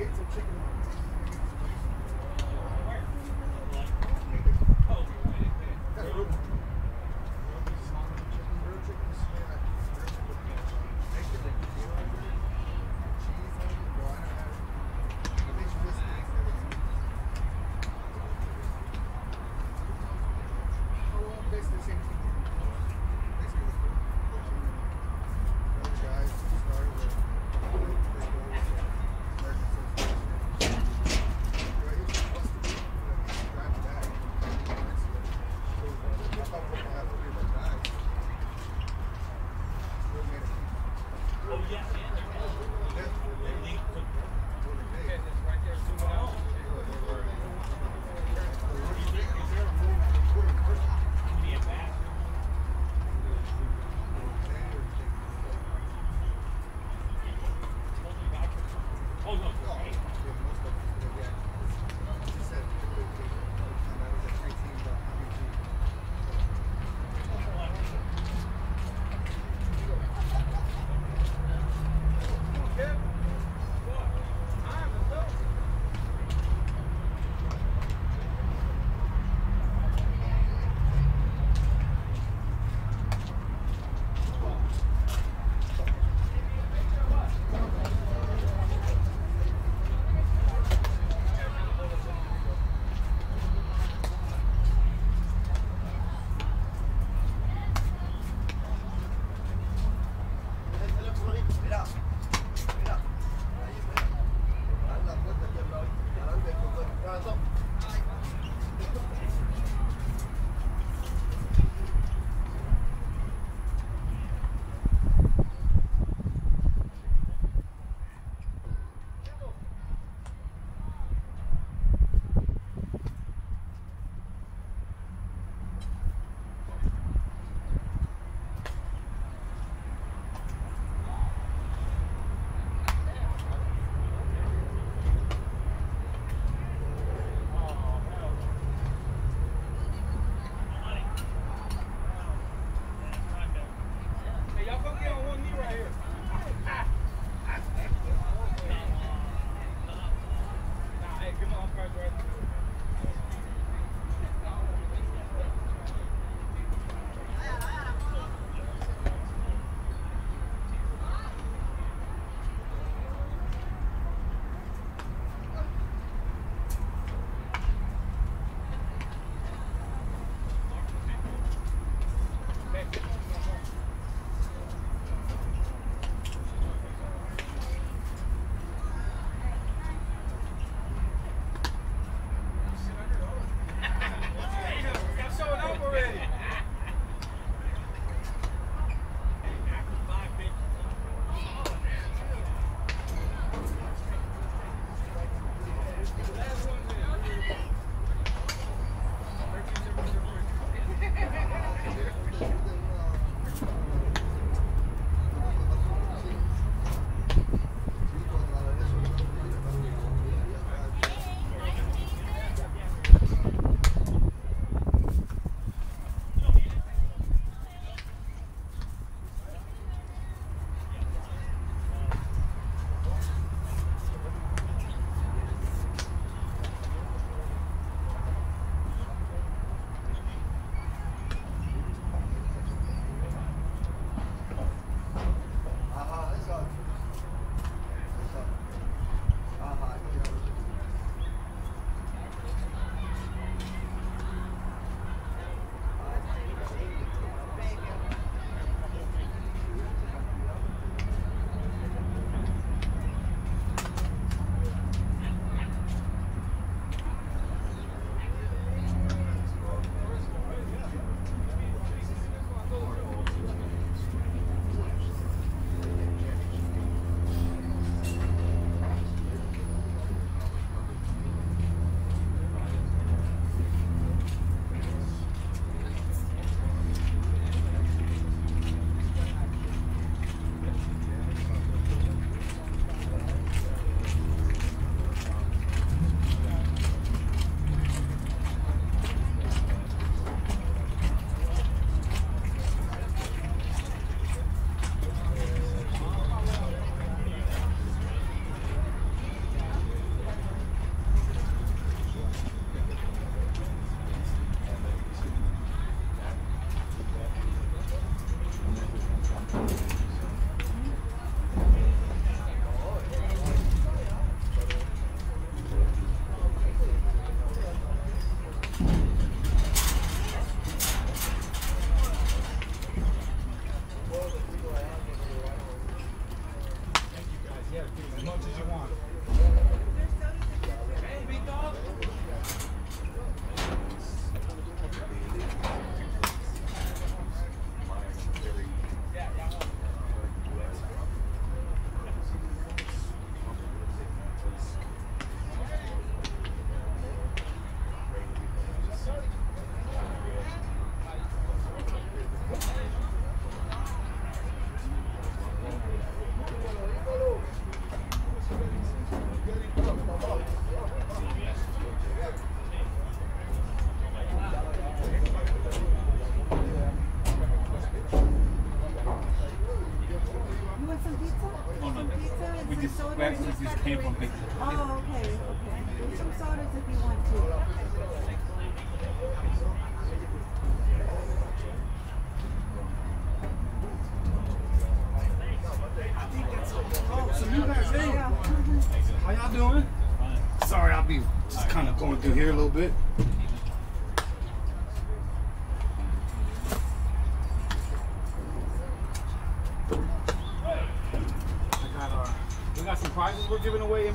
ate some chicken.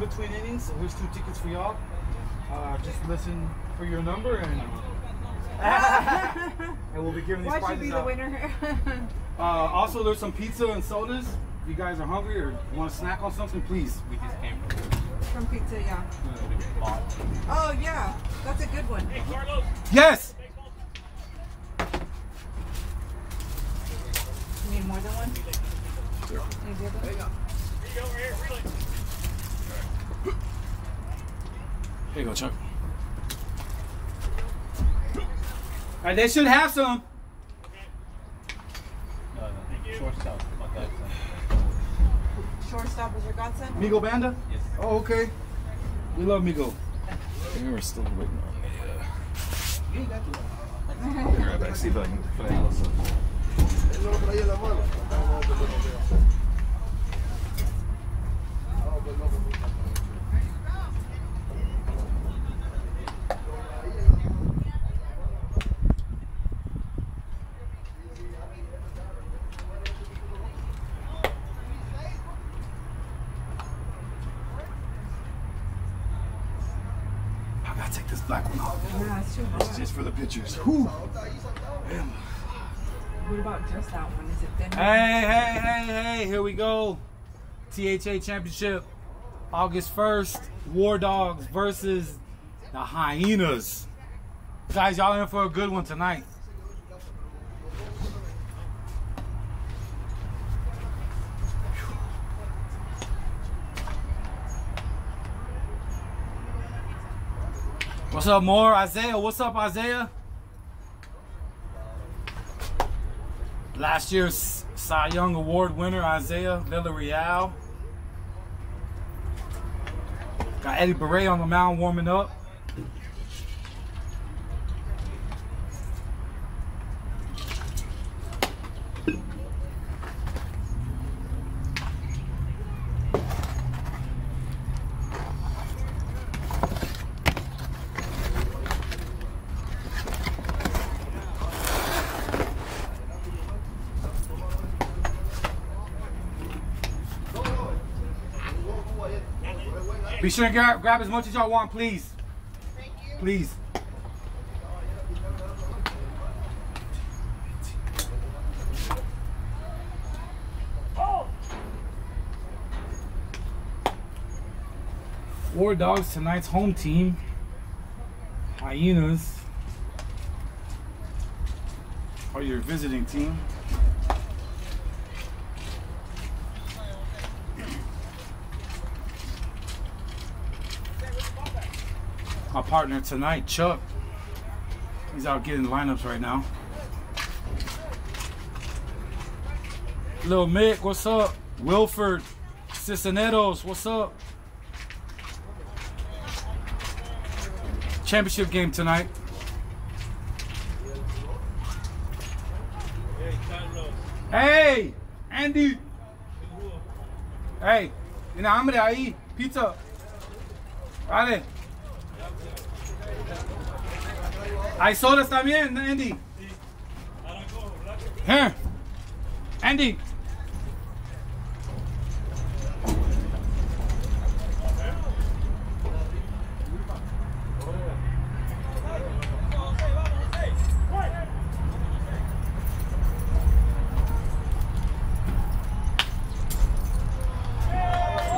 Between innings. So here's two tickets for y'all. Uh, just listen for your number and and we'll be giving these Why should prizes be the out. winner? Uh, also, there's some pizza and sodas. If you guys are hungry or want to snack on something, please. We just came from From pizza, yeah. we just bought. Oh, yeah. That's a good one. Hey, Carlos. Yes. You need more than one? Need the other one? Here you go, Chuck. All right, they should have some. No, no, shortstop. My godson. Shortstop was your godson? Migo Banda? Yes. Oh, okay. We love Migo. We were still waiting on the. Uh, grab back, see if I can finagle something. Él no lo traía en la mano. Vamos a ver lo que voy a hacer. Vamos a ver lo que voy a hacer. I gotta take this black one off. Yeah, it's too It's hot. just for the pictures. Whew. What about just that one? Is it thin? Hey, hey, hey, hey, here we go. THA Championship, August 1st. War Dogs versus the Hyenas. Guys, y'all in for a good one tonight. What's up, more Isaiah? What's up, Isaiah? Last year's Cy Young Award winner, Isaiah Villarreal. Got Eddie Beret on the mound warming up. Be sure and grab, grab as much as y'all want, please. Please. War Dogs tonight's home team. Hyenas oh, are your visiting team. My partner tonight, Chuck. He's out getting lineups right now. Little Mick, what's up? Wilford, Cisneros, what's up? Championship game tonight. Hey, Andy. Hey, tiene hambre ahí, pizza. Vale. Hay sodas también, Andy. Here. Andy.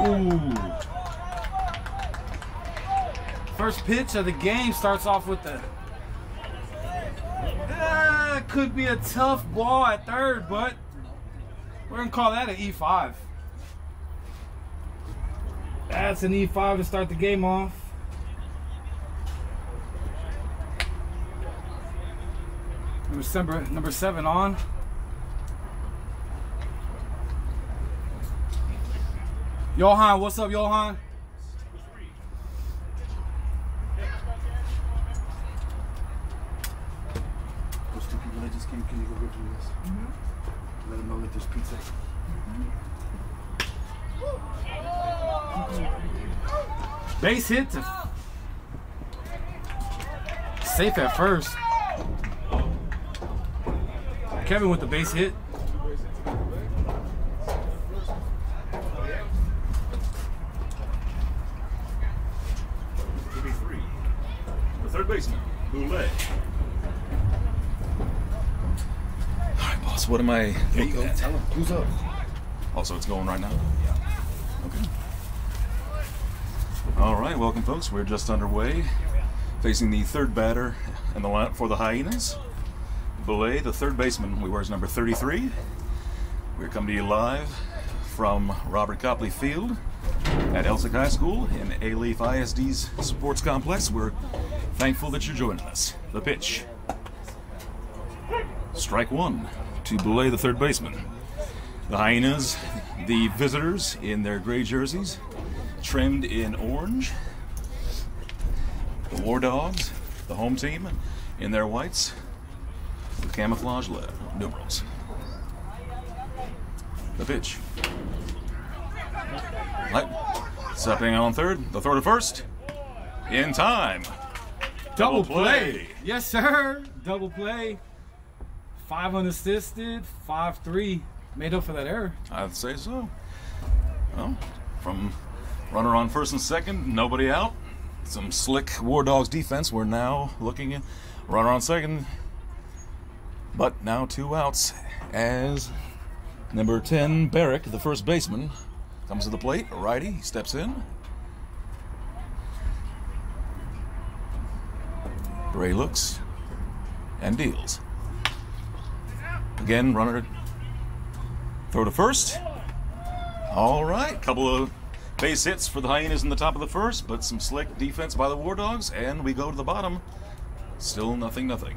Ooh. First pitch of the game starts off with the. Could be a tough ball at third, but we're gonna call that an E5. That's an E5 to start the game off. Number seven, number seven on. Johan, what's up, Johan? Those two people that just came, can you go get them this? Let them know that there's pizza. Base hit to safe at first. Kevin with the base hit. The third baseman, Boulay. All right, boss. What am I looking at? Tell him who's up. Oh, also, it's going right now. Okay. All right, welcome, folks. We're just underway, facing the third batter in the lineup for the Hyenas. Belay, the third baseman, we wears number 33. We're coming to you live from Robert Copley Field at Elsik High School in Alief ISD's sports complex. We're thankful that you're joining us. The pitch. Strike one to Belay, the third baseman. The Hyenas, the visitors in their gray jerseys, trimmed in orange. War Dogs, the home team, in their whites with camouflage le- numerals. The pitch. Right. Stepping on third, the throw to first. In time. Double, Double play. play. Yes, sir. Double play. Five unassisted, five three. Made up for that error. I'd say so. Well, from runner on first and second, nobody out. Some slick War Dogs defense. We're now looking at runner on second, but now two outs as number 10, Barrick, the first baseman, comes to the plate. Righty, he steps in. Bray looks and deals. Again, runner Throw to first. All right, couple of base hits for the Hyenas in the top of the first, but some slick defense by the War Dogs, and we go to the bottom. Still nothing, nothing.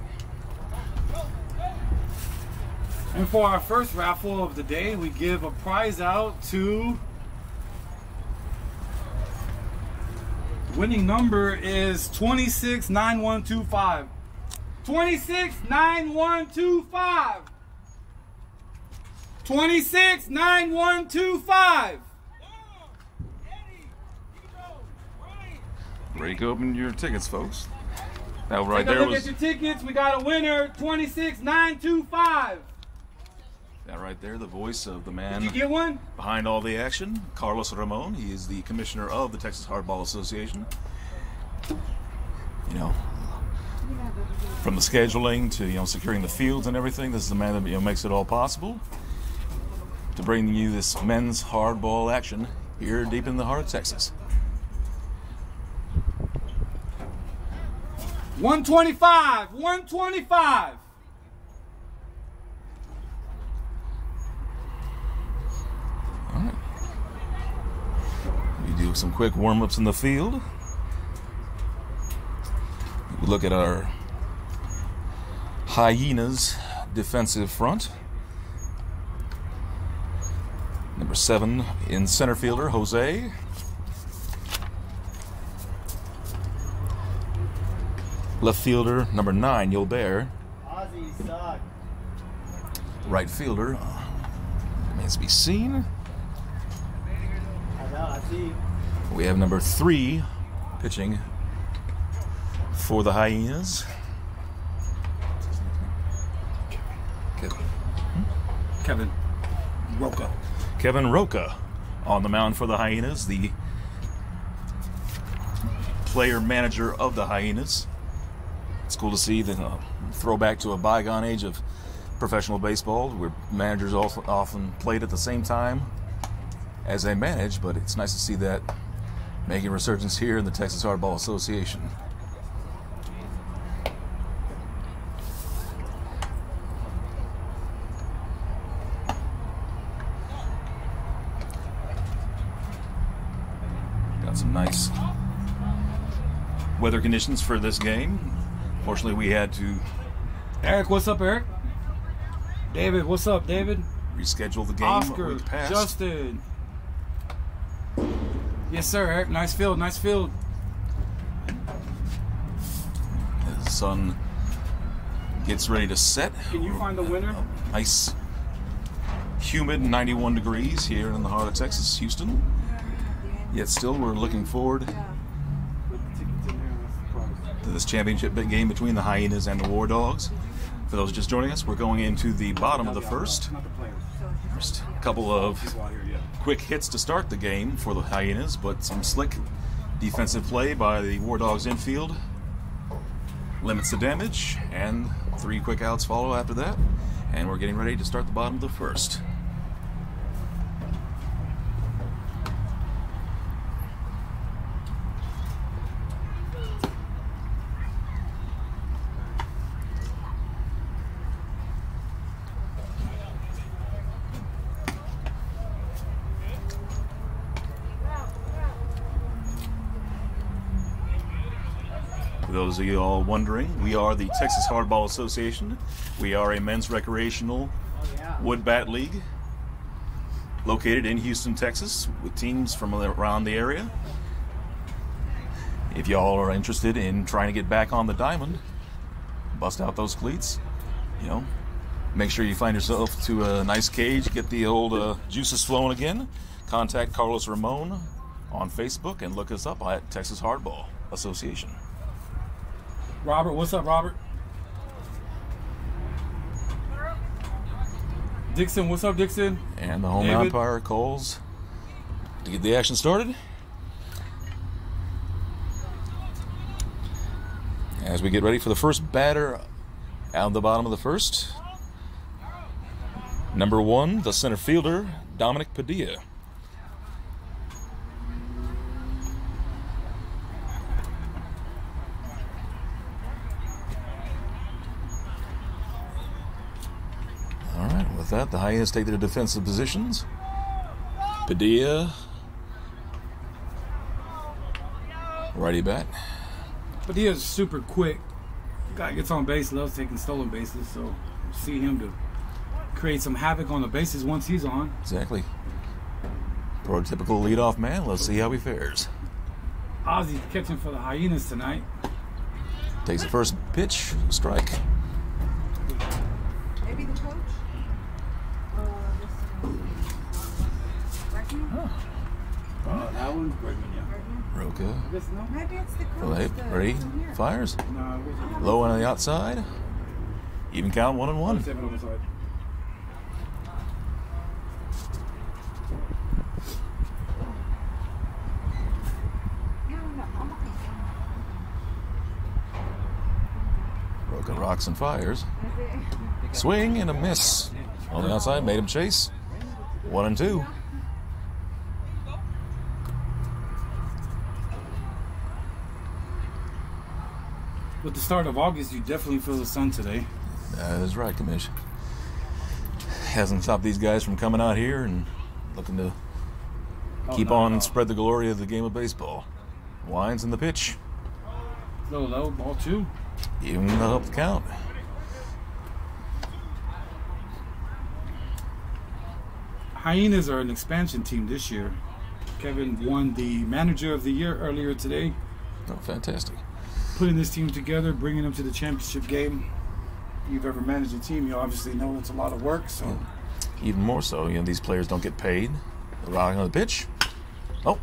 And for our first raffle of the day, we give a prize out to. Winning number is 269125. 269125. 269125. Break open your tickets, folks. That right Take a there look was at your tickets. We got a winner 26925. that right there, the voice of the Did man you get one? behind all the action, Carlos Ramon. He is the commissioner of the Texas Hardball Association. You know, from the scheduling to you know securing the fields and everything, this is the man that you know makes it all possible to bring you this men's hardball action here deep in the heart of Texas. 125. 125. All right. We do some quick warm ups in the field. We look at our Hyenas defensive front. Number seven in center fielder, Jose. Left fielder, number nine, Yolbert. Ozzy suck. Right fielder, uh, remains to be seen. I know, I see. We have number three pitching for the Hyenas. Kevin, Kevin. Roca. Kevin Roca on the mound for the Hyenas, the player manager of the Hyenas. It's cool to see the uh, throwback to a bygone age of professional baseball where managers often, often played at the same time as they manage, but it's nice to see that making resurgence here in the Texas Hardball Association. Got some nice weather conditions for this game. Fortunately, we had to Eric, what's up, Eric? David, what's up, David? reschedule the game Oscar. Justin. Yes, sir, Eric. Nice field, nice field. The sun gets ready to set. Can you find the winner? Nice, humid 91 degrees here in the heart of Texas, Houston. Yet still, we're looking forward Yeah. Put the tickets in there. That's the price. to this championship game between the Hyenas and the War Dogs. For those just joining us, we're going into the bottom of the first. First couple of quick hits to start the game for the Hyenas, but some slick defensive play by the War Dogs infield limits the damage, and three quick outs follow after that. And we're getting ready to start the bottom of the first. Those of you all wondering, we are the Texas Hardball Association. We are a men's recreational wood bat league located in Houston, Texas, with teams from around the area. If y'all are interested in trying to get back on the diamond, bust out those cleats, you know, make sure you find yourself to a nice cage, get the old uh, juices flowing again. Contact Carlos Ramon on Facebook and look us up at Texas Hardball Association. Robert, what's up, Robert? Dixon, what's up, Dixon? And the home David? umpire calls to get the action started. As we get ready for the first batter out of the bottom of the first. Number one, the center fielder, Dominic Padilla. All right, with that, the Hyenas take their defensive positions. Padilla, righty bat. But he is super quick. Guy gets on base, loves taking stolen bases, so see him to create some havoc on the bases once he's on. Exactly. Prototypical leadoff man. Let's see how he fares. Ozzy catching for the Hyenas tonight. Takes the first pitch, strike. Maybe the coach? Uh, this Bregman? Uh, that one, Bregman, yeah. Bregman? Roca. I guess no. Maybe it's the coach. Well, hey, that ready? wasn't here. Fires. Low on the outside. Even count one and one. Roca rocks and fires. Swing and a miss. On the outside, made him chase. One and two. With the start of August, you definitely feel the sun today. Uh, that is right, Commish. Hasn't stopped these guys from coming out here and looking to Oh, keep no, on no. and spread the glory of the game of baseball. Winds in the pitch. Low, low, ball two. Even up the count. Hyenas are an expansion team this year. Kevin won the manager of the year earlier today, Oh, fantastic. Putting this team together, bringing them to the championship game. If you've ever managed a team, you obviously know it's a lot of work. So Even more so, you know, these players don't get paid. They're on the pitch. Oh,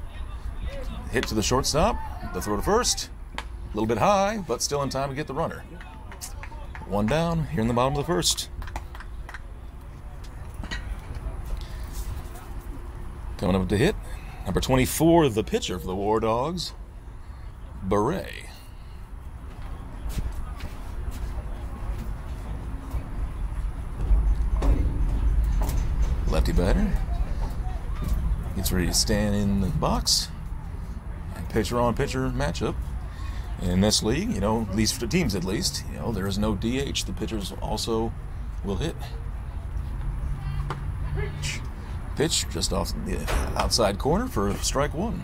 hit to the shortstop. The throw to first. A little bit high, but still in time to get the runner. One down here in the bottom of the first. Coming up to hit, number 24, the pitcher for the War Dogs, Beret. Lefty batter. Gets ready to stand in the box. Pitcher on pitcher matchup. In this league, you know, at least for the teams at least, you know, there is no DH. The pitchers also will hit. Pitch. Just off the outside corner for strike one.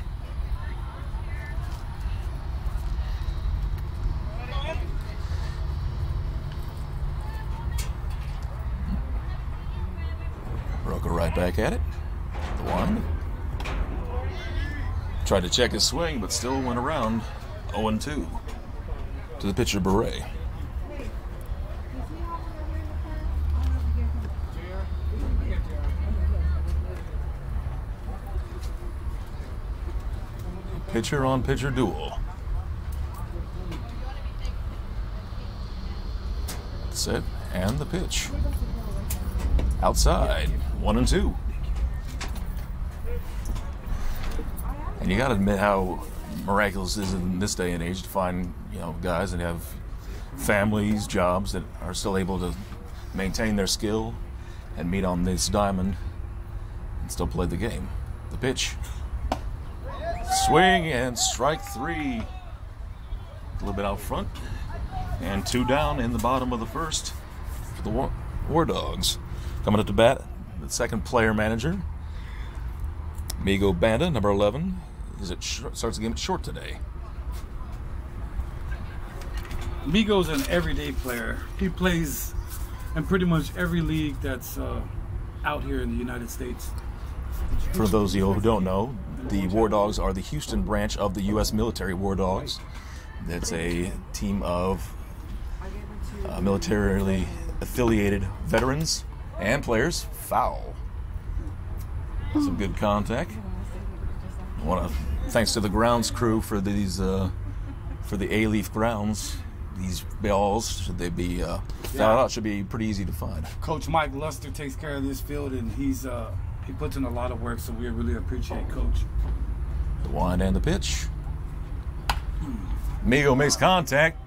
Roca right back at it. The one. Tried to check his swing, but still went around 0 2 to the pitcher Beret. Pitcher on pitcher duel. Set and the pitch. Outside, one and two. And you got to admit how miraculous it is in this day and age to find you know guys that have families, jobs that are still able to maintain their skill and meet on this diamond and still play the game. The pitch. Swing and strike three. A little bit out front. And two down in the bottom of the first for the War, War Dogs. Coming up to bat, the second player manager, Migo Banda, number 11. Is it short, starts the game at short today. Migo's an everyday player. He plays in pretty much every league that's uh, out here in the United States. For those of you who don't know, the War Dogs are the Houston branch of the U.S. military War Dogs. That's a team of uh, militarily affiliated veterans and players. Foul. Some good contact. I want to thanks to the grounds crew for these uh, for the Alief grounds. These balls should they be uh, out should be pretty easy to find. Coach Mike Luster takes care of this field, and he's uh, he puts in a lot of work. So we really appreciate Coach. The wind and the pitch. Migo makes contact.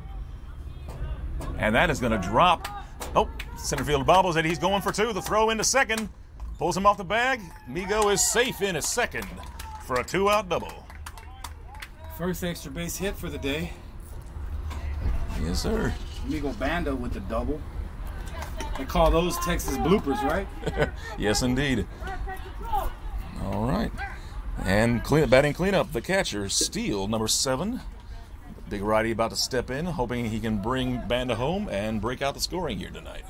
And that is going to drop. Oh, center fielder bobbles it. he's going for two. The throw into second. Pulls him off the bag. Migo is safe in a second for a two out double. First extra base hit for the day. Yes, sir. Migo Banda with the double. They call those Texas bloopers, right? yes, indeed. All right. And clean, batting cleanup, the catcher, Steele, number seven. Big righty about to step in, hoping he can bring Banda home and break out the scoring here tonight.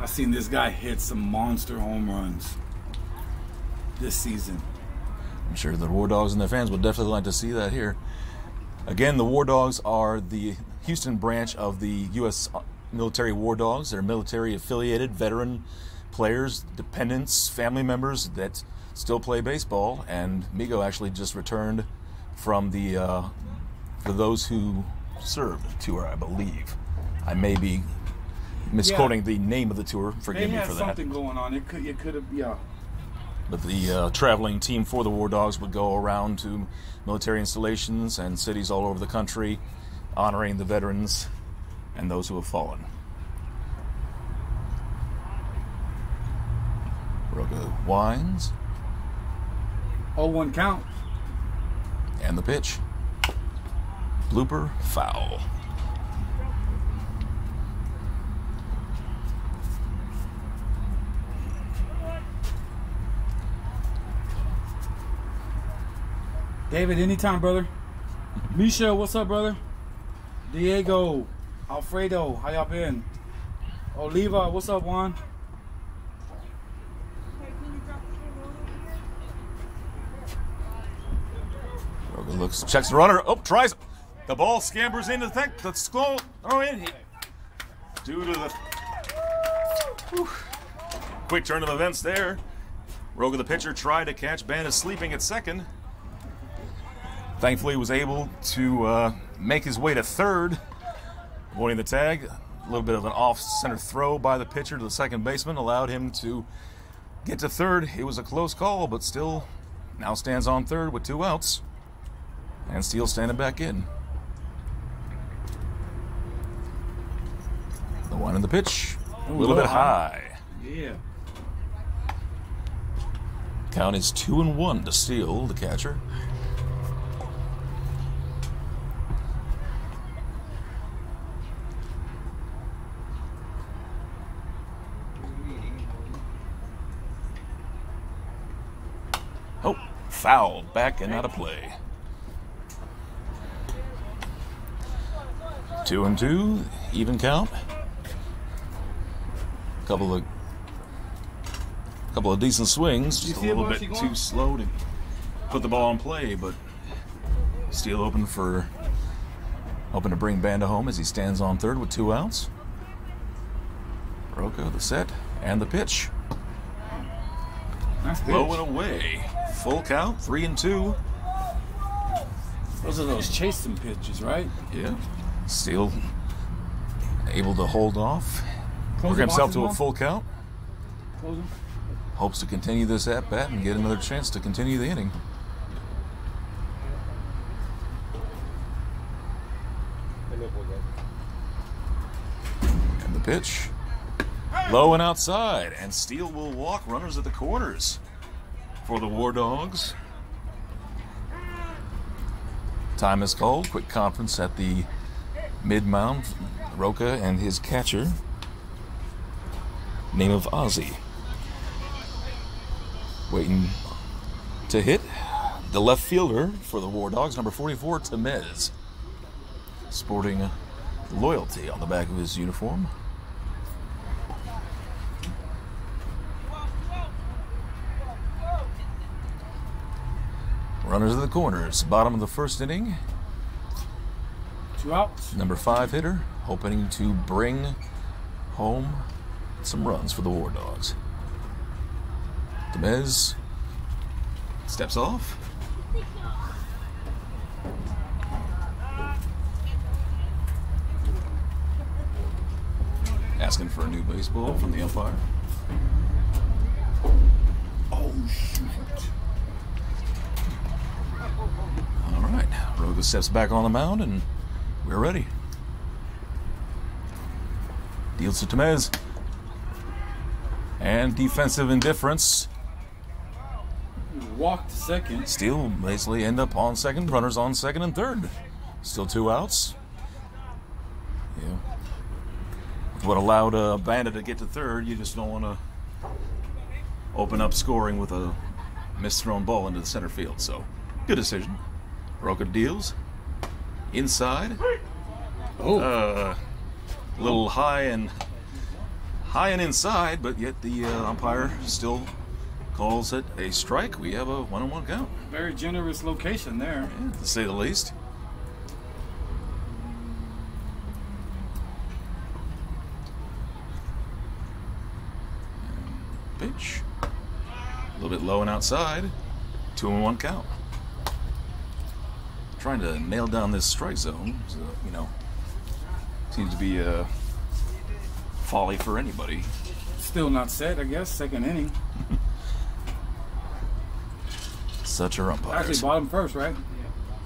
I've seen this guy hit some monster home runs this season. I'm sure the War Dogs and their fans would definitely like to see that here. Again, the War Dogs are the Houston branch of the U.S. military War Dogs. They're military affiliated veteran players, dependents, family members that still play baseball. And Migo actually just returned from the uh, for those who served tour, I believe. I may be misquoting the name of the tour. Forgive they me for that. something going on. It could, it could have, yeah. But the uh, traveling team for the War Dogs would go around to military installations and cities all over the country, honoring the veterans and those who have fallen. Roca winds 0-1 count. and the pitch. Blooper foul. David, anytime, brother. Misha, what's up, brother? Diego, Alfredo, how y'all been? Oliva, what's up, Juan? Hey, can you drop the camera over here? Roca looks, checks the runner. Oh, tries. The ball scampers into the thing. The skull. Throw in. Due to the Whew. quick turn of events there. Roca, the pitcher, tried to catch Banda sleeping at second. Thankfully, was able to uh, make his way to third, avoiding the tag. A little bit of an off-center throw by the pitcher to the second baseman allowed him to get to third. It was a close call, but still now stands on third with two outs. And Steele standing back in. The one in the pitch. A little bit high. Yeah. Count is two and one to Steele, the catcher. Oh, foul. Back and out of play. Two and two, even count. Couple of A couple of decent swings, just a little bit too slow to put the ball in play, but Steele open for hoping to bring Banda home as he stands on third with two outs. Roca, the set, and the pitch. Nice pitch. Low and away. Full count, three and two. Those are those chasing pitches, right? Yeah. Steele able to hold off. Close Work himself to a full count. Hopes to continue this at bat and get another chance to continue the inning. And the pitch. Low and outside. And Steele will walk runners at the corners for the War Dogs. Time is called. Quick conference at the mid mound. Roca and his catcher. Name of Ozzy. Waiting to hit the left fielder for the War Dogs, number 44, Temez. Sporting loyalty on the back of his uniform. Runners in the corners. Bottom of the first inning. Two outs. Number five hitter, hoping to bring home some runs for the War Dogs. Demez steps off. Asking for a new baseball from the umpire. Oh, shoot. All right. Steps back on the mound and we're ready. Deals to Temez. And defensive indifference. Walk to second. Steele basically end up on second, runners on second and third. Still two outs. Yeah. What allowed uh, Bandit to get to third, you just don't want to open up scoring with a misthrown ball into the center field. So, good decision. Roca deals. Inside. Oh, Uh, a little high and high and inside, but yet the uh, umpire still calls it a strike. We have a one-on-one count, very generous location there. yeah, to say the least. And Pitch. A little bit low and outside. Two and one count. Trying to nail down this strike zone. So, you know, seems to be a folly for anybody. Still not set, I guess. Second inning. Such a are Actually, umpires. bottom first, right?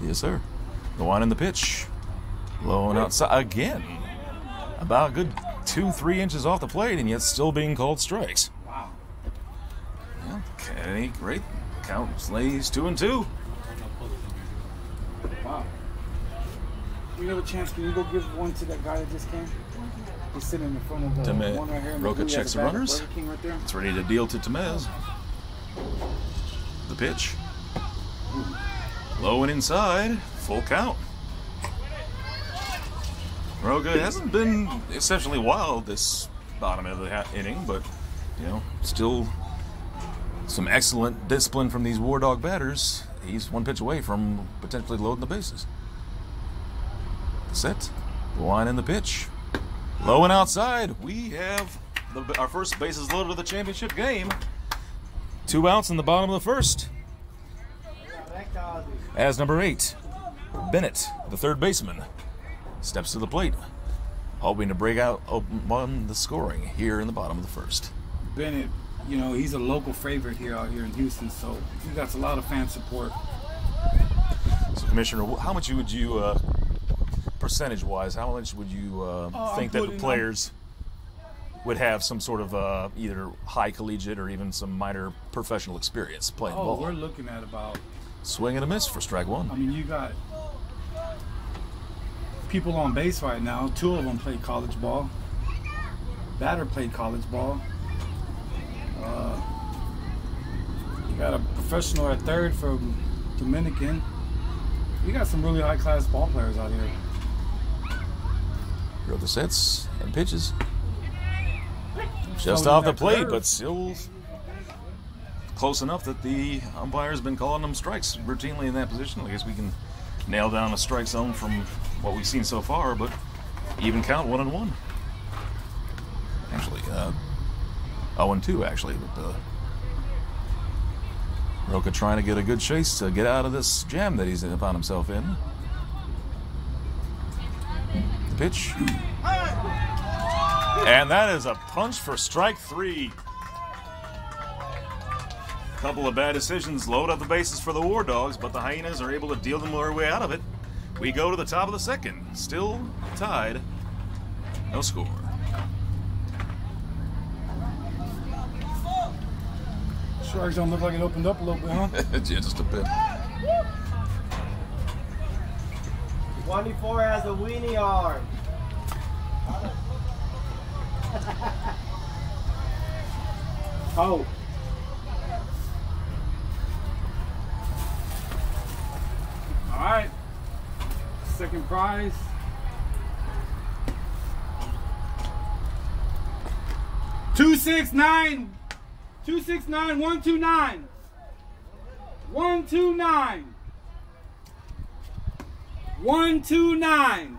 Yes, sir. The one in the pitch. Low and outside again. About a good two, three inches off the plate, and yet still being called strikes. Wow. Kenny, great. Count slays two and two. You have a chance? Can you go give one to that guy that just came? He's sitting in front of the Teme- one right here. Roca checks the runners. Right. It's ready to deal to Temez. The pitch. Low and inside. Full count. Roca hasn't been exceptionally wild this bottom of the inning, but, you know, still some excellent discipline from these War Dog batters. He's one pitch away from potentially loading the bases. Set. The line in the pitch. Low and outside. We have the, our first bases loaded of the championship game. Two outs in the bottom of the first. As number eight, Bennett, the third baseman, steps to the plate, hoping to break out open the scoring here in the bottom of the first. Bennett, you know, he's a local favorite here out here in Houston, so he got a lot of fan support. So, Commissioner, how much would you, uh, percentage-wise, how much would you uh, I'm think that the players would have some sort of uh, either high collegiate or even some minor professional experience playing Oh, ball? we're looking at about. Swing and a miss for strike one. I mean, you got people on base right now. Two of them played college ball. Batter played college ball. Uh, you got a professional at third from Dominican. You got some really high class ball players out here. Throw the sets and pitches. Just off the plate, but still close enough that the umpire's been calling them strikes routinely in that position. I guess we can nail down a strike zone from what we've seen so far, but even count one and one. Actually, uh, 0 and 2, actually. But uh, Roca trying to get a good chase to get out of this jam that he's found himself in. Pitch. And that is a punch for strike three. Couple of bad decisions load up the bases for the War Dogs, but the Hyenas are able to deal them their way out of it. We go to the top of the second, still tied, no score. Sharks don't look like it opened up a little bit, huh? yeah, just a bit. 24 has a weenie arm. Oh. All right. Second prize. Two six nine. Two six nine one two nine. One two nine. One two nine.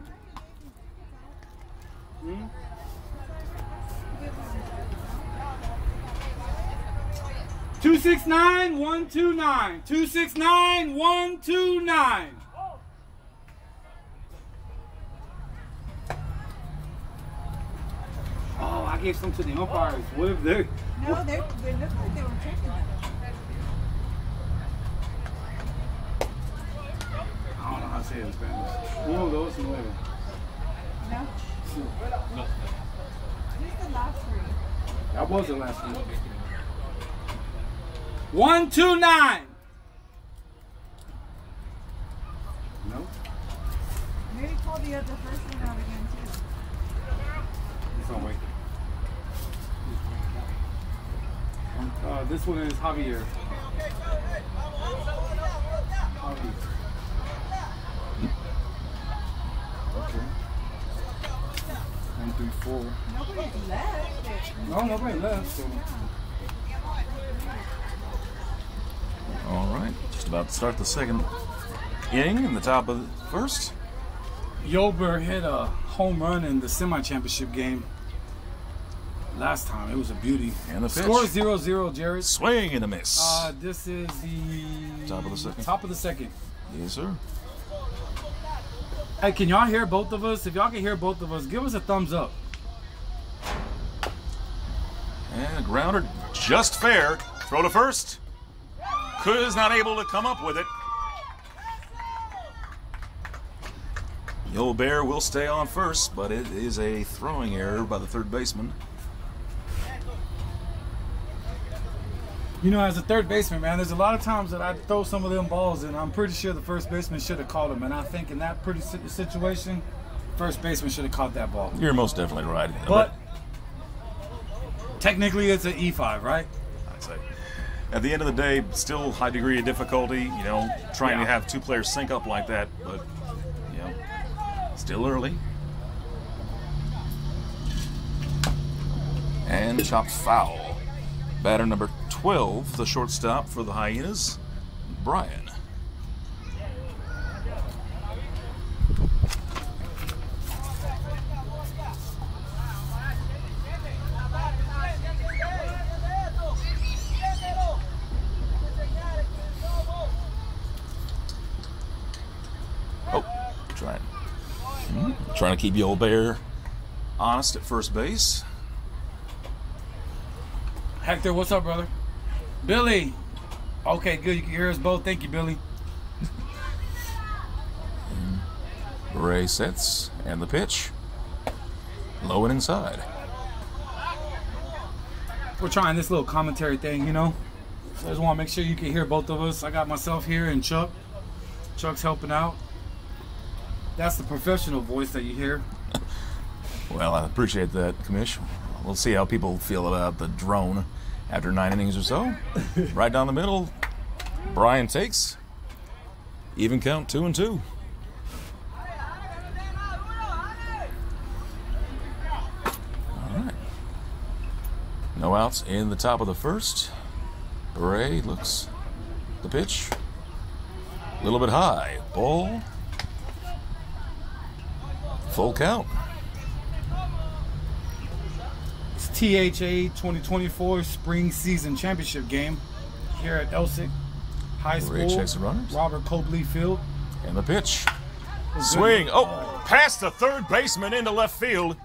Hmm? Two six nine one two nine. Two six nine one two nine. Oh, I gave some to the umpires. What if they're? No, they're, they looked like they were checking them. I don't know how to say it in Spanish. Uno, dos, nueve. No? Who's the last three? That was the last one. One two nine. No, Maybe call the other first one out again too. it's on wait. Um, uh, this one is Javier. Javi. Okay. One, three, four. Nobody's left. No, nobody left. So. All right, just about to start the second inning in the top of the first. Yober hit a home run in the semi-championship game last time. It was a beauty. And the pitch. Score 0-0, Jared. Swing and a miss. Uh, this is the Top of the second. Top of the second. yes, sir. Hey, can y'all hear both of us? If y'all can hear both of us, give us a thumbs up. And a grounder just fair. Throw to first. Kuz not able to come up with it. The old bear will stay on first, but it is a throwing error by the third baseman. You know, as a third baseman, man, there's a lot of times that I throw some of them balls, and I'm pretty sure the first baseman should have caught them. And I think in that pretty situation, first baseman should have caught that ball. You're most definitely right. But technically, it's an E5, right? I'd say. At the end of the day, still high degree of difficulty. You know, trying to have two players sync up like that, but you know, still early. And chopped foul. Batter number 12, the shortstop for the Hyenas, Brian. Oh. Hmm, Trying to keep the old bear honest at first base. Hector, what's up, brother? Billy. Okay, good. You can hear us both. Thank you, Billy. Ray sets and the pitch. Low and inside. We're trying this little commentary thing, you know. I just want to make sure you can hear both of us. I got myself here and Chuck. Chuck's helping out. That's the professional voice that you hear. Well, I appreciate that, Commish. We'll see how people feel about the drone after nine innings or so. right down the middle, Brian takes. Even count two and two. All right. No outs in the top of the first. Beret looks the pitch. A little bit high. Ball. Full count. It's THA 2024 Spring Season Championship game here at Elsik High School. checks the runners. Robert Cobley Field. And the pitch. Oh, Swing. Oh, past the third baseman into left field.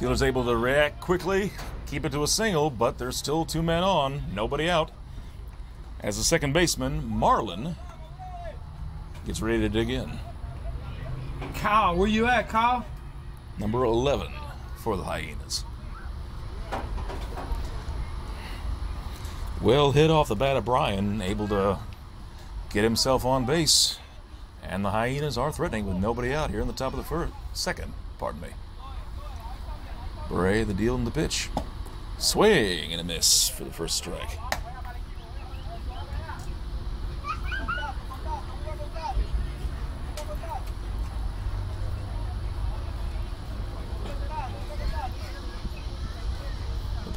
Fielder's able to react quickly, keep it to a single, but there's still two men on, nobody out. As the second baseman, Marlin, gets ready to dig in. Kyle, where you at, Kyle? Number 11 for the Hyenas. Well hit off the bat of Brian, able to get himself on base. And the Hyenas are threatening with nobody out here in the top of the first, second, pardon me. Bray, the deal in the pitch. Swing and a miss for the first strike.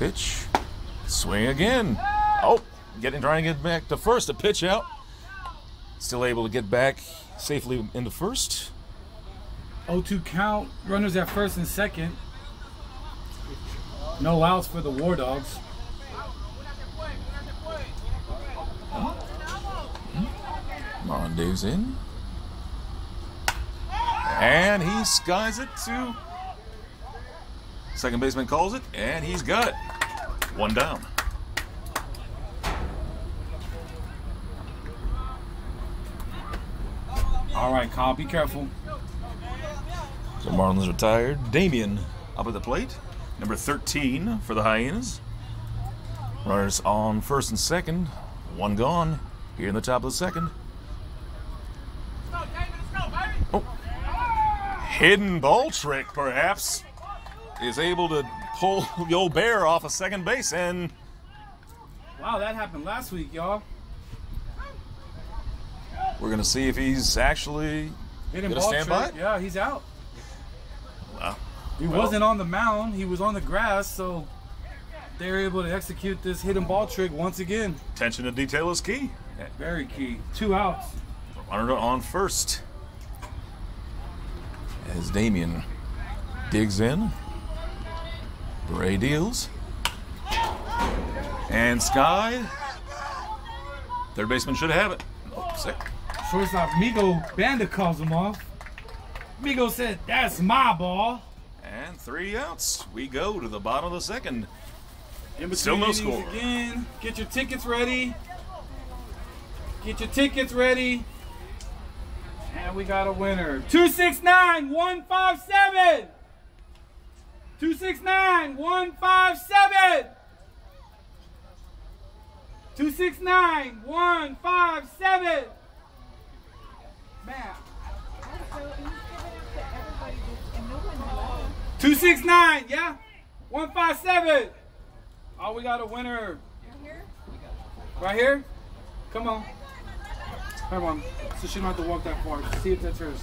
Pitch. Swing again. Oh, getting trying to get back to first. A pitch out. Still able to get back safely in the first. 0-2 count. Runners at first and second. No outs for the War Dogs. Marlon digs in. And he skies it to. Second baseman calls it, and he's got it. One down. All right, Kyle, be careful. So Marlins retired. Damien up at the plate. Number 13 for the Hyenas. Runners on first and second. One gone. Here in the top of the second. Oh. Hidden ball trick, perhaps. Is able to pull the old bear off of second base and Wow, that happened last week, y'all. we're gonna see if he's actually Gonna ball stand trick. by? Yeah, he's out. Wow. He Well- wasn't on the mound. He was on the grass, so they're able to execute this hidden ball trick once again. attention to detail is key. Very key. Two outs. Runner on first. As Damien digs in. Bray deals. And Sky. Third baseman should have it. Oh, sick. Shortstop Migo Banda calls him off. Migo said, "That's my ball." And three outs. We go to the bottom of the second. In Still no score. Again, get your tickets ready. Get your tickets ready. And we got a winner. 269 157. 269 157. 269 157. Man. Also, he's giving it to everybody that's, and no one left. 269, yeah? 157. Oh, we got a winner. Right here? Come on. Come on. So she don't have to walk that far. See if that's hers.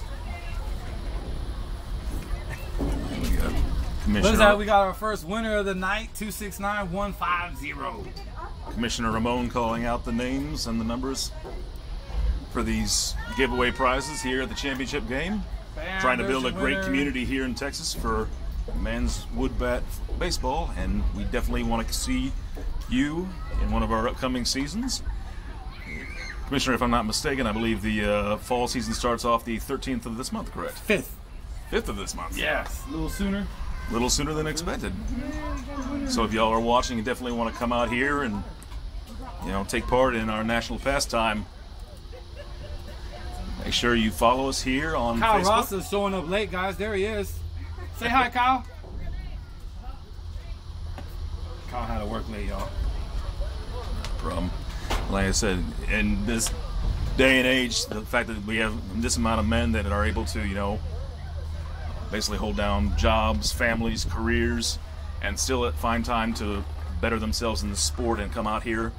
And we got Look at Commissioner, that. We got our first winner of the night 269 150. Commissioner Ramon calling out the names and the numbers for these giveaway prizes here at the championship game. Bam, trying to build a great winner. community here in Texas for men's wood bat baseball, and we definitely want to see you in one of our upcoming seasons. Commissioner, if I'm not mistaken, I believe the uh, fall season starts off the 13th of this month, correct? Fifth. 5th of this month. Yes. A little sooner. A little sooner than expected. So if y'all are watching, you definitely want to come out here and you know take part in our national pastime. Make sure you follow us here on Kyle Facebook. Ross is showing up late, guys. There he is. Say hi, Kyle. Kyle had to work late, y'all. problem. Like I said, in this day and age, the fact that we have this amount of men that are able to, you know, basically hold down jobs, families, careers, and still find time to better themselves in the sport and come out here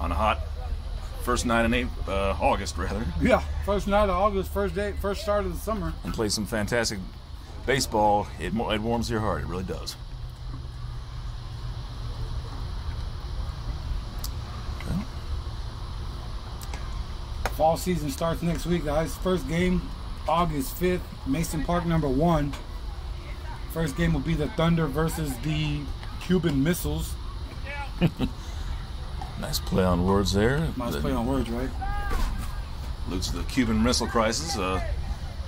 on a hot first night in April, uh, August, rather. Yeah, first night of August, first day, first start of the summer. And play some fantastic baseball. It, it warms your heart. It really does. Fall season starts next week, guys. First game August 5th, Mason Park number one. First game will be the Thunder versus the Cuban Missiles. Nice play on words there. Nice play on words, right? Alludes to the Cuban Missile Crisis, a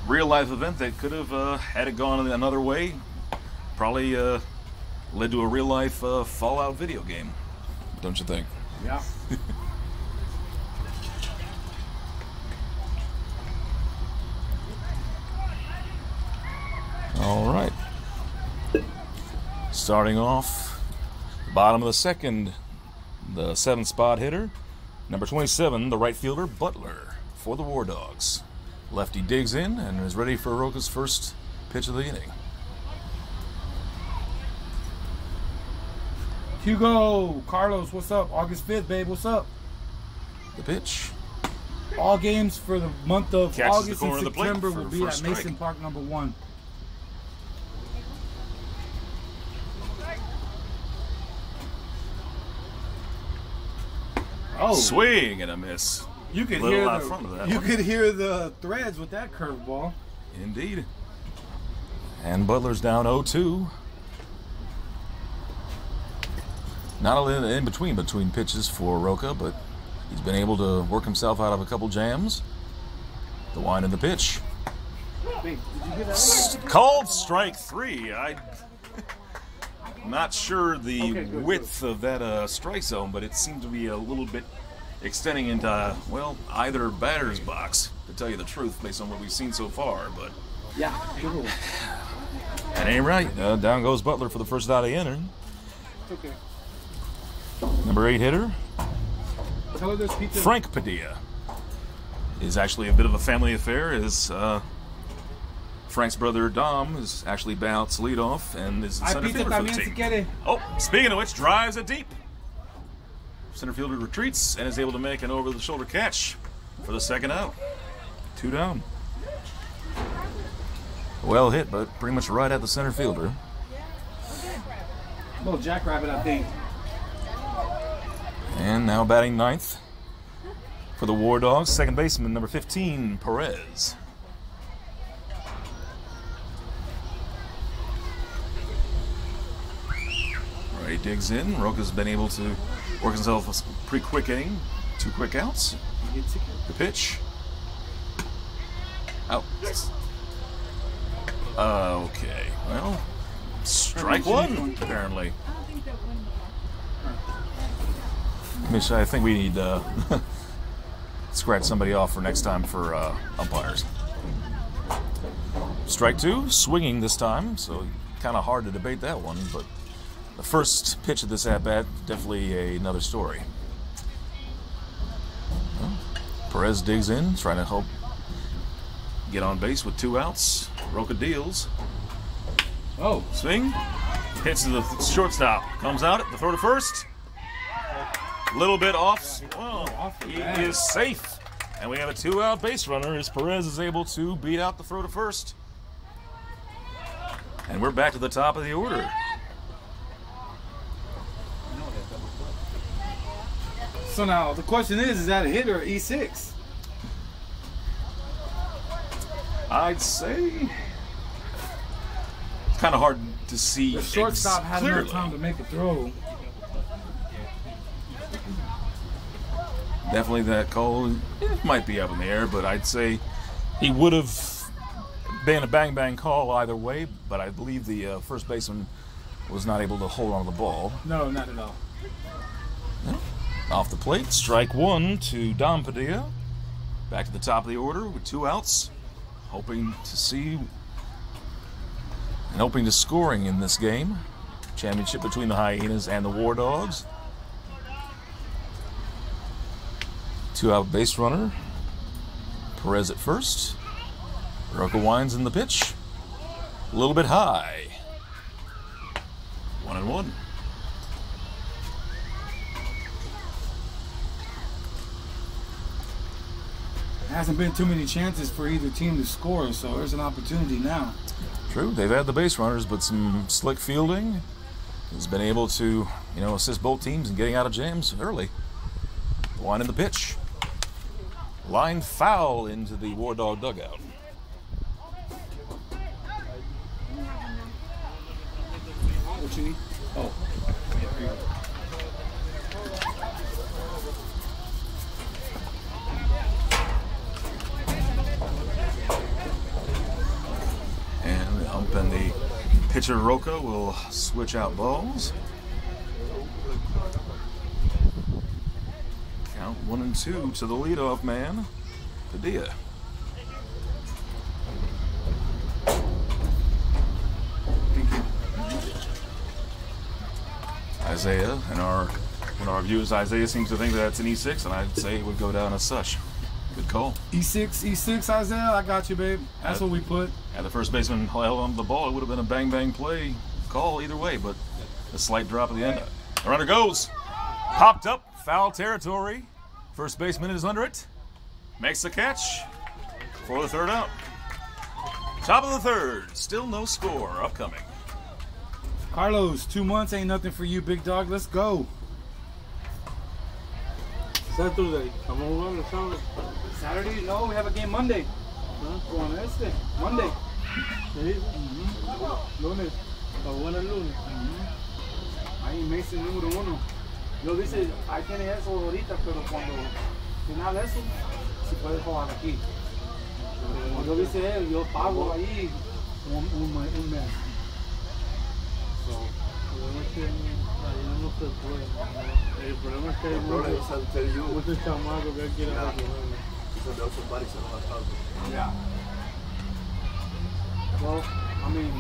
real life event that could have, uh, had it gone another way, probably uh, led to a real life uh, Fallout video game. Don't you think? Yeah. All right. Starting off, bottom of the second, the seventh spot hitter, number 27, the right fielder, Butler, for the War Dogs. Lefty digs in and is ready for Roca's first pitch of the inning. Hugo, Carlos, what's up? August 5th, babe, what's up? The pitch. All games for the month of Catches August and corner of the plate September will be at Mason strike. Park number one. Oh, Swing and a miss. you could little hear out the front of that you one. could hear the threads with that curveball. Indeed. And Butler's down 0-2. Not only in, in between between pitches for Roca, but he's been able to work himself out of a couple jams. The wind and the pitch. Babe, did you hear that? S- Called strike three. I not sure the Okay, good, width of that uh, strike zone, but it seemed to be a little bit extending into uh, well either batter's box. To tell you the truth, based on what we've seen so far, but Yeah, good that ain't right. Uh, down goes Butler for the first out of the inning. Okay. Number eight hitter, Tell her there's pizza. Frank Padilla, is actually a bit of a family affair. Is uh, Frank's brother Dom is actually bounced leadoff and is the center fielder for the team. Oh, speaking of which, drives it deep. Center fielder retreats and is able to make an over-the-shoulder catch for the second out. Two down. Well hit, but pretty much right at the center fielder. A Little jackrabbit, I think. And now batting ninth for the War Dogs, second baseman number 15, Perez. Right, digs in. Roca's been able to work himself a pretty quick inning. Two quick outs. The pitch. Out. Uh, okay. Well, strike one, apparently. Miss, I think we need uh, scratch somebody off for next time for uh, umpires. Strike two, swinging this time, so kind of hard to debate that one. But the first pitch of this at bat, definitely a, another story. Well, Perez digs in, trying to help get on base with two outs. Roca deals. Oh, Swing. Hits to the shortstop. Comes out at the throw to first. Little bit off. Well, oh, he is safe. And we have a two out base runner as Perez is able to beat out the throw to first. And we're back to the top of the order. So now the question is: Is that a hit or E E6? I'd say it's kind of hard to see. The shortstop had clearly. enough time to make a throw. Definitely that call it might be up in the air, but I'd say he would have been a bang bang call either way. But I believe the uh, first baseman was not able to hold on to the ball. No, not at all. Off the plate, strike one to Dom Padilla. Back to the top of the order with two outs, hoping to see and hoping to scoring in this game. Championship between the Hyenas and the War Dogs. Two out base runner. Perez at first. Roca winds in the pitch. A little bit high. One and one. Hasn't been too many chances for either team to score, so there's an opportunity now. True, they've had the base runners, but some slick fielding has been able to, you know, assist both teams in getting out of jams early. One in the pitch. Line foul into the War Dog dugout. What you need? Oh. Pitcher Roca will switch out balls. Count one and two to the leadoff man, Padilla. Isaiah and our of our viewers, Isaiah seems to think that that's an E6, and I'd say it would go down as such. Good call. E6, E6, Isaiah. I got you, babe. That's what we put. Had the first baseman held on to the ball, it would have been a bang bang play call either way, but a slight drop at the end. The runner goes. Popped up, foul territory. First baseman is under it. Makes the catch for the third out. Top of the third, still no score upcoming. Carlos, two months ain't nothing for you, big dog. Let's go. Saturday. Vamos a jugar el sábado. Saturday? No, we have a game Monday. ¿Ah? Con este. Monday. Sí. Lunes. Está bueno el lunes. Ahí Mason número uno. Yo dice, ahí tiene eso ahorita, pero cuando final eso, si puede jugar aquí. Como yo dice él, yo pago ahí un, un, un mes. So, El problema es que no se puede. El problema es que hay muchos, chamacos que quieren Yeah. vacunar. So there are somebody that has help. yeah. Well, I mean,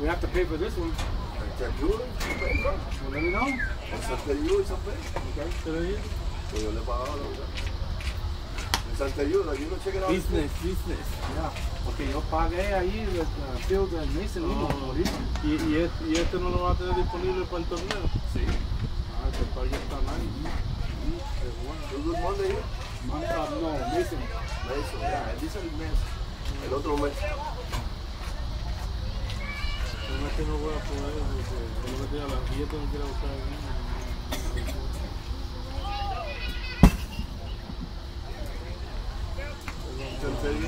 we have to pay for this one. I tell you, it's a pay, bro. So let me know. Once I tell you, it's a pay. Okay? Pero ahí, So yo le he pagado, ¿verdad? It's I tell you, like, you don't check it out. business, business. Yeah. Porque yo pagué ahí el uh, field de Mason uno Oh. ahorita. Y, y, este, y este no lo va a tener disponible para el torneo. Sí. Ah, este par ya está mal. Es bueno. You good Monday here? Man- uh, no, Mason. Mason, yeah, dice el mes. El otro mes. El el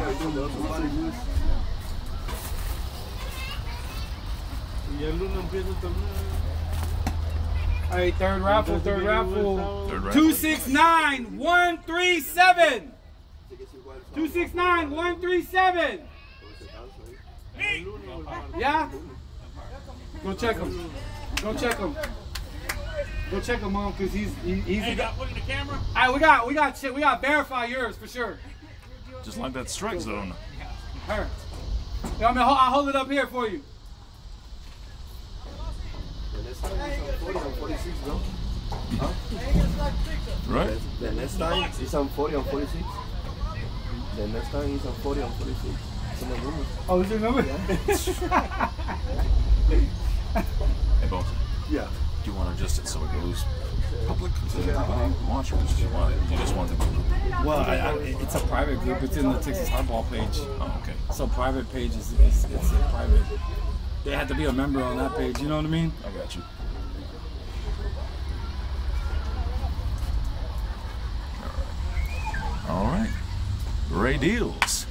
Y el empieza también. Torneo. Hey, third raffle, third ¿qué quiere jugar el raffle. sábado? Third round. 269 137. 269 137. El lunes o el martes. Yeah? Go check him. Go check him. Go check him, mom, cause he's he, he's. Hey, got put in the camera? All right, we got we got shit. We got verify yours for sure. Just like that strike zone. Her. Yeah, I mean, I'll I'll hold it up here for you. The next time it's on 40 and 46. Right? The next time it's on 40 and 46. The next time it's on 40 and 46. Some of them. Oh, is your number? Hey, boss. Yeah. Do you want to adjust it so it goes public to the watch, or just you want it? You just want the group? Well, I, I, it's a private group. It's in the Texas Hardball page. Oh, okay. So private page is it's, it's a private. They have to be a member on that page. You know what I mean? I got you. All right. Ray deals.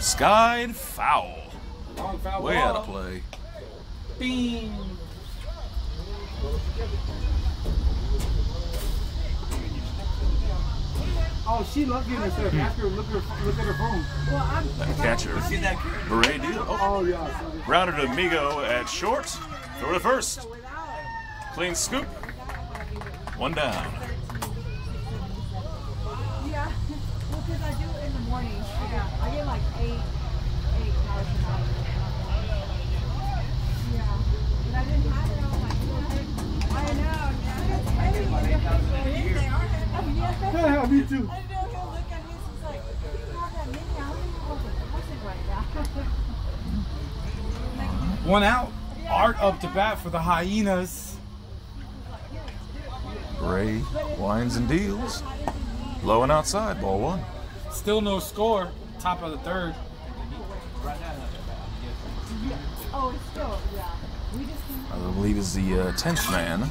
Skied foul. Foul Way ball. out of play. Bing. Oh, she loves getting herself. Ask her, look, her, look at her phone. Well, I'm. That catcher. Ray deal. Oh, Oh, yeah. grounded to Migo at short. Throw to first. Clean scoop. One down. Yeah. Well, because I do it in the morning. I got. I get like eight, eight hours a night. Yeah. And I didn't have it on my I know. Yeah. I didn't want to They are. Yes. Yeah, me too. I know he'll look at me. He's like, you have that many. I don't even want to press right now. One out. Art up to bat for the Hyenas. Ray winds and deals. Low and outside. Ball one. Still no score. Top of the third. oh, it's still. Yeah. I believe is the uh, tenth man.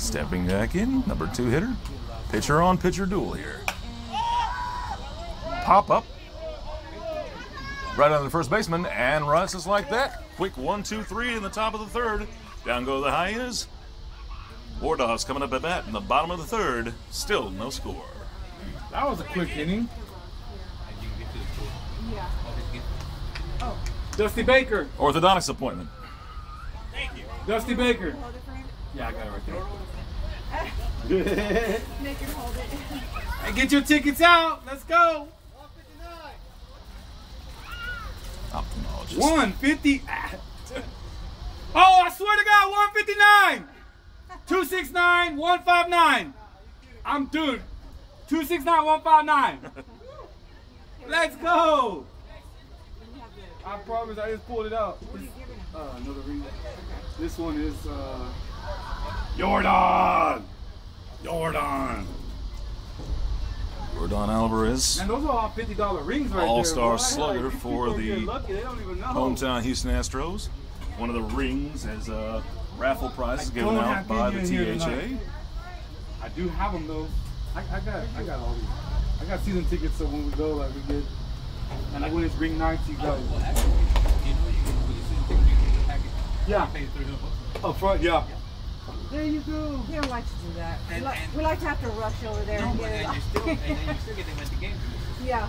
Stepping back in, number two hitter. Pitcher on pitcher duel here. Pop up. Right on the first baseman, and runs just like that. Quick one, two, three in the top of the third. Down go the Hyenas. War Dogs coming up at bat in the bottom of the third. Still no score. That was a quick inning. and you can get to the store. Yeah. Get Dusty Baker. Orthodontics appointment. Thank you. Dusty Baker. Hold it for him. Yeah, I got it right there. Make him hold it. Hey, get your tickets out. Let's go. Ophthalmologist. 150. Oh, I swear to God, 159. 269, 159. I'm dude. 269, 159. Let's go. I promise, I just pulled it out. Giving? Uh, another ring. This one is uh, Jordan. Jordan. Jordan Alvarez. And those are all fifty dollar rings right All-star there. boy. slugger Like, for the get lucky. They don't even know. Hometown Houston Astros. One of the rings as a uh, raffle prize I given out by the any THA. I do have them though. I, I got I got all these. I got season tickets so when we go like we get and like when it's ring nights you go. Well, actually, you know, you can, when you see the ticket, you can get a package. Yeah. You pay 300 bucks. Up front, yeah. There you go. We don't like to do that. We And- like, and- we like to have to rush over there No, and but get it. then you still, and then you still get them at the game. yeah.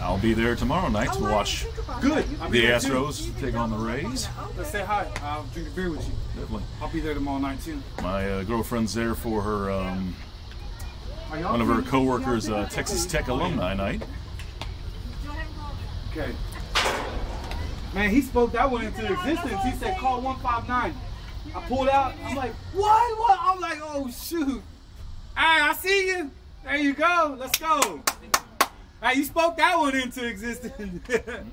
I'll be there tomorrow night Oh, to watch didn't think about Good. that. You I'll can the be there do- too. Astros take on the Rays. Okay. Let's say hi. I'll drink a beer with you. Definitely. I'll be there tomorrow night too. My uh, girlfriend's there for her um, one of her free? coworkers' uh, Texas Tech alumni night. Go ahead and call me. Okay. Man, he spoke that one into existence. He said, call 159. I pulled out. I'm like, what? What? I'm like, oh, shoot. Hey, I see you. There you go. Let's go. Hey, you spoke that one into existence. that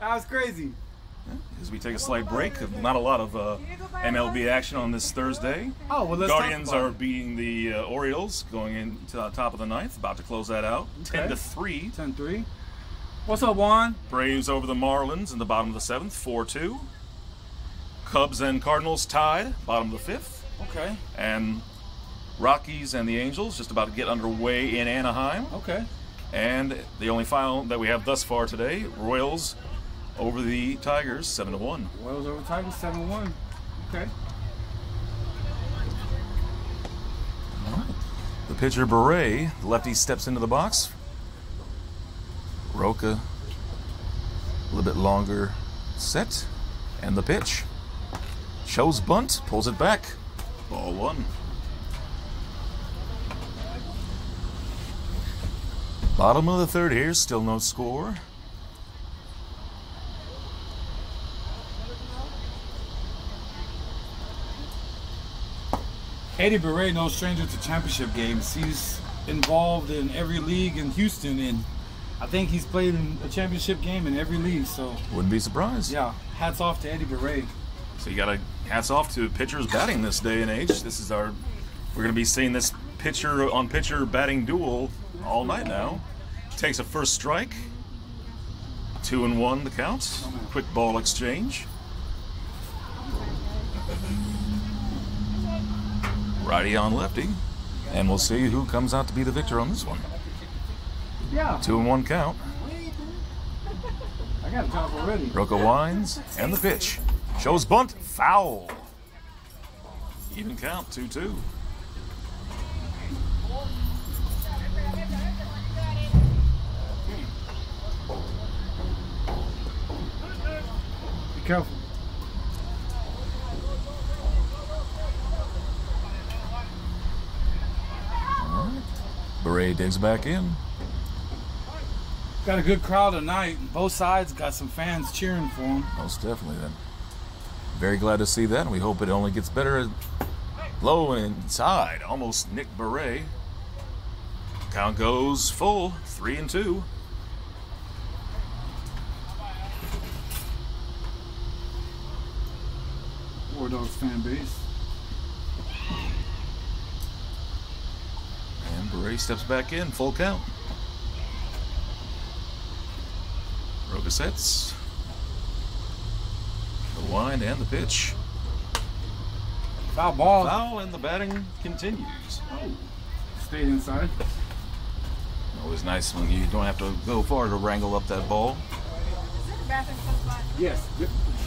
was crazy. As we take a slight break, not a lot of uh, MLB action on this Thursday. Oh, well, let's Guardians are beating the uh, Orioles, going into the top of the ninth, about to close that out, ten to three. 10 3. What's up, Juan? Braves over the Marlins in the bottom of the seventh, four two. Cubs and Cardinals tied, bottom of the fifth, Okay. and Rockies and the Angels just about to get underway in Anaheim. Okay. And the only final that we have thus far today, Royals over the Tigers, seven to one. Royals over Tigers 7 to 1. Okay. The pitcher Beret, the lefty steps into the box. Roca, a little bit longer set, and the pitch. Shows bunt, pulls it back. Ball one. Bottom of the third here, still no score. Eddie Beret, no stranger to championship games. He's involved in every league in Houston, and I think he's played in a championship game in every league. So, Wouldn't be surprised. yeah, hats off to Eddie Beret. So you got to hats off to pitchers batting this day and age. This is our we're going to be seeing this pitcher on pitcher batting duel all night now. Takes a first strike. Two and one the count. Quick ball exchange. Righty on lefty. And we'll see who comes out to be the victor on this one. Yeah, Two and one count. I got a job already. Roca winds and the pitch. Shows bunt. Foul. Even count. 2 2. Be careful. Beret digs back in. Got a good crowd tonight. Both sides got some fans cheering for him. Most definitely then. Very glad to see that, and we hope it only gets better Low inside, almost Nick Beret. Count goes full, three and two. War Dogs fan base. And Beret steps back in, full count. Roca sets. The wind and the pitch. Foul ball. Foul and the batting continues. Oh. Stayed inside. Always nice when you don't have to go far to wrangle up that ball. Is there a bathroom close by? Yes,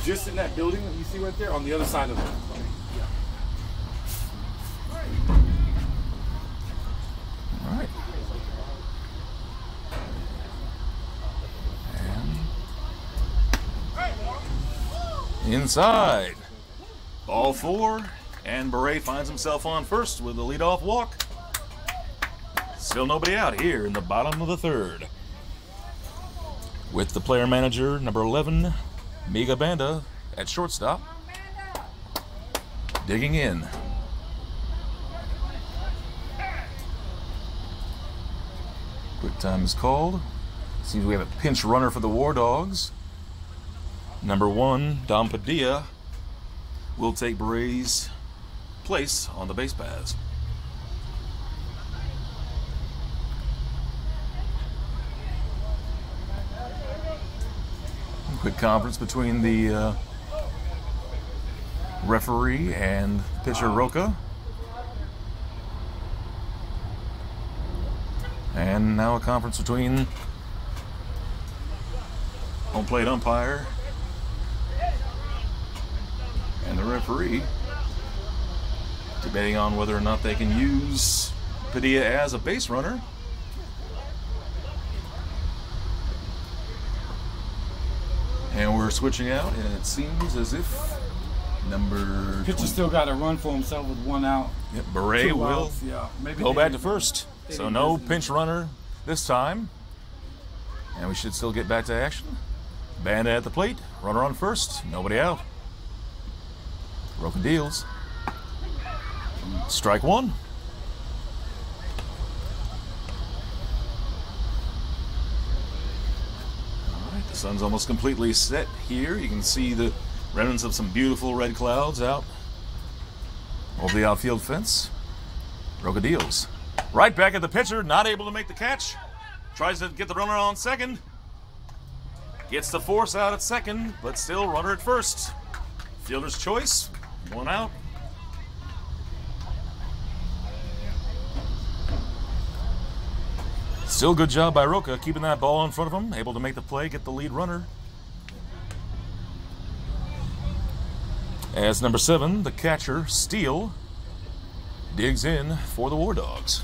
just in that building that you see right there on the other side of it. All right. And inside. Ball four. And Beret finds himself on first with a leadoff walk. Still nobody out here in the bottom of the third. With the player manager, number 11, Miga Banda, at shortstop, digging in. Quick time is called. Seems we have a pinch runner for the War Dogs. Number one, Dom Padilla, will take Beret's place on the base paths. Quick conference between the uh, referee and pitcher Roca. And now a conference between home plate umpire and the referee, debating on whether or not they can use Padilla as a base runner. And we're switching out, and it seems as if number Pitcher still got to run for himself with one out. Yep, Beret Two will outs, Yeah. Maybe go back to first. So no designate. pinch runner this time. And we should still get back to action. Banda at the plate, runner on first, nobody out. Broken deals. Strike one. All right, the sun's almost completely set here. You can see the remnants of some beautiful red clouds out over the outfield fence. Roca deals. Right back at the pitcher, not able to make the catch. Tries to get the runner on second. Gets the force out at second, but still runner at first. Fielder's choice, one out. Still good job by Roca keeping that ball in front of him, able to make the play, get the lead runner. As number seven, the catcher, Steele, digs in for the War Dogs.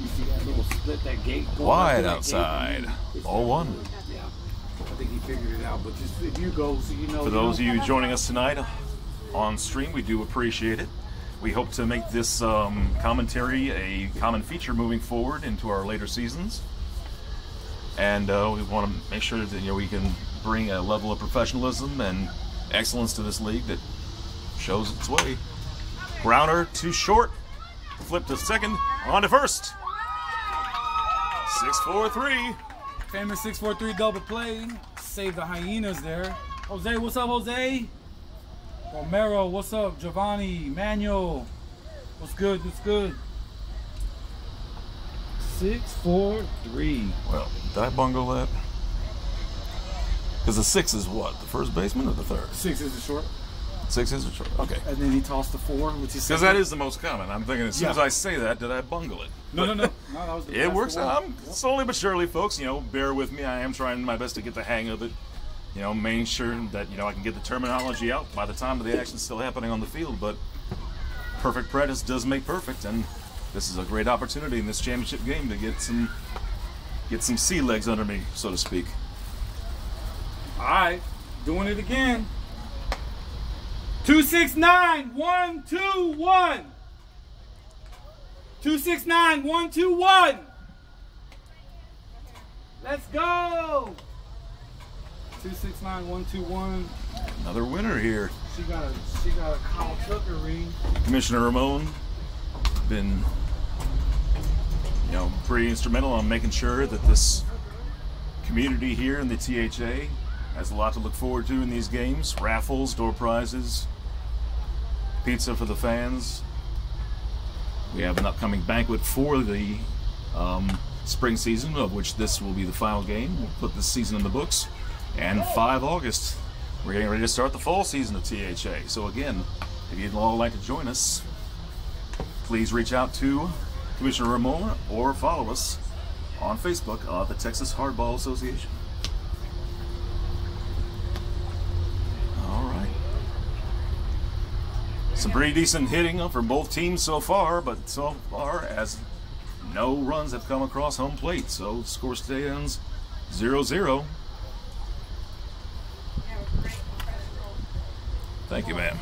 You see that little split, that gate? going up to Wide outside. All one. Yeah. I think he figured it out, but just if you go, so you know. For you those of you joining us tonight on stream, we do appreciate it. We hope to make this um, commentary a common feature moving forward into our later seasons. And uh, we want to make sure that you know we can bring a level of professionalism and excellence to this league that shows its way. Grounder too short. Flip to second. On to first. Six, four, three. Famous 643 double play. Save the hyenas there. Jose, what's up, Jose? Romero, what's up? Giovanni, Manuel. What's good? What's good? Six, four, three. Well, did I bungle that? Because the six is what? The first baseman or the third? Six is the short. Six is. Okay. And then he tossed the four, which is Because that is the most common. I'm thinking as soon Yeah. as I say that, did I bungle it? No, no, no. no that was the, It works out. I'm slowly but surely, folks. You know, bear with me. I am trying my best to get the hang of it. You know, making sure that you know I can get the terminology out by the time the action's still happening on the field. But perfect practice does make perfect, and this is a great opportunity in this championship game to get some get some sea legs under me, so to speak. All right, doing it again. Two six nine one two one. Two six nine one two one. Let's go. Two six nine one two one. Another winner here. She got a she got a Kyle Tucker ring. Commissioner Ramon been you know pretty instrumental on making sure that this community here in the THA has a lot to look forward to in these games. Raffles, door prizes, pizza for the fans. We have an upcoming banquet for the um, spring season, of which this will be the final game. We'll put this season in the books. And 5 August, we're getting ready to start the fall season of THA. So again, if you'd all like to join us, please reach out to Commissioner Ramon or follow us on Facebook the Texas Hardball Association. All right. Some pretty decent hitting from both teams so far, but so far as no runs have come across home plate, so score stands 0 0. Thank you, ma'am.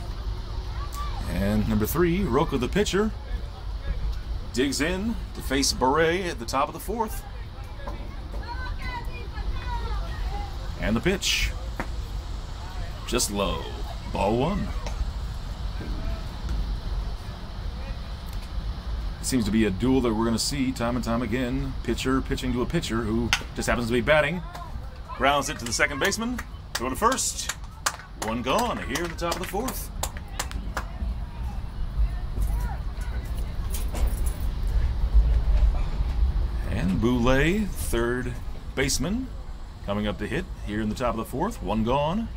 And number three, Roca the pitcher digs in to face Beret at the top of the fourth. And the pitch. Just low. Ball one. Seems to be a duel that we're going to see time and time again. Pitcher pitching to a pitcher who just happens to be batting. Grounds it to the second baseman. Throw to first. One gone here in the top of the fourth. And Boulay, third baseman, coming up to hit here in the top of the fourth. One gone.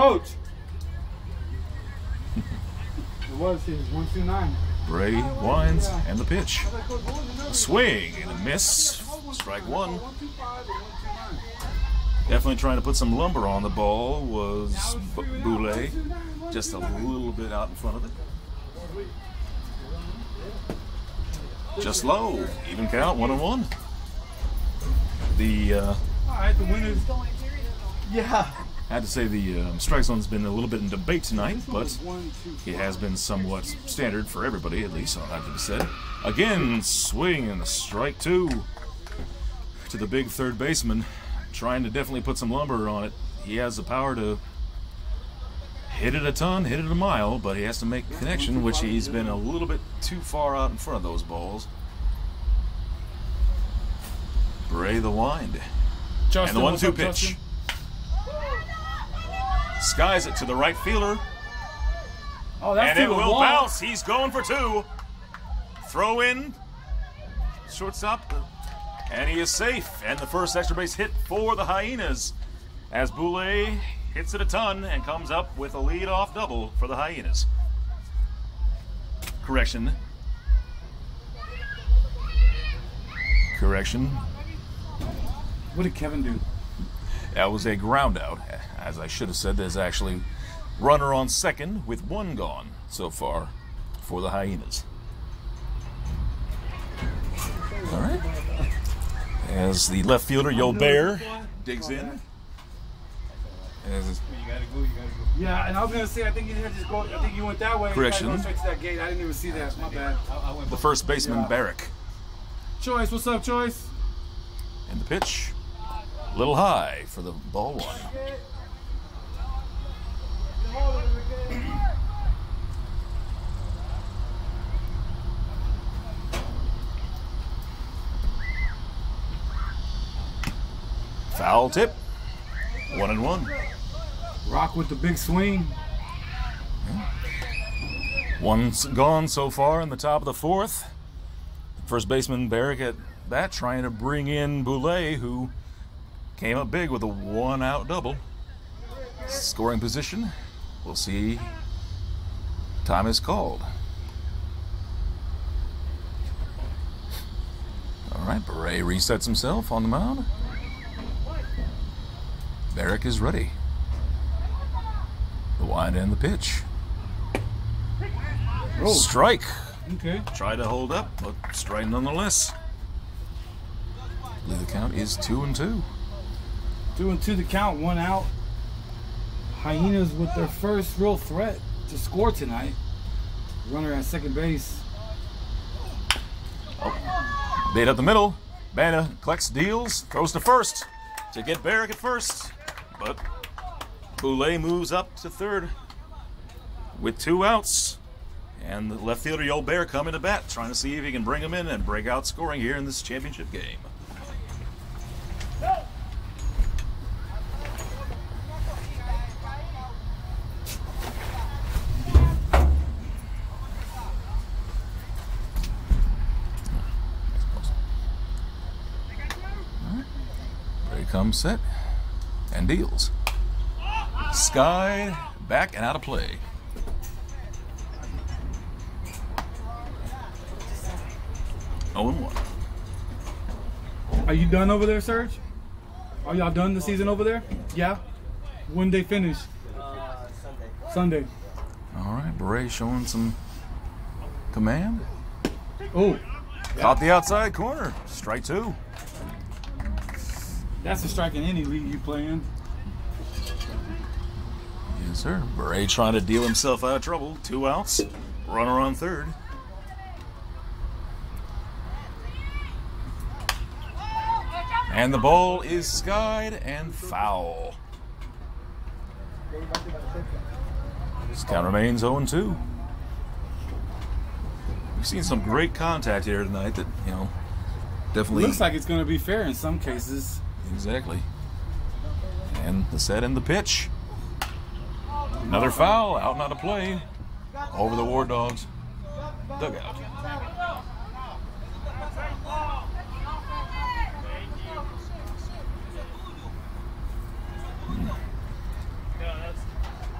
Coach. it was his one two nine. Bray winds and the pitch. Swing and a miss. Strike one. Definitely trying to put some lumber on the ball was B- Boulay. Just a little bit out in front of it. Just low. Even count, one and one. The uh, All right, the winners. Yeah. I had to say the um, strike zone's been a little bit in debate tonight, but it has been somewhat standard for everybody, at least, I'll have to be said. Again, swing and a strike two to the big third baseman, trying to definitely put some lumber on it. He has the power to hit it a ton, hit it a mile, but he has to make a connection, which he's been a little bit too far out in front of those balls. Bray the wind. Justin, And the one what's two pitch. Justin? Skies it to the right fielder. Oh, that's and it will wall. bounce. He's going for two. Throw in. Shortstop. And he is safe. And the first extra base hit for the Hyenas. As Boulay hits it a ton and comes up with a lead-off double for the Hyenas. Correction. Correction. What did Kevin do? That was a ground out. As I should have said, there's actually runner on second with one gone so far for the Hyenas. All right. As the left fielder, Yo Bear, digs in. As Yeah, and I was gonna say I think you had to just go. I think you went that way. Correction. Go straight to that gate. I didn't even see that. My bad. the first baseman, Barrick. Choice, what's up, Choice? And the pitch, a little high for the ball one. Foul tip. One and one. Rock with the big swing. One's gone so far in the top of the fourth. First baseman Barrick at bat trying to bring in Boulay, who came up big with a one out double. Scoring position. We'll see. Time is called. All right, Beret resets himself on the mound. Barrick is ready. The wind and the pitch. Oh. Strike. Okay. Try to hold up, but strike nonetheless. The count is two and two. Two and two to count, one out. Hyenas with their first real threat to score tonight. Runner at second base. Oh, Bait up the middle. Bana collects, deals, throws to first to get Barrick at first. But Boulay moves up to third with two outs. And the left fielder Yo Bear coming to bat, trying to see if he can bring him in and break out scoring here in this championship game. Comes, set, and deals. Sky back and out of play. Oh and one. Are you done over there, Serge? Are y'all done the season over there? Yeah. When they finish? Uh, Sunday. Sunday. All right, Beret showing some command. Oh, Caught the outside corner. Strike two. That's a strike in any league you play in. Yes, sir. Beret trying to deal himself out of trouble. Two outs. Runner on third. And the ball is skied and foul. This count remains 0 2. We've seen some great contact here tonight that, you know, definitely. Looks like it's going to be fair in some cases. Exactly. And the set and the pitch. Another foul, out and out of play. Over the War Dogs dugout. Hmm.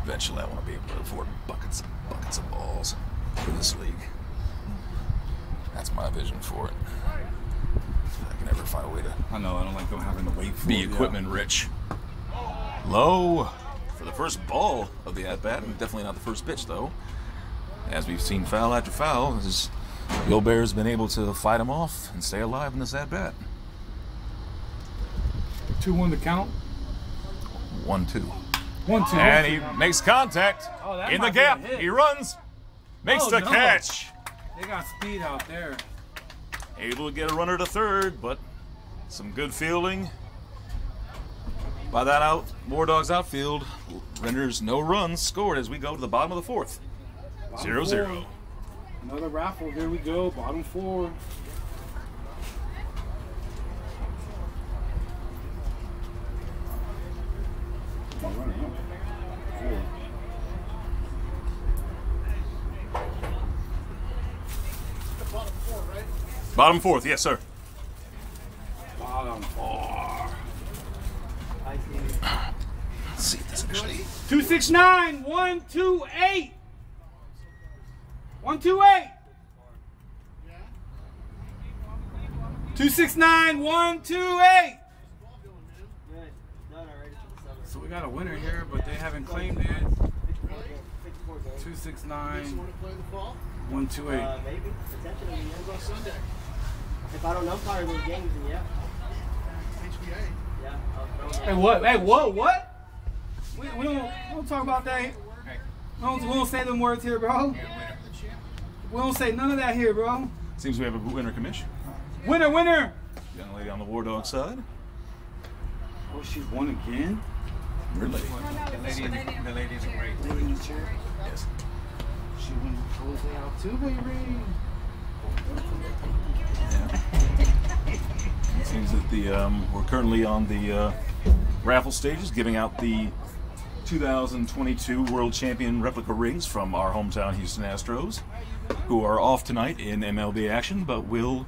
Eventually, I want to be able to afford buckets and buckets of balls for this league. That's my vision for it. If I can ever find a way to I know, I don't like them having to wait for be it, yeah. equipment rich. Low for the first ball of the at bat, and definitely not the first pitch though. As we've seen foul after foul, this is Gilbert's been able to fight him off and stay alive in this at bat. 2 1 to count. One two. 1 2. And he makes contact Oh, in the might be a gap. He runs, makes Oh, the no. catch. They got speed out there. Able to get a runner to third, but some good fielding by that out War Dogs outfield renders no runs scored as we go to the bottom of the fourth. Bottom Zero four. zero. Another raffle. Here we go. Bottom four. Bottom fourth, yes, sir. Bottom four. I see. Let's see if this actually. 269 128. 128. 269 128. Good. Done already for the summer. So we got a winner here, but they haven't claimed it. 54 269 Want to play the fall? 128. Uh, maybe. Potentially. What Sunday? If I don't umpire those games, then yeah. HBA. Yeah. I'll throw Hey, what? Hey, what? What? We, we, don't, we don't talk about that. We don't, we don't say them words here, bro. We don't say none of that here, bro. Seems we have a winner commission. Winner, winner. Young lady on the War Dog side. Oh, she's won again? Really? The lady, the ladies are great. Lady in the chair. Yes. She won the Jose out too, baby. It seems that the um, we're currently on the uh, raffle stages, giving out the 2022 World Champion replica rings from our hometown Houston Astros, who are off tonight in MLB action, but will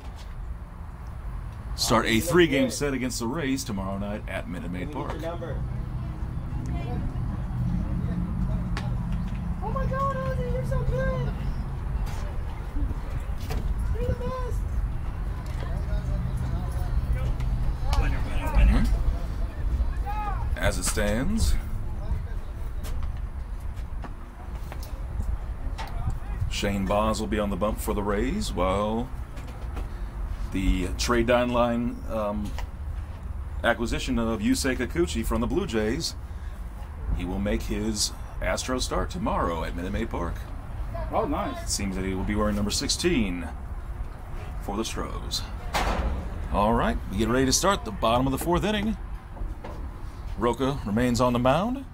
start a three-game set against the Rays tomorrow night at Minute Maid Let me get Park. Oh my God, Ozzy, you're so good. You're the best. As it stands, Shane Baz will be on the bump for the Rays, while the trade deadline um, acquisition of Yusei Kikuchi from the Blue Jays, he will make his Astros start tomorrow at Minute Maid Park. Oh, nice. It seems that he will be wearing number 16 for the Stros. All right, we get ready to start the bottom of the fourth inning. Roca remains on the mound.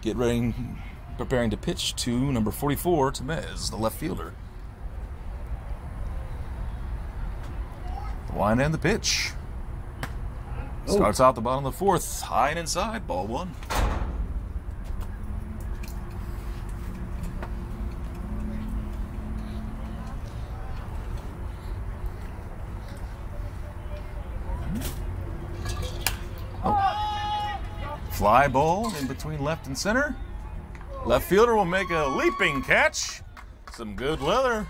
Get ready, preparing to pitch to number 44, Temez, the left fielder. The wind and the pitch. Oh. Starts out the bottom of the fourth, high and inside, ball one. Fly ball in between left and center. Left fielder will make a leaping catch. Some good weather.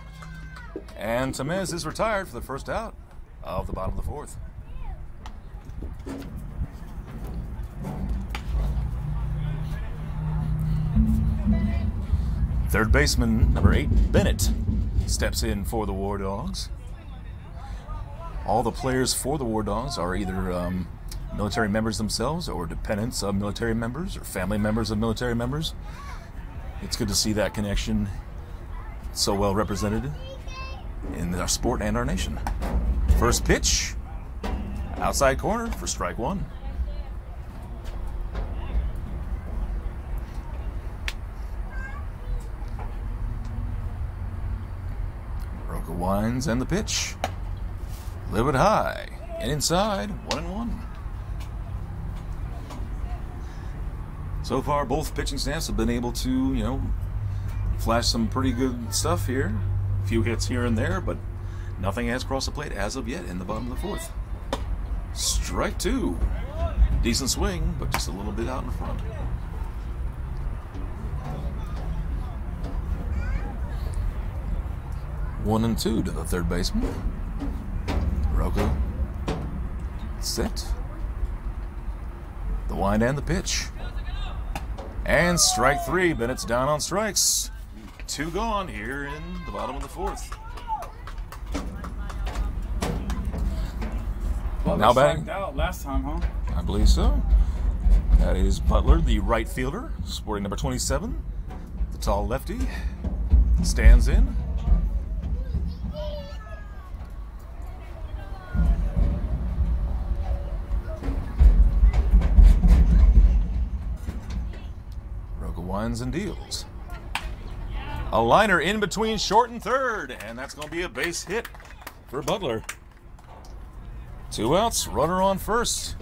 And Temez is retired for the first out of the bottom of the fourth. Third baseman, number eight, Bennett, steps in for the War Dogs. All the players for the War Dogs are either um, military members themselves or dependents of military members or family members of military members. It's good to see that connection so well represented in our sport and our nation. First pitch, outside corner for strike one. Roca winds and the pitch. A little bit high and inside, one and one. So far, both pitching staffs have been able to, you know, flash some pretty good stuff here. A few hits here and there, but nothing has crossed the plate as of yet in the bottom of the fourth. Strike two. Decent swing, but just a little bit out in front. One and two to the third baseman. Roca set. The wind and the pitch. And strike three. Bennett's down on strikes. Two gone here in the bottom of the fourth. Well, Now batting. out last time, huh? I believe so. That is Butler, the right fielder, sporting number 27. The tall lefty stands in. Winds and deals. A liner in between short and third, and that's going to be a base hit for Butler. Two outs, runner on first.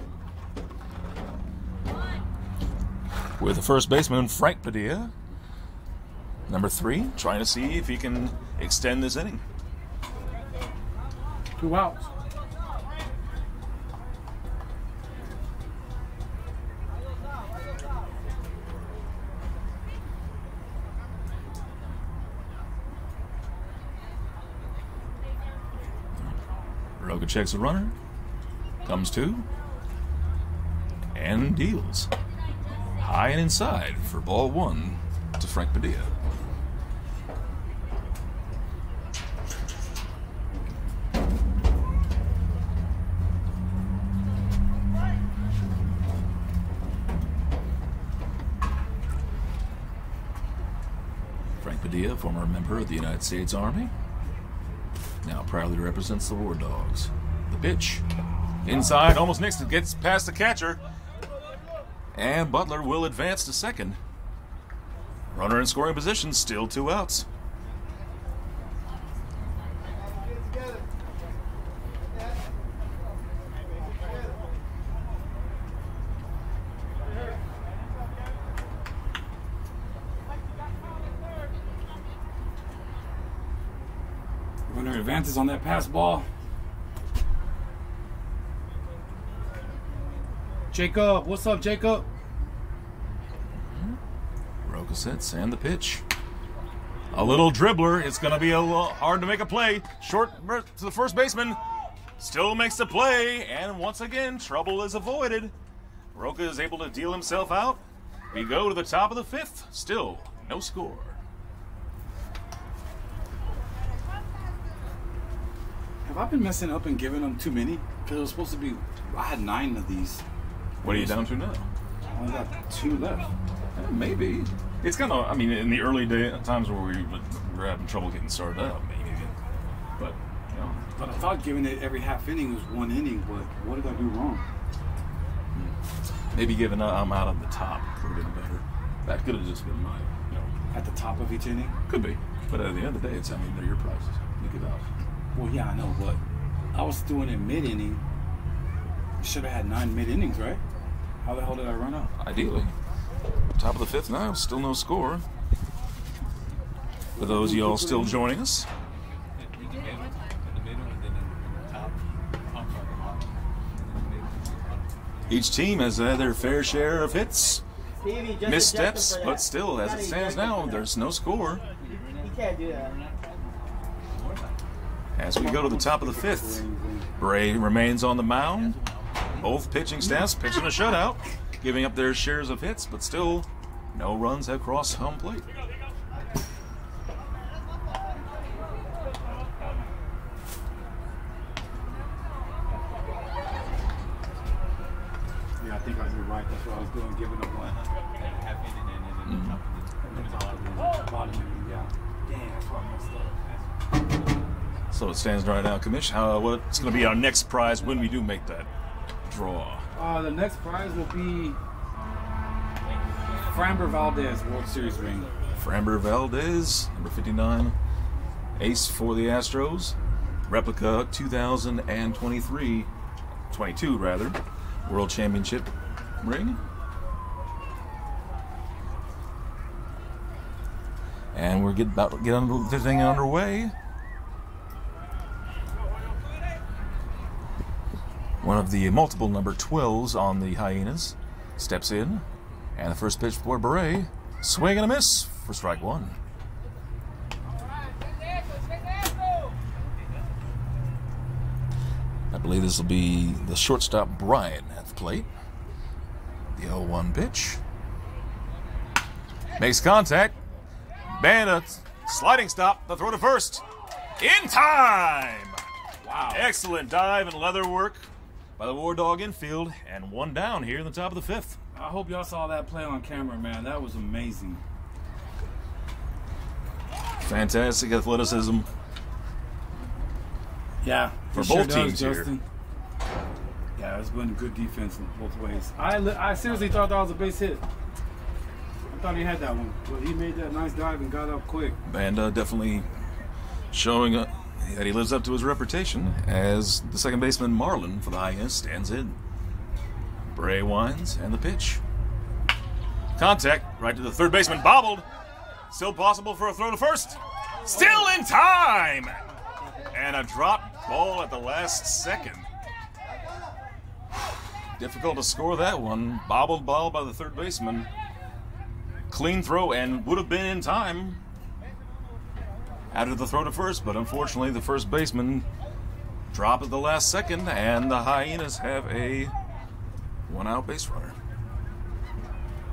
With the first baseman, Frank Padilla. Number three, trying to see if he can extend this inning. Two outs. Roca checks the runner, comes to, and deals. High and inside for ball one to Frank Padilla. Frank Padilla, former member of the United States Army, now proudly represents the War Dogs. The pitch. Inside, almost next, it gets past the catcher. And Butler will advance to second. Runner in scoring position, still two outs. Advances on that pass ball. Jacob, what's up, Jacob? Roca sets and the pitch. A little dribbler. It's going to be a little hard to make a play. Short to the first baseman. Still makes the play. And once again, trouble is avoided. Roca is able to deal himself out. We go to the top of the fifth. Still no score. Have I been messing up and giving them too many? Because it was supposed to be. I had nine of these. What are you down to now? I only got two left. Eh, maybe. It's kind of, I mean, in the early day times where we were having trouble getting started up, maybe. But, you know, But I thought giving it every half inning was one inning, but what did I do wrong? maybe giving up, I'm out on the top would have been better. That could have just been my, you know, At the top of each inning? could be. But at the end of the day, it's, I mean, they're your prizes. You give out. Well, yeah, I know, but I was doing it mid inning. Should have had nine mid innings, right? How the hell did I run out? Ideally. Top of the fifth now, still no score. For those of y'all still joining us, In the middle, in the middle, and then in the top. I'm sorry, bottom. In the middle. each team has had their fair share of hits, missteps, eject him for but still, as it stands now, there's no score. You can't do that. As we go to the top of the fifth, Bray remains on the mound. Both pitching staffs pitching a shutout, giving up their shares of hits, but still, no runs have crossed home plate. Now, Commish. How, what's going to be our next prize when we do make that draw? Uh, the next prize will be Framber Valdez World Series ring. Framber Valdez, number 59, ace for the Astros, replica 2023, 22 rather, World Championship ring. And we're get, about to get under, this thing underway. One of the multiple number 12s on the Hyenas steps in, and the first pitch for Beret, swing and a miss for strike one. I believe this will be the shortstop Brian at the plate. The 0 1 pitch. Makes contact. Banda sliding stop. The throw to first. In time! Wow. Excellent dive and leather work by the War Dog infield, and one down here in the top of the fifth. I hope y'all saw that play on camera, man. That was amazing. Fantastic athleticism. Yeah, For sure both does, teams here. Justin. Yeah, it's been good defense in both ways. I, I seriously thought that was a base hit. I thought he had that one, but he made that nice dive and got up quick. Banda definitely showing uh, that he lives up to his reputation as the second baseman Marlin for the Hyenas stands in. Bray winds and the pitch. Contact right to the third baseman, bobbled. Still possible for a throw to first. Still in time! And a drop ball at the last second. Difficult to score that one. Bobbled ball by the third baseman. Clean throw and would have been in time out of the throw to first, but unfortunately the first baseman dropped at the last second, and the Hyenas have a one out base runner.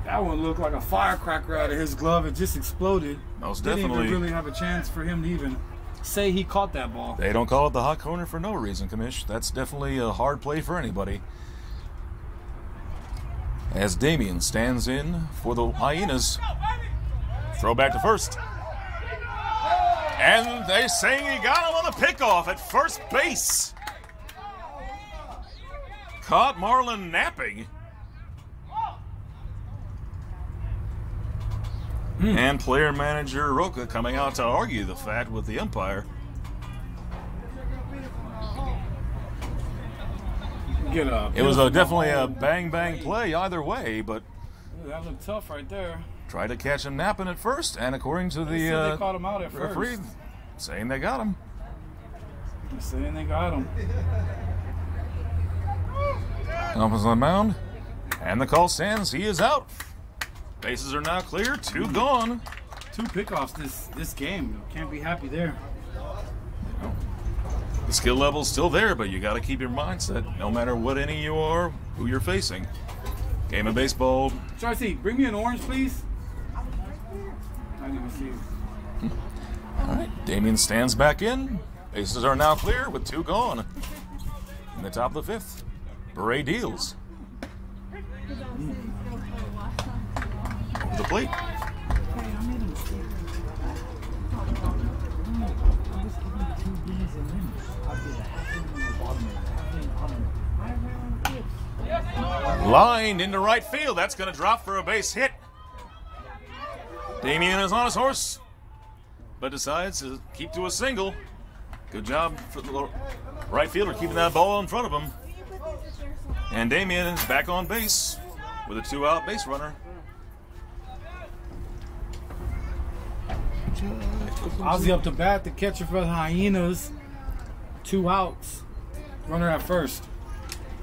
That one looked like a firecracker out of his glove. It just exploded. Most Didn't definitely. even really have a chance for him to even say he caught that ball. They don't call it the hot corner for no reason, Commish. That's definitely a hard play for anybody. As Damien stands in for the Hyenas. Throw back to first. And they say he got him on a pickoff at first base. Caught Marlin napping. Hmm. And player manager Roca coming out to argue the fact with the umpire. Get up. It was a, definitely a bang bang play either way, but That looked tough right there. Tried to catch him napping at first, and according to They the said they uh, caught him out at referee, first. saying they got him. They're saying they got him. Comes on the mound, and the call stands. He is out. Bases are now clear. Two gone. Two pickoffs this this game. Can't be happy there. The skill level's still there, but you got to keep your mindset, no matter what inning you are, who you're facing. Game of baseball. Tracy, bring me an orange, please. All right, Damien stands back in. Bases are now clear with two gone. In the top of the fifth, Beret deals. Over the plate. Lined into right field. That's going to drop for a base hit. Damien is on his horse, but decides to keep to a single. Good job for the right fielder keeping that ball in front of him. And Damien is back on base with a two out base runner. Ozzy up to bat, the catcher for the Hyenas. Two outs. Runner at first.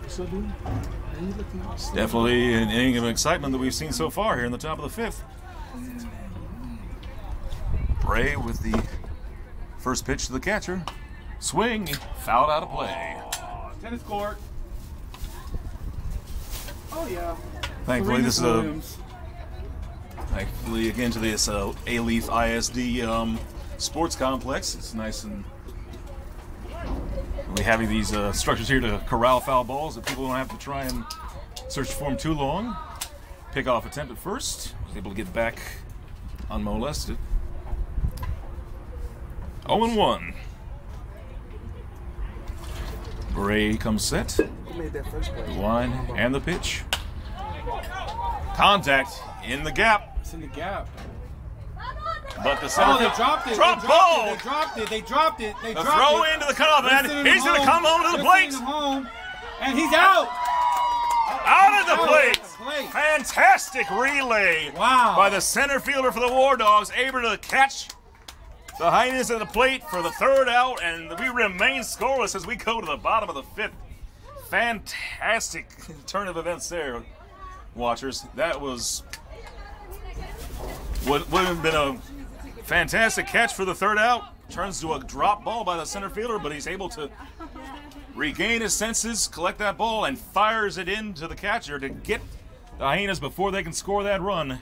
So, dude, are you looking at Definitely an inning of excitement that we've seen so far here in the top of the fifth. Bray with the first pitch to the catcher. Swing, fouled out of play. Tennis court. Oh, yeah. Thankfully, this is a Williams. thankfully again to this uh, Alief ISD um, sports complex. It's nice and we having these uh, structures here to corral foul balls that people don't have to try and search for them too long. Pick off attempt at first. Was able to get back unmolested. 0 and 1. Bray comes set. Who made that first play? The line and the pitch. Contact in the gap, It's in the gap. but the oh, center. Oh, they dropped it. Drop they dropped ball. It. They dropped it. They dropped it. They The dropped throw it. into the cutoff man. He's going to come home to the They're plate. home, and he's out. Out of the plate. of the plate. Fantastic relay Wow. by the center fielder for the War Dogs, able to catch the Hyenas at the plate for the third out, and we remain scoreless as we go to the bottom of the fifth. Fantastic turn of events there, watchers. That was would would have been a fantastic catch for the third out. Turns to a drop ball by the center fielder, but he's able to regain his senses, collect that ball, and fires it into the catcher to get the Hyenas before they can score that run.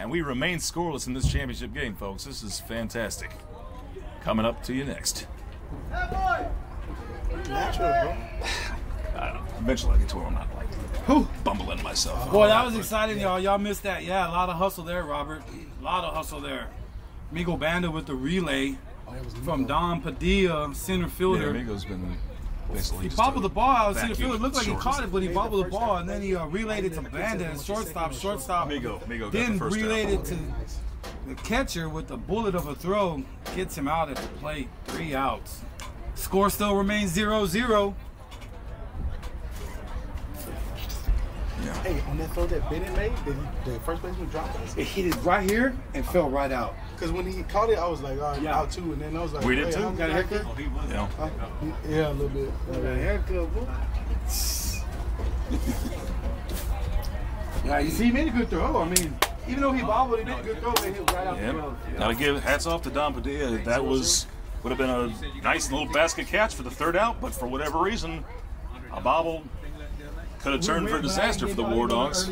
And we remain scoreless in this championship game, folks. This is fantastic. Coming up to you next. Natural, bro. I don't know. Eventually I get to where I'm not like bumbling myself. Boy, that was exciting, y'all. Y'all missed that. Yeah, a lot of hustle there, Robert. A lot of hustle there. Migo Banda with the relay oh, from Don Padilla, center fielder. Yeah, fielder. Amigo's been basically He bobbled the ball out of center vacuum field. It looked like he caught it, but he bobbled the ball, and then he uh, relayed it to Banda and shortstop. Shortstop Amigo, Amigo got then the first relayed out. it to the catcher with the bullet of a throw. Gets him out at the plate. Three outs. Score still remains 0-0. Hey, on that throw that Bennett made, did he, the first baseman dropped it? It hit it right here and fell right out. Because when he caught it, I was like, all right, Yeah. out two. And then I was like, We did wait, too. how Got a did I haircut? get- Yeah. Huh? Yeah, a little bit. Got a haircut, boy. Yeah, you see, he made a good throw. I mean, even though he bobbled, he made a good throw. It hit right out the Yep. Gotta give hats off to Don Padilla. That was would have been a nice little basket catch for the third out, but for whatever reason, a bobble could have turned for a disaster for the War Dogs.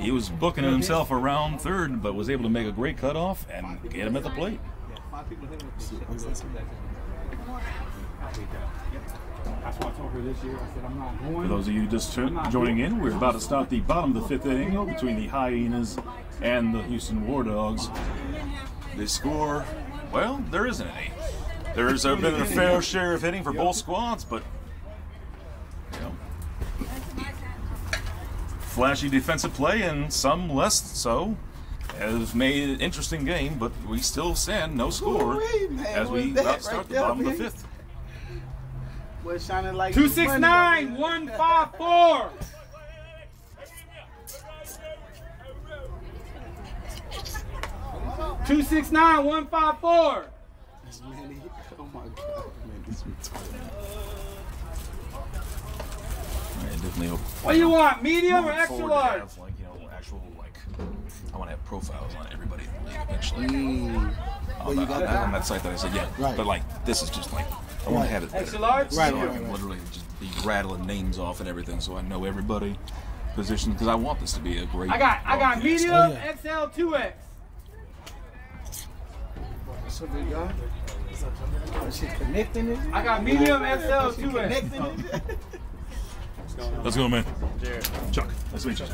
He was booking himself around third, but was able to make a great cutoff and get him at the plate. For those of you just joining in, we're about to start the bottom of the fifth inning between the Hyenas and the Houston War Dogs. The score, well, there isn't any. There's been a fair share of hitting for both squads, but you know, flashy defensive play and some less so has made an interesting game. But we still stand no score Ooh-wee, man, as we about start right the there, bottom of the fifth. Boy, shining like Two six nine one five four. Two six nine one five four. Manny. Oh my God, man, this retarded. Yeah, definitely hope. What do you want, medium or extra large? have, like, you know, actual like, I want to have profiles on everybody in the league eventually. Mm. On, Well, you that, got on that. that site that I said, yeah. Right. But like, this is just like, I want Right. to have it better. Extra large? So Right, I right, can right. literally just be rattling names off and everything, so I know everybody position because I want this to be a great. I got I got medium Oh, yeah. XL two X. So big guy. Oh, shit, connecting it. I got medium XL two X. Connecting it. Let's go, man. Jared. Chuck, nice to meet you.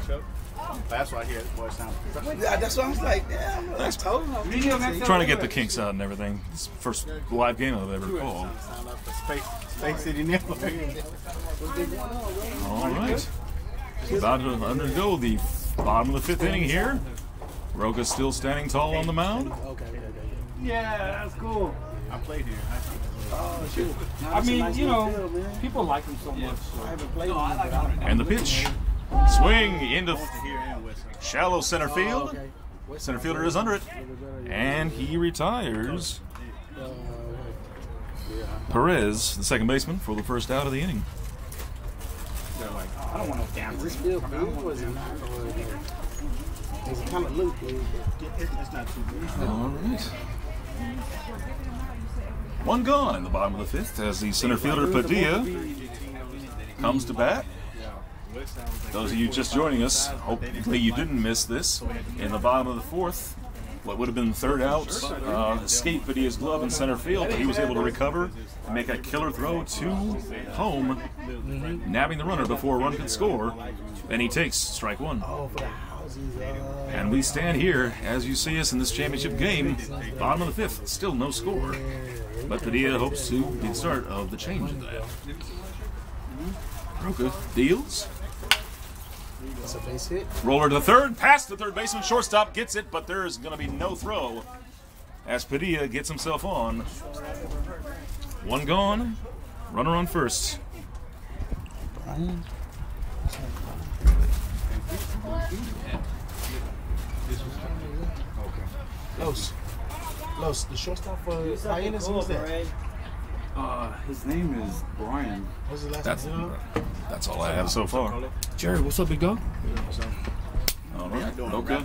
Oh, that's why I hear the boy sound. Yeah, that's what I was like. Damn, I told him. Medium Trying to get the kinks out and everything. It's the first live game I've ever called. Sound like the Space, Space City Network. All right. About to undergo the bottom of the fifth inning here. Roca still standing tall on the mound. Okay, okay, okay. Yeah, that's cool. I played here. Oh, shoot. Nah, I mean, nice you know, field, people like him so much. I haven't played with him, but I- And the pitch. Swing into Here and West Side. shallow center Oh, field. okay. Center fielder is under it. A little better, yeah. And he retires. Uh. Perez, the second baseman, for the first out of the inning. They're like, I don't want no damn Is this field good? Was it not? Or, uh, Does it kind of look good? it's, it's not too good. All right. One gone in the bottom of the fifth as the center fielder Padilla comes to bat. Those of you just joining us, hopefully you didn't miss this. In the bottom of the fourth, what would have been the third out, uh, escaped Padilla's glove in center field, but he was able to recover and make a killer throw to home, nabbing the runner before a run could score. Then he takes strike one. And we stand here as you see us in this championship game, bottom of the fifth, still no score. But Padilla hopes to be the start of the change in that. Roca deals. that's a base hit. Roller to the third, past the third baseman, shortstop gets it, but there is going to be no throw as Padilla gets himself on. One gone, runner on first. Brian. Los. Los, the shortstop for Hyenas, who's that? Uh, his name is Brian. What's the last That's name? that's all I have so far. Jerry, what's up, big dog? All right, Roca.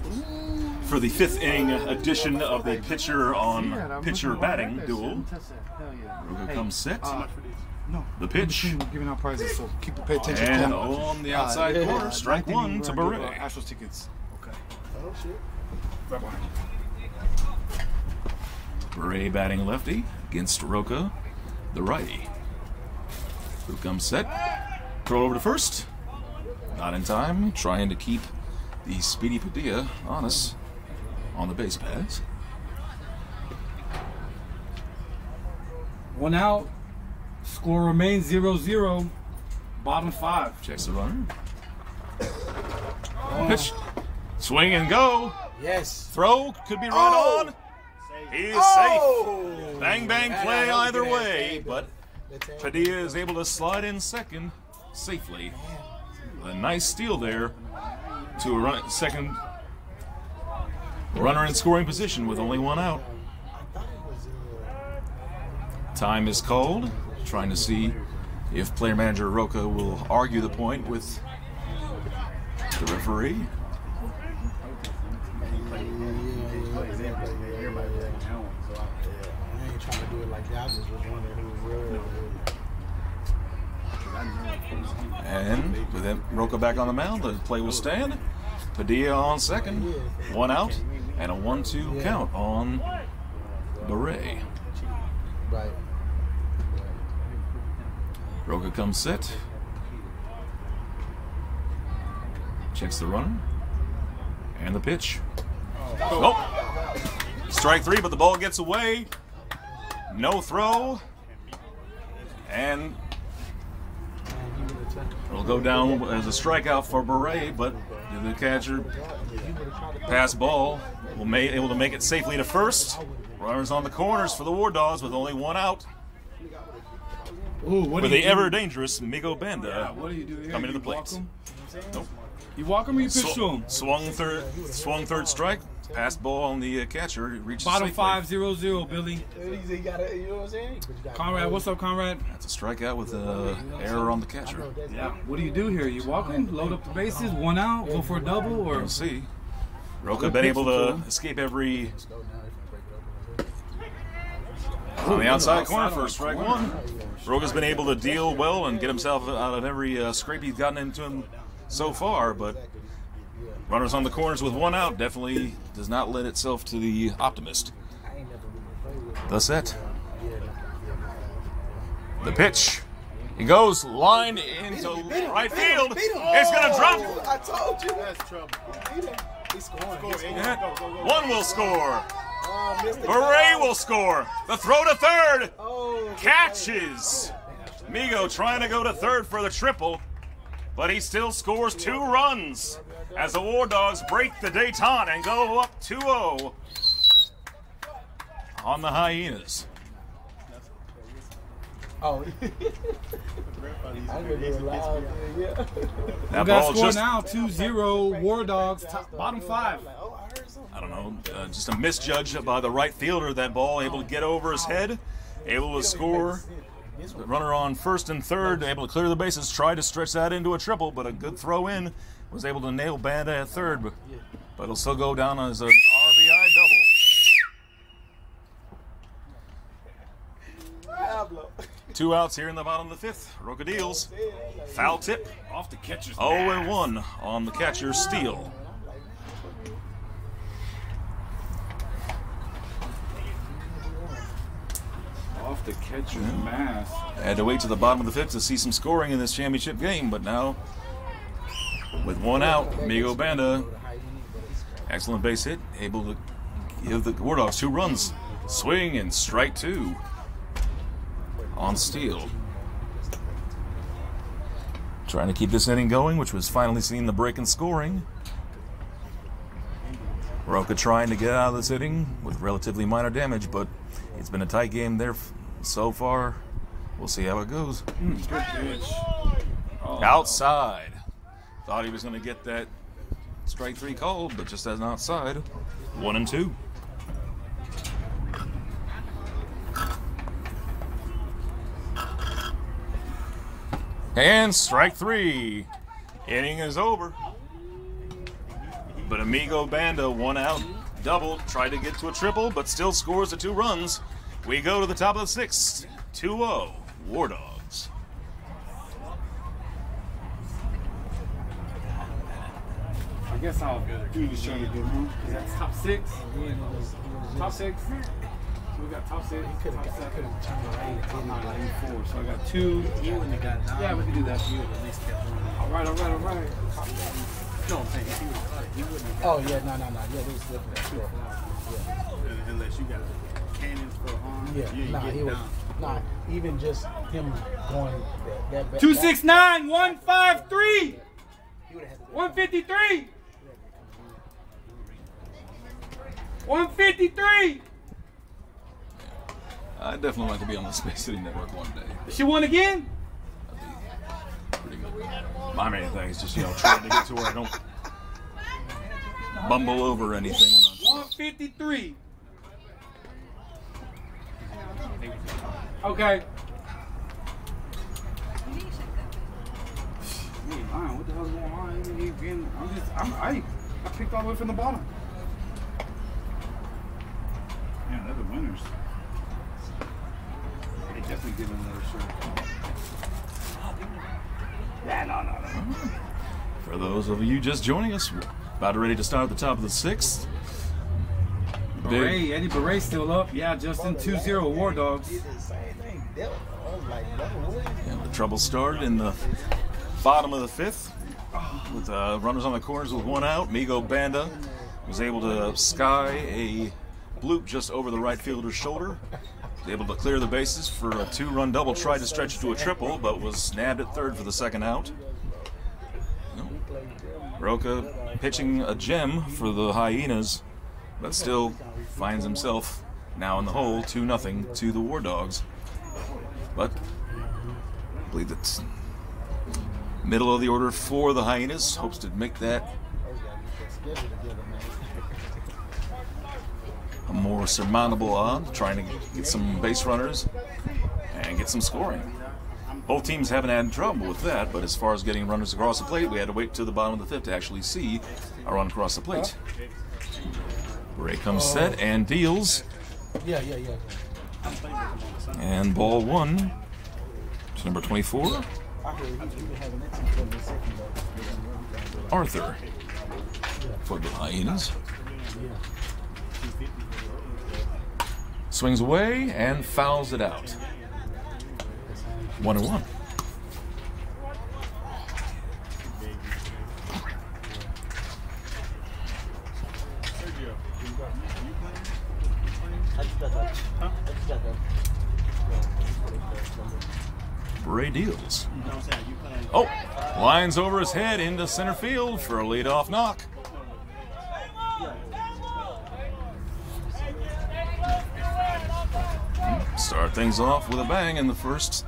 For the fifth inning edition of the pitcher on pitcher batting duel, Roca comes set. No. The pitch. We're giving out prizes, so keep pay attention. And on the outside yeah. corner, strike one to Beret. Astros tickets. Okay. Oh, shit. Beret batting lefty against Roca, the righty. Who comes set? Throw over to first. Not in time. Trying to keep the speedy Padilla honest on the base paths. One out. Score remains 0-0. Bottom five. Checks the runner. Oh. Pitch. Swing and go. Yes. Throw could be run Oh! on. He is Oh! safe. Bang bang play either way, but. Padilla is able to slide in second safely. A nice steal there to a run, second runner in scoring position with only one out. I thought it was, Time is called. Trying to see if player manager Roca will argue the point with the referee. I ain't trying to do it like that. I just was wondering who was there. And with him, Roca back on the mound, the play will stand. Padilla on second, one out, and a one-two count on Beret. Right. Roca comes set. Checks the runner. And the pitch. Oh! Strike three, but the ball gets away. No throw. And it'll go down as a strikeout for Beret, but the catcher pass ball will be able to make it safely to first. Runners on the corners for the War Dogs with only one out. Ooh, what With do the ever dangerous Migo Banda What do you do here? coming to the plate. Nope. You walk him or you pitch to him? swung third, swung third strike. Passed ball on the uh, catcher. It reaches Bottom safely. five, zero, zero, Billy. He got it, you know what I'm saying? But you got Conrad, what's up, Conrad? That's a strikeout with uh, error on the catcher. Yeah. What do you do here? You walk him, load up the bases, one out, go for a double, or We'll see. Roca been able to escape every on the outside corner for strike one. Roca's been able to deal well and get himself out of every uh, scrape he's gotten into him so far, but runners on the corners with one out definitely does not lend itself to the optimist. The set. The pitch. He goes line into right field. It's gonna drop. I told you. That's trouble. Beat him. He's scoring. He's scoring. Yeah. One will score. Oh, Mr. Beret will score. The throw to third. Oh, Catches. Migo trying to go to third for the triple. but he still scores two runs as the War Dogs break the detente and go up 2 0 on the Hyenas. Oh, I'm gonna do loud. Yeah. That We got ball score just, now 2-0 War Dogs top, bottom five. I don't know, uh, just a misjudge by the right fielder. That ball able to get over his head, able to score. The runner on first and third, able to clear the bases, try to stretch that into a triple, but a good throw in was able to nail Banda at third. But, but it'll still go down as an RBI double. Two outs here in the bottom of the fifth. Roca deals. Foul tip. Off the catcher's 0 and 1 on the catcher's steal. Off the catcher's mask. Had to wait to the bottom of the fifth to see some scoring in this championship game, but now, with one out, Migo Banda, excellent base hit, able to give the War Dogs two runs. Swing and strike two on steal. Trying to keep this inning going, which was finally seeing the break in scoring. Roca trying to get out of this inning with relatively minor damage, but it's been a tight game there so far. We'll see how it goes. Hmm, pitch. Outside. Thought he was going to get that strike three called, but just as an outside. One and two. And strike three. Inning is over. But Amigo Banda, one out, double, tried to get to a triple, but still scores the two runs. We go to the top of the sixth. 2 0, guess I'll be trying to good move. Is that top six? Top six? So we got top six, he could top seven, top four. So I got two. You and they got nine. Yeah, we can do that. You at least kept one. All right, all right, all right. No, I'm saying if he was cut, you wouldn't have got Oh, yeah, no, no, no. Yeah, they was looking at sure. Yeah. Unless you got cannons for harm. Yeah, yeah nah, he was. Nah, even just him going that. that, 269, 153, 153. 153. I'd definitely like to be on the Space City Network one day. She won again? Pretty good. My main thing is just, you know, trying to get to where I don't bumble over anything when 153. Okay. You. What the hell's going on? You ain't being- I'm just, I'm, I, I picked all the way from the bottom. Yeah, they're the winners. They definitely give them another shirt. Nah, no, no, no. For those of you just joining us, about ready to start at the top of the sixth. Big, Beret, Eddie Beret still up. Yeah, Justin 2-0 War Dogs. The same thing. Dealt. I was like, no way. and the trouble started in the bottom of the fifth with uh, runners on the corners with one out. Migo Banda was able to sky a bloop just over the right fielder's shoulder. Was able to clear the bases for a two-run double. Tried to stretch it to a triple, but was nabbed at third for the second out. Roca pitching a gem for the Hyenas, but still finds himself now in the hole, 2 nothing to the War Dogs. But I believe that's middle of the order for the Hyenas. Hopes to make that more surmountable odd, trying to get some base runners and get some scoring. Both teams haven't had trouble with that, but as far as getting runners across the plate, we had to wait to the bottom of the fifth to actually see a run across the plate. Ray comes set and deals, Yeah, yeah, yeah. and ball one to number 24, I heard he, he been having that since from the second though. Arthur, for the Hyenas. Swings away and fouls it out. One and one. Bray deals. Oh, lines over his head into center field for a leadoff knock. Start things off with a bang in the first.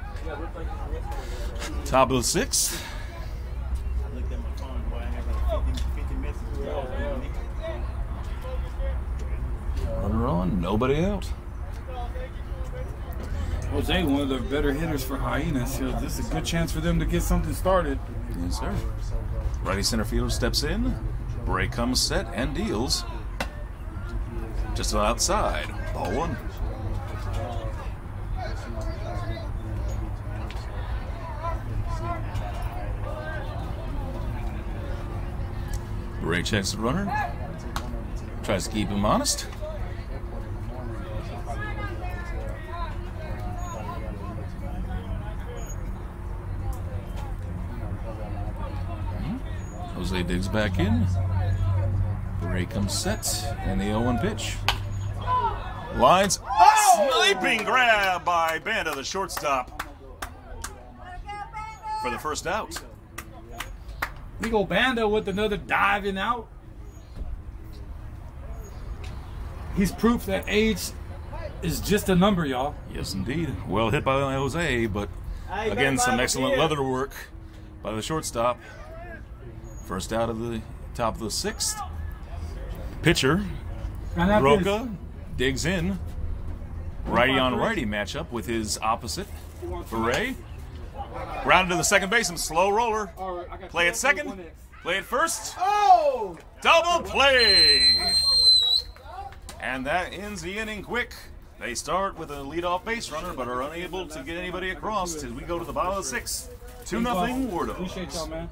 Top of the sixth. I looked at my phone, boy. I had like 50, 50 messages. Runner on, nobody out. Jose, one of the better hitters for Hyenas. So this is a good chance for them to get something started. Yes, sir. Righty center fielder steps in. Bray comes set and deals. Just outside. Ball one. Bray checks the runner. Tries to keep him honest. Hmm. Jose digs back in. Bray comes set, and the 0-1 pitch. Lines. Sniping grab by Banda, the shortstop, for the first out. Migo Banda with another diving out. He's proof that age is just a number, y'all. Yes, indeed. Well hit by Jose, but Hey, again, some excellent here. leather work by the shortstop. First out of the top of the sixth. Pitcher, And that is- Roca, digs in. Righty on righty matchup with his opposite, Beret. Grounded to the second baseman, slow roller. All right, I got Play two it second, play it first. Oh! Double play! And that ends the inning quick. They start with a leadoff base runner, but are unable to get anybody across as we go to the bottom of the sixth. 2 nothing War Appreciate y'all, man.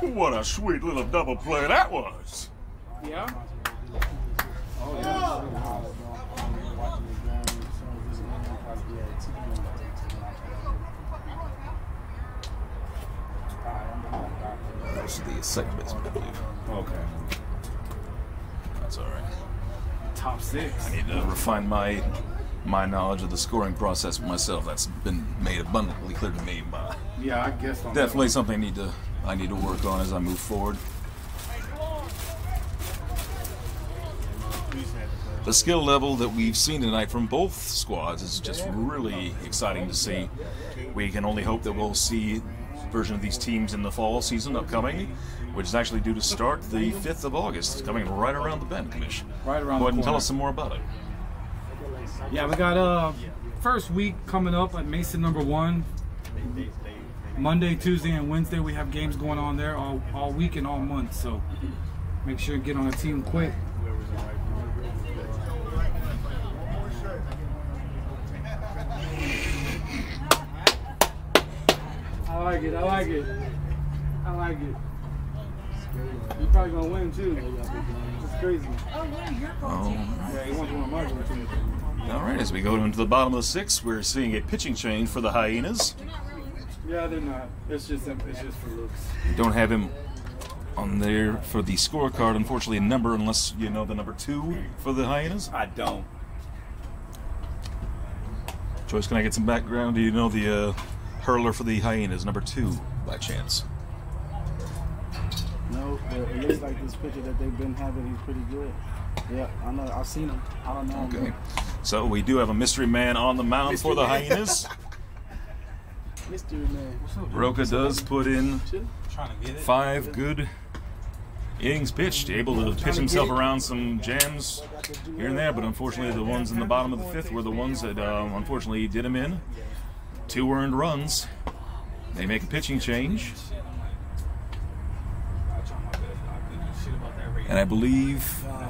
What a sweet little double play that was. Yeah? Oh, yeah. That's the second baseman, I believe. Okay. That's all right. Top six. I need to refine my my knowledge of the scoring process myself. That's been made abundantly clear to me. But Yeah, I guess. definitely something I need to I need to work on as I move forward. The skill level that we've seen tonight from both squads is just really exciting to see. We can only hope that we'll see version of these teams in the fall season upcoming, which is actually due to start the 5th of August, coming right around the bend, Commission. Right around Go ahead and tell us some more about it. Yeah, we got uh first week coming up at Mason number one. Monday, Tuesday, and Wednesday we have games going on there all, all week and all month. So make sure you get on a team quick. Like it. I like it. I like it. You're probably gonna win too. It's crazy. Oh. What are your predictions? Yeah, he wants one of my too. All right, as we go into the bottom of the sixth, we're seeing a pitching change for the Hyenas. Yeah, they're not. It's just it's just for looks. We don't have him on there for the scorecard, unfortunately, a number, unless you know the number two for the Hyenas. I don't. Joyce, can I get some background? Do you know the uh, hurler for the Hyenas, number two, by chance? No, but it looks like this pitcher that they've been having, he's pretty good. Yeah, I know. I've seen him. I don't know. him, Okay. So we do have a mystery man on the mound for the Hyenas. Mystery man. What's up? Roca does put in Trying to get it. five good innings pitched, able to pitch himself around some jams here and there, but unfortunately, the ones in the bottom of the fifth were the ones that um, unfortunately did him in. Two earned runs. They make a pitching change, and I believe. Uh,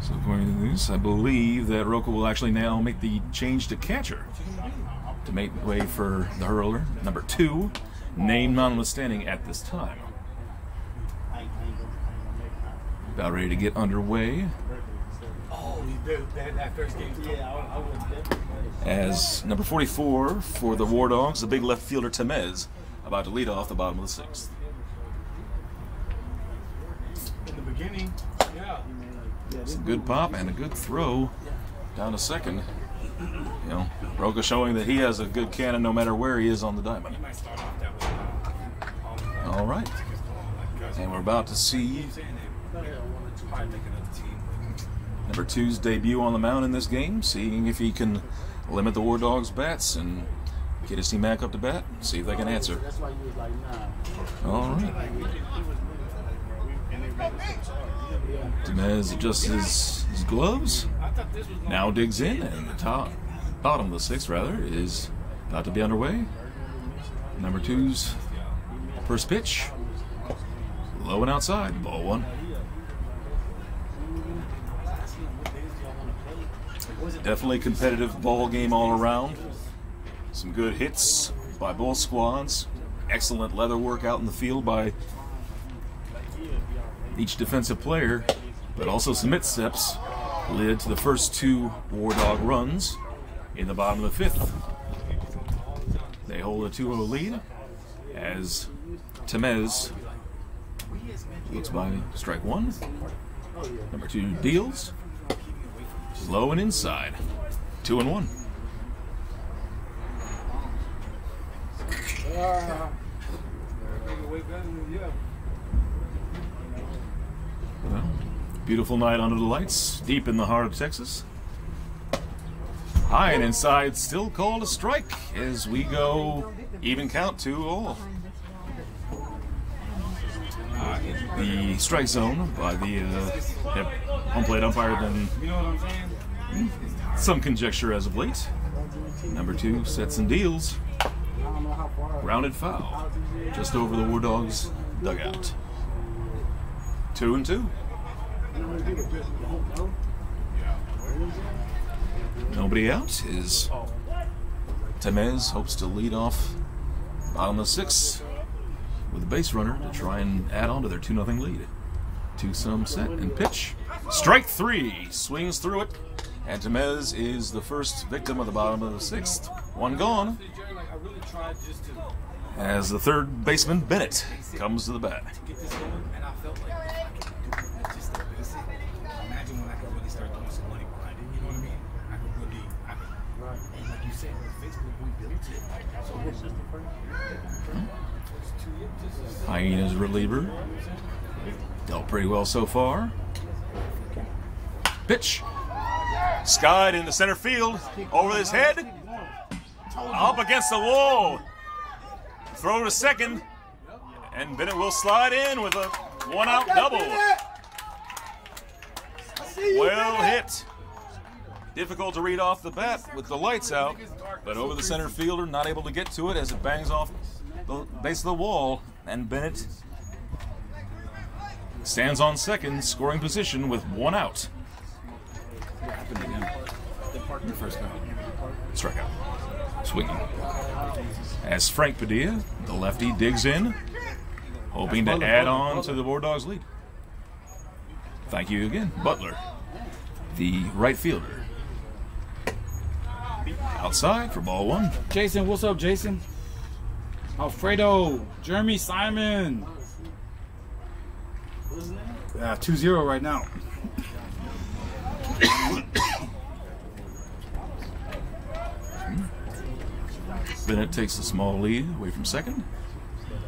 so according to this, I believe that Roca will actually now make the change to catcher to make way for the hurler, number two, name notwithstanding at this time. About ready to get underway as number 44 for the War Dogs, the big left fielder Temez, about to lead off the bottom of the sixth. In the beginning, yeah. Yeah, this Some good pop and a good throw down to second. You know, Roca showing that he has a good cannon no matter where he is on the diamond. He might start off that way. All right. And we're about to see number two's debut on the mound in this game, seeing if he can limit the War Dogs' bats and get his team back up to bat, see if they can answer. That's why you was like, nah. All right. Temez adjusts his, his gloves, I thought this was gonna now digs in, and the top, bottom of the sixth, rather, is about to be underway. Number two's first pitch, low and outside, ball one. Definitely competitive ball game all around. Some good hits by both squads. Excellent leather work out in the field by each defensive player, but also some missteps led to the first two War Dog runs in the bottom of the fifth. They hold a 2 0 lead as Temez looks by strike one. Number two deals. Low and inside. Two and one. Well, beautiful night under the lights, deep in the heart of Texas. High and inside, still called a strike as we go even count two all. The strike zone by the uh, home plate umpire saying? some conjecture as of late. Number two sets and deals. Rounded foul. Just over the War Dogs dugout. Two and two. Nobody out is Temez hopes to lead off bottom of sixth with a base runner to try and add on to their 2 0 lead. Two some set and pitch. Strike three. Swings through it. And Temez is the first victim of the bottom of the sixth. One gone. As the third baseman, Bennett, comes to the bat. get the the Hyena's reliever. Dealt pretty well so far. Pitch. Skied into center field. Over his head. Up against the wall. Throw to second. And Bennett will slide in with a one out double. Well hit. Difficult to read off the bat with the lights out, but over the center fielder, not able to get to it as it bangs off the base of the wall. And Bennett stands on second, scoring position with one out. happened again. The first time. Strikeout. Swinging. As Frank Padilla, the lefty, digs in, hoping to add on to the War Dogs' lead. Thank you again, Butler, the right fielder. Outside for ball one. Jason, what's up, Jason? Alfredo, Jeremy Simon. Yeah, 2 0 right now. Bennett takes a small lead away from second.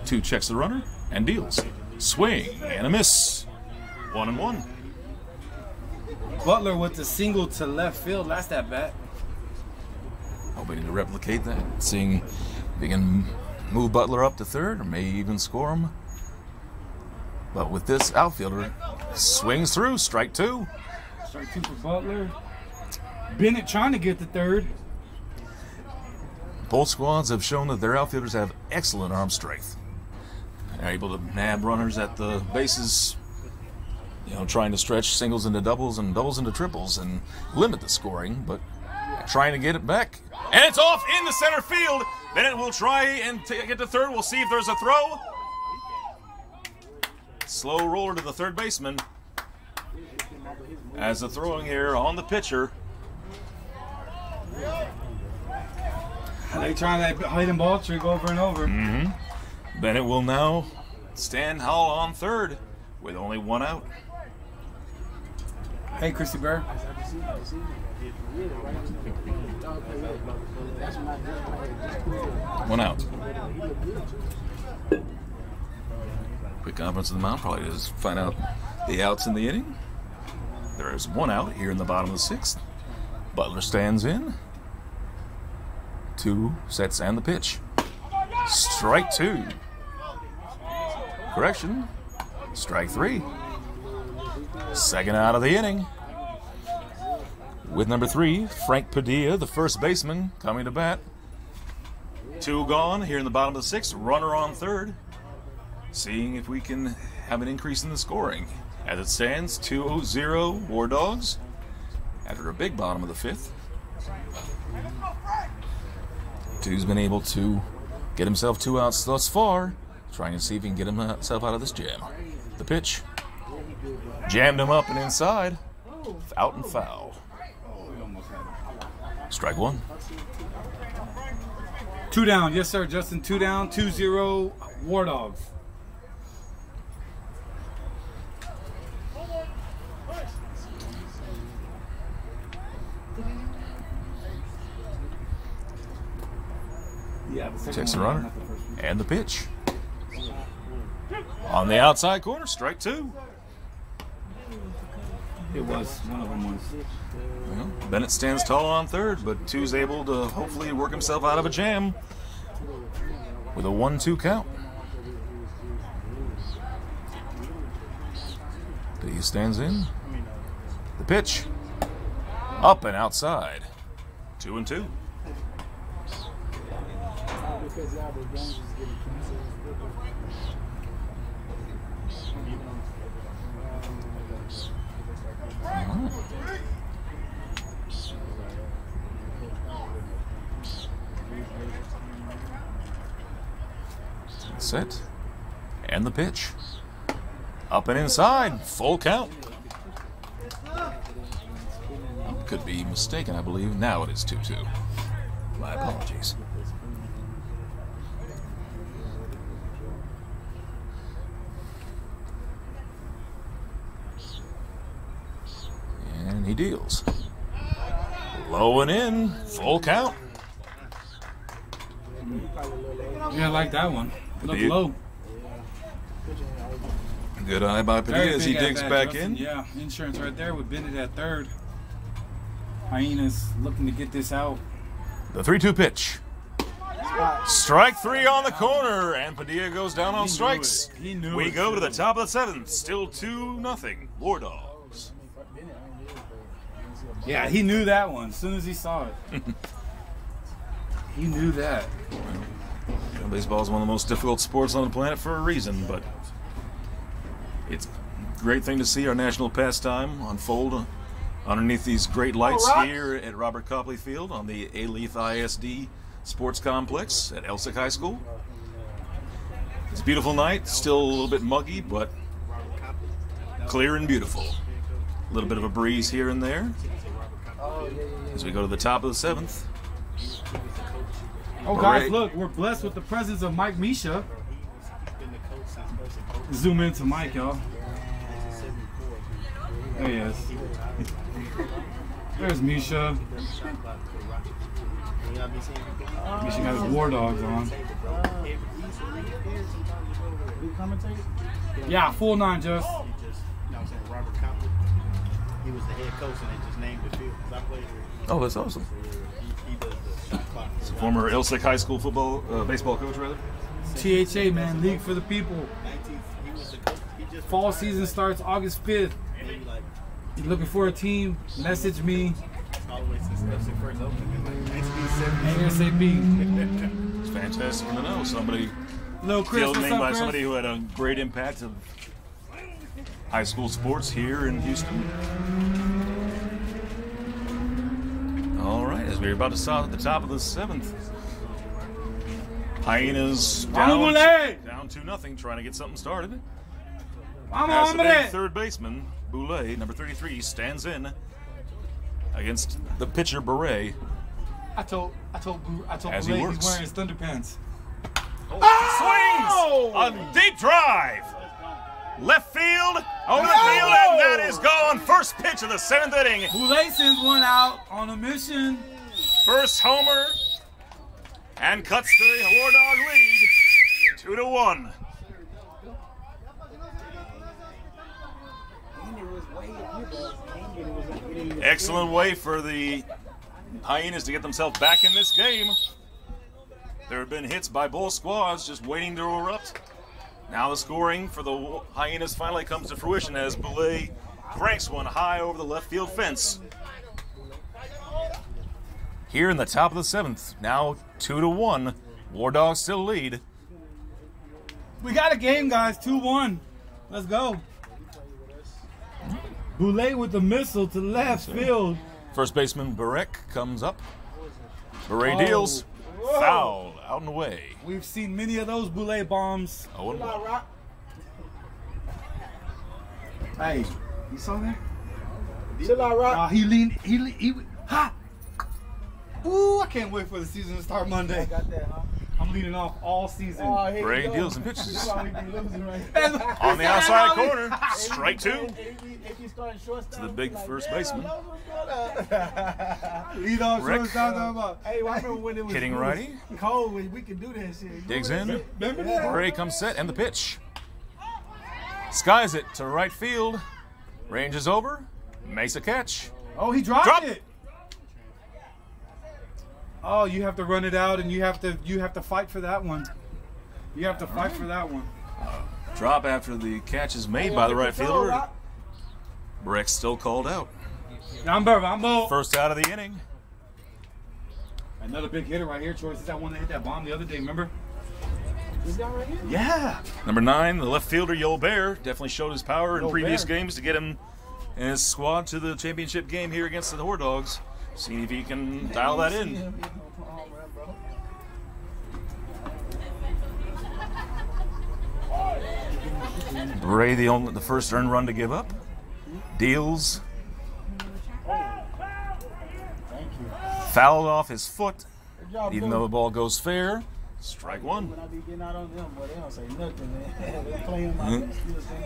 Two checks the runner and deals. Swing and a miss. One and one. Butler with the single to left field last at bat. Hoping to replicate that, seeing if he can move Butler up to third or may even score him. But with this outfielder, swings through, strike two. Strike two for Butler. Bennett trying to get the third. Both squads have shown that their outfielders have excellent arm strength. They're able to nab runners at the bases, you know, trying to stretch singles into doubles and doubles into triples and limit the scoring, but trying to get it back. And it's off in the center field. Bennett will try and get to third. We'll see if there's a throw. Slow roller to the third baseman. As the throwing here on the pitcher. They trying that hidden ball trick over and over. Mm-hmm. Bennett will now stand Howell on third with only one out. Hey, Christy Bear. One out. Quick conference of the mound probably just find out the outs in the inning. There is one out here in the bottom of the sixth. Butler stands in. Two sets and the pitch. Strike two. Correction. Strike three. Second out of the inning. With number three, Frank Padilla, the first baseman, coming to bat. Two gone here in the bottom of the sixth. Runner on third seeing if we can have an increase in the scoring. As it stands, 2 0 War Dogs after a big bottom of the fifth. Two's been able to get himself two outs thus far, trying to see if he can get himself out of this jam. The pitch jammed him up and inside, out and foul. Strike one. Two down. Yes, sir. Justin, two down. 2 0 War Dogs. Yeah, the Takes the runner not the first one. and the pitch. On the outside corner, strike two. It was. One of them was. Bennett stands tall on third, but two's able to hopefully work himself out of a jam with a one-two count. He stands in. The pitch up and outside. Two and two. Because Albert Jones is getting cancer. Set. And the pitch. Up and inside. Full count. Could be mistaken, I believe. Now it is 2 2. My apologies. And he deals. Low and in. Full count. Yeah, I like that one. Look low. Good eye by Padilla as he digs back Justin. in. Yeah, insurance right there with Bennett at third. Hyenas looking to get this out. The 3 2 pitch. Strike three on the corner, and Padilla goes down on He knew strikes. it. He knew we go to the top of the seventh. Still 2 nothing. War Dogs. Yeah, he knew that one as soon as he saw it. he knew that. Baseball is one of the most difficult sports on the planet for a reason, but it's a great thing to see our national pastime unfold uh, underneath these great lights here at Robert Copley Field on the Alief ISD Sports Complex at Elsik High School. It's a beautiful night, still a little bit muggy, but clear and beautiful. A little bit of a breeze here and there as we go to the top of the seventh. Oh, guys, Alright. look, we're blessed with the presence of Mike Misha. Zoom into Mike, y'all. There he is. There's Misha. Misha got his war dogs on. You commentate? Yeah, full nine, just. He you know what I'm saying, Robert Copley. He was the head coach and they just named the field. 'Cause I played here. Oh, that's awesome. He, he does the shot clock. Former Elsik High School football, uh, baseball coach, rather. THA, man, League for the People. 19, he was the coach. He just Fall season starts August 5th. Maybe like You looking for a team? Message me. all the way since FC first opened in like 1970. ASAP. It's fantastic to know somebody Little Chris, killed named up, by Chris? somebody who had a great impact of high school sports here in Houston. All right, as we're about to stop at the top of the seventh, Hyenas down, down to nothing, trying to get something started. As the third baseman, Boulay, number 33, stands in against the pitcher Beret. I told, I told, I told As he works. he's wearing his Thunderpants. Oh, swings! Oh! A deep drive! Left field, Over the field, and that is gone. First pitch of the seventh inning. Boulay sends one out on a mission. First homer, and cuts the War Dog lead. Two to one. Excellent way for the Hyenas to get themselves back in this game. There have been hits by both squads just waiting to erupt. Now the scoring for the Hyenas finally comes to fruition as Boulay cranks one high over the left field fence. Here in the top of the seventh, now two to one. War Dogs still lead. We got a game, guys. 2 1. Let's go. Boulay with the missile to left field. First baseman Barek comes up. Beret Oh. deals. Whoa. Foul out and away. We've seen many of those Boulay bombs. Oh, and one. Hey, you saw that? Chill out, Rock. Uh, he leaned. He, le- he, ha! Ooh, I can't wait for the season to start Monday. Got that, huh? I'm leading off all season. Oh, here Bray you go. deals and pitches. This is why we be losing right On the outside corner, strike two. If you start To the big like, first baseman. those was good. Uh. Lead off Rick. shortstop. talking about- Hey, I remember when it was Hitting righty. cold when we could do that shit. You Digs in. that shit? Bray comes set and the pitch. Skies it to right field. Range is over. Makes a catch. Oh, he dropped Drop. it. Oh, you have to run it out, and you have to you have to fight for that one. You have to fight for that one. Drop after the catch is made by the right fielder. Rock. Breck's still called out. Number, Rambo. First out of the inning. Another big hitter right here, Choice. Is that one that hit that bomb the other day? Remember? This guy right here? Yeah. Number nine, the left fielder, Yo Bear, definitely showed his power in previous Bear. games to get him and his squad to the championship game here against the War Dogs. Seeing if he can dial that in. Bray, the only, the first earned run to give up. Deals. Fouled off his foot, even though the ball goes fair. Strike one.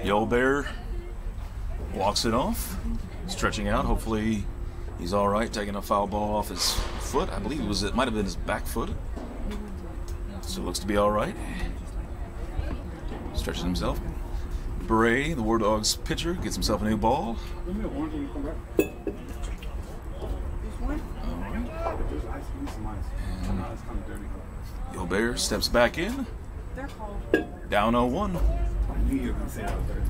Yo Bear walks it off, stretching out. Hopefully, he's all right. Taking a foul ball off his foot. I believe it was it might have been his back foot. Still looks to be all right. Stretches himself. Bray, the War Dogs pitcher, gets himself a new ball. Yo Bear steps back in. Down 0-1. I knew you were gonna say that was dirty.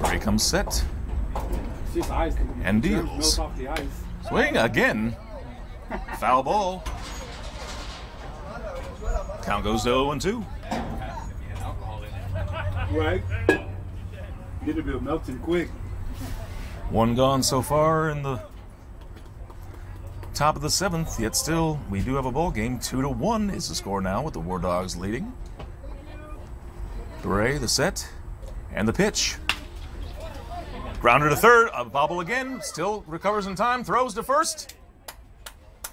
Bray comes set. It's just ice. And deals. Off the ice. Swing again. Foul ball. Count goes to 0 2. Right. Get it be melting quick. One gone so far in the top of the seventh, yet still we do have a ball game. Two to one is the score now with the War Dogs leading. Bray, the set, and the pitch. Grounder to third, a bobble again, still recovers in time, throws to first.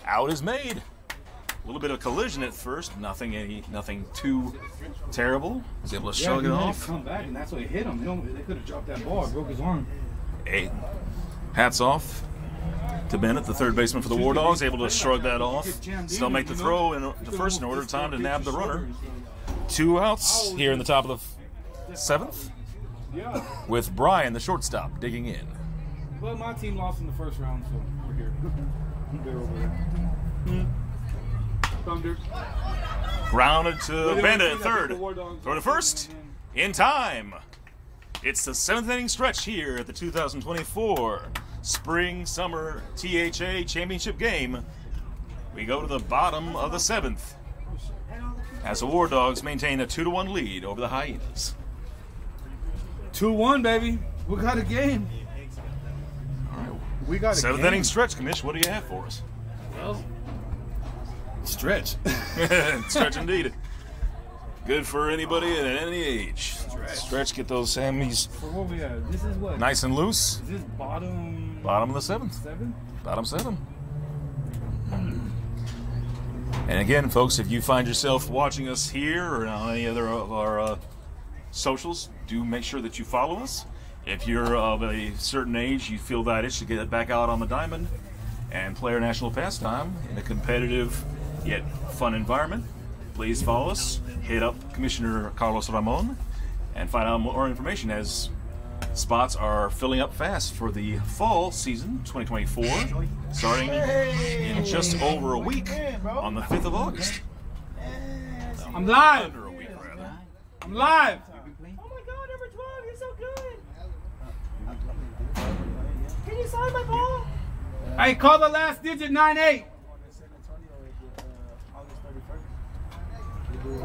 Out is made. A little bit of collision at first, nothing any nothing too terrible. Was able to Yeah, shrug it off. Come back, and that's what hit him. They could have dropped that ball. Broke his arm. Hey, hats off to Bennett, the third baseman for the War Dogs, able to shrug that off, still make the throw in the first in order time to nab the runner. Two outs here in the top of the seventh, Yeah. with Brian, the shortstop, digging in. Well, my team lost in the first round, so we're here. They're over there. Hmm. Thunder. Grounded to Really Bennett wanna at third. the Throw to first. In time. It's the seventh inning stretch here at the 2024 Spring Summer THA Championship game. We go to the bottom of the seventh as the War Dogs maintain a 2 to 1 lead over the Hyenas. 2 1, baby. We got a game. All right. We got a Seventh game. inning stretch, Commish. What do you have for us? Well, stretch. stretch indeed. Good for anybody at any age. Stretch, Stretch get those Sammys For what we have? This is what? nice and loose. Is this bottom Bottom of the seventh. seven? Bottom seven. And again, folks, if you find yourself watching us here or on any other of our uh, socials, do make sure that you follow us. If you're of a certain age, you feel that itch to get back out on the diamond and play our national pastime in a competitive yet fun environment, please follow us. Hit up Commissioner Carlos Ramon and find out more information as spots are filling up fast for the fall season 2024, starting in just over a week on the 5th of August. I'm live. Under a week, rather. I'm live. Oh my god, number 12, you're so good. Can you sign my ball? Hey, call the last digit 98.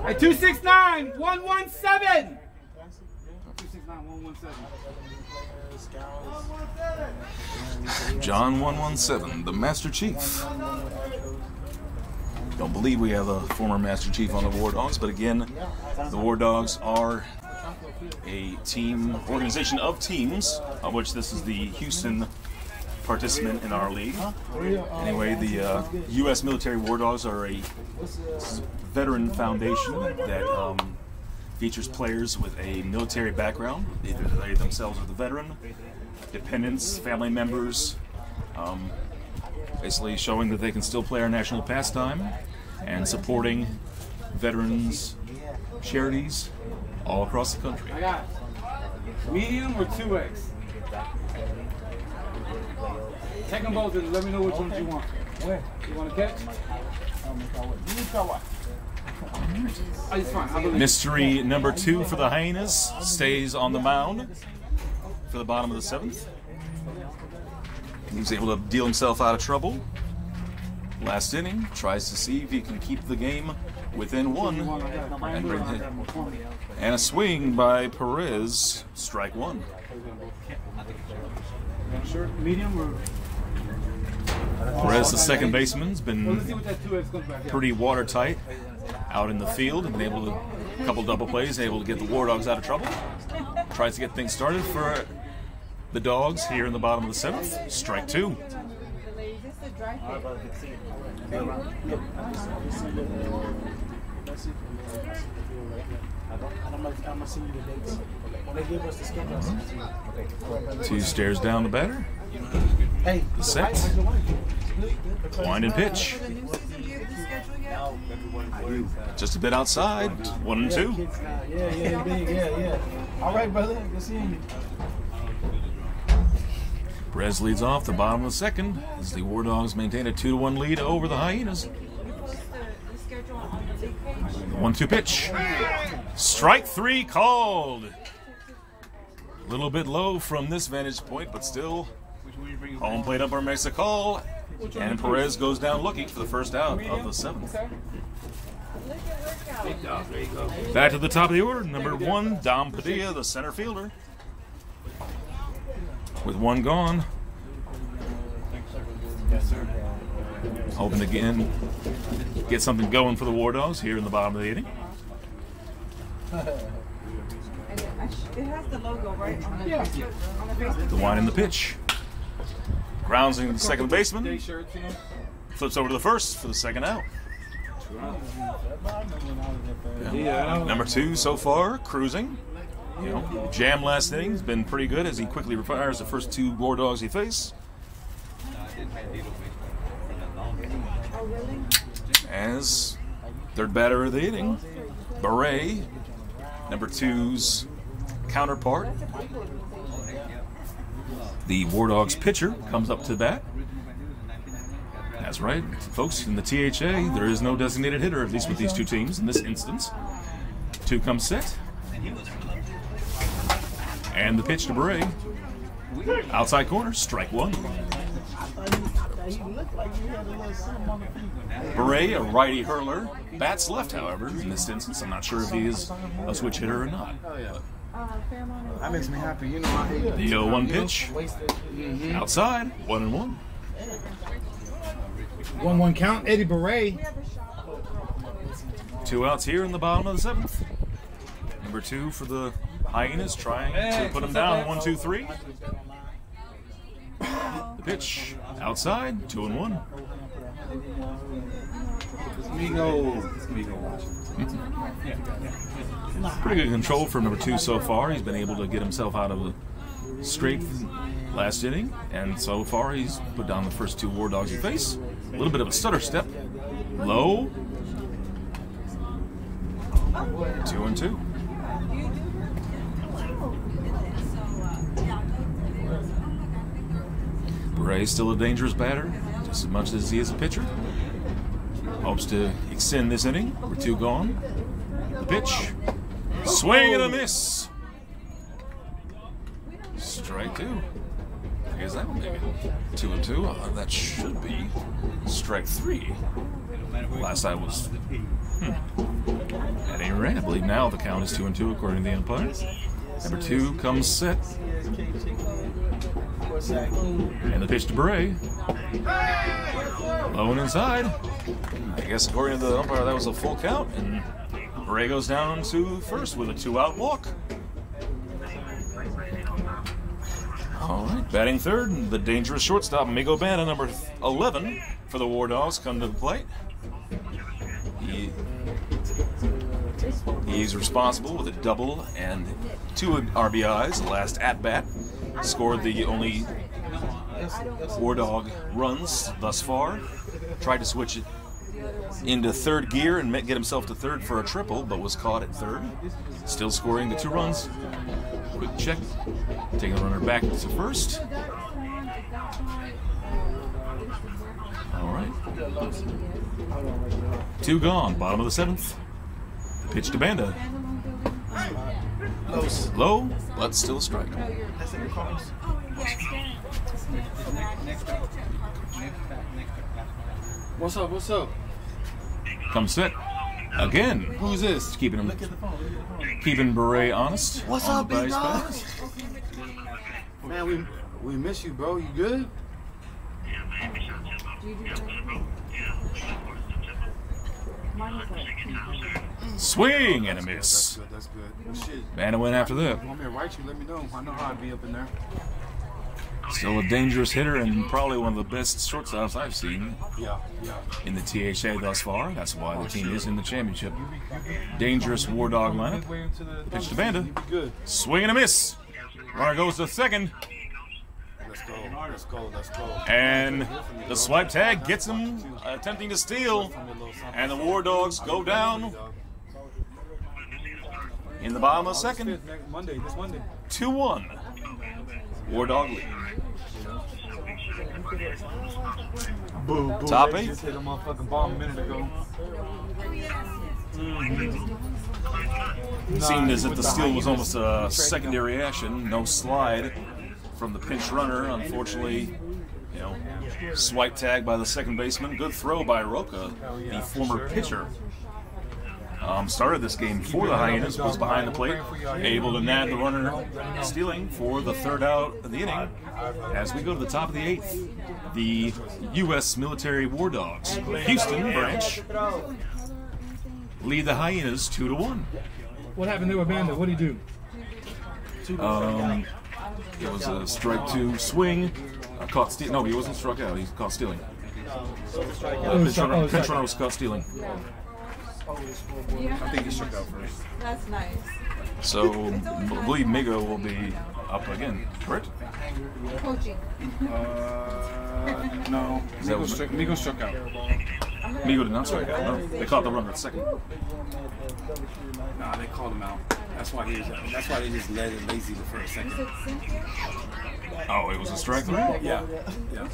Hey, 269 117. 269 117. John 117, the Master Chief. Don't believe we have a former Master Chief on the War Dogs, but again, the War Dogs are a team organization of teams, of which this is the Houston participant in our league. Anyway, the uh, U.S. military War Dogs are a veteran foundation that um, features players with a military background, either they themselves are the veteran, dependents, family members, um, basically showing that they can still play our national pastime and supporting veterans charities all across the country. I got it. Medium or 2X? Take them both and let me know which ones you want. Where? You want to catch? Oh, it's fine. I. Mystery number two for the Hyenas stays on the mound for the bottom of the seventh. He was able to deal himself out of trouble. Last inning, tries to see if he can keep the game within one. And, bring it. And a swing by Perez, strike one. Medium, or Perez, the second baseman, has been what that 2X comes back at. pretty watertight out in the field and been able to, a couple double plays, able to get the War Dogs out of trouble. Tries to get things started for the Dogs here in the bottom of the seventh. Strike two. Is this the dry fit? I'm gonna you the they us the. Two stares down the batter. Hey, The set. Wind and pitch. Just a bit outside. One and two. Yeah, yeah, yeah, yeah. All right, brother. Good seeing you. Perez leads off the bottom of the second as the War Dogs maintain a 2 to 1 lead over the Hyenas. 1 2 pitch. Strike three called. A little bit low from this vantage point, but still home plate umper makes a call. And Perez goes down looking for the first out of the seventh. Back to the top of the order, number one, Dom Padilla, the center fielder. With one gone. Hoping to again get something going for the War Dogs here in the bottom of the inning. It, I sh- it has the logo, right? On the Facebook, on the Facebook. The one in the pitch. Grounds into the second baseman. Day shirts, you know? Flips over to the first for the second out. Yeah. Number two so far, cruising. You know, jam last inning has been pretty good as he quickly retires the first two War Dogs he faced. As third batter of the inning, Beret, number two's counterpart. The War Dogs pitcher comes up to bat. That's right, folks. In the THA, there is no designated hitter, at least with these two teams in this instance. Two comes set. And the pitch to Beret. Outside corner, strike one. He looked like he had a little something on the feet. Beret, a righty hurler, bats left, however, in this instance. I'm not sure if he is a switch hitter or not. Uh, Fairmont. That makes me happy. You know I hate The 0 1 pitch, Wasted. outside, one and one. One one count. Eddie Beret. Two outs here in the bottom of the seventh. Number two for the Hyenas, trying to put them down. One, two, three. The pitch, outside, two and one. Migo. Migo watching. Pretty good control for number two so far. He's been able to get himself out of a scrape last inning, and so far he's put down the first two War Dogs he face. A little bit of a stutter step. Low. Two and two. Bray's still a dangerous batter, just as much as he is a pitcher. Hopes to extend this inning. We're two gone. The pitch. Swing and a miss. Strike two. I guess that will make it two and two. Uh, that should be strike three. Last I was. Hmm. At any rate, I believe now the count is two and two according to the umpire. Number two comes set. And the pitch to Bray. Low and inside. I guess according to the umpire, that was a full count, and Bray goes down to first with a two-out walk. All right, batting third, the dangerous shortstop Migo Banda, number 11 for the War Dogs, come to the plate. He, he's responsible with a double and two RBIs. The last at bat scored the only War Dog runs thus far. Tried to switch it into third gear and get himself to third for a triple, but was caught at third. Still scoring the two runs. Quick check. Taking the runner back to first. All right. Two gone. Bottom of the seventh. Pitch to Banda. Low, but still a strike. What's up? What's up? Come sit. Again. Who's this? Keeping him keeping Beret honest. What's on up, the big base dog? Man, we we miss you, bro. You good? Swing and a That's miss. good. That's good. Well, went after that. Want me to write you? Let me know. I know how I'd be up in there. Still a dangerous hitter and probably one of the best shortstops I've seen Yeah, yeah. in the THA thus far. That's why the oh, team is in the championship. Dangerous War Dog lineup. Pitch to. You good. Swing and a miss. Runner goes to second. Let's go. Let's go. Let's go. And the swipe tag gets him uh, attempting to steal. And the War Dogs go down in the bottom of the second. Next Monday. This Monday. 2 1. War Dog lead. Boo, boo. Top eight. Just hit a motherfucking bomb a minute ago. Seemed as if the steal was almost a secondary action. No slide from the pinch runner. Unfortunately, you know, swipe tag by the second baseman. Good throw by Roca, the former pitcher. Um, started this game for the Hyenas, was behind the plate, able to nab the runner stealing for the third out of the inning. As we go to the top of the eighth, the U.S. Military War Dogs, Houston branch, lead the Hyenas two to one. What happened there with Banda? What did he do? Um, it was a strike two swing. Uh, caught steal. No, he wasn't struck out. He caught stealing. Oh, pinch runner, oh, pinch runner was caught stealing. I think he struck out first. That's nice. So I believe Migo will be up again. Correct? Coaching. Uh, no. Is Migo struck, Migo struck out. Migo did not strike out. No, they caught the runner at second. Nah, they called him out. That's why he. That's why they just let it lazy for a second. Oh, it was a strike three. Yeah. Yeah.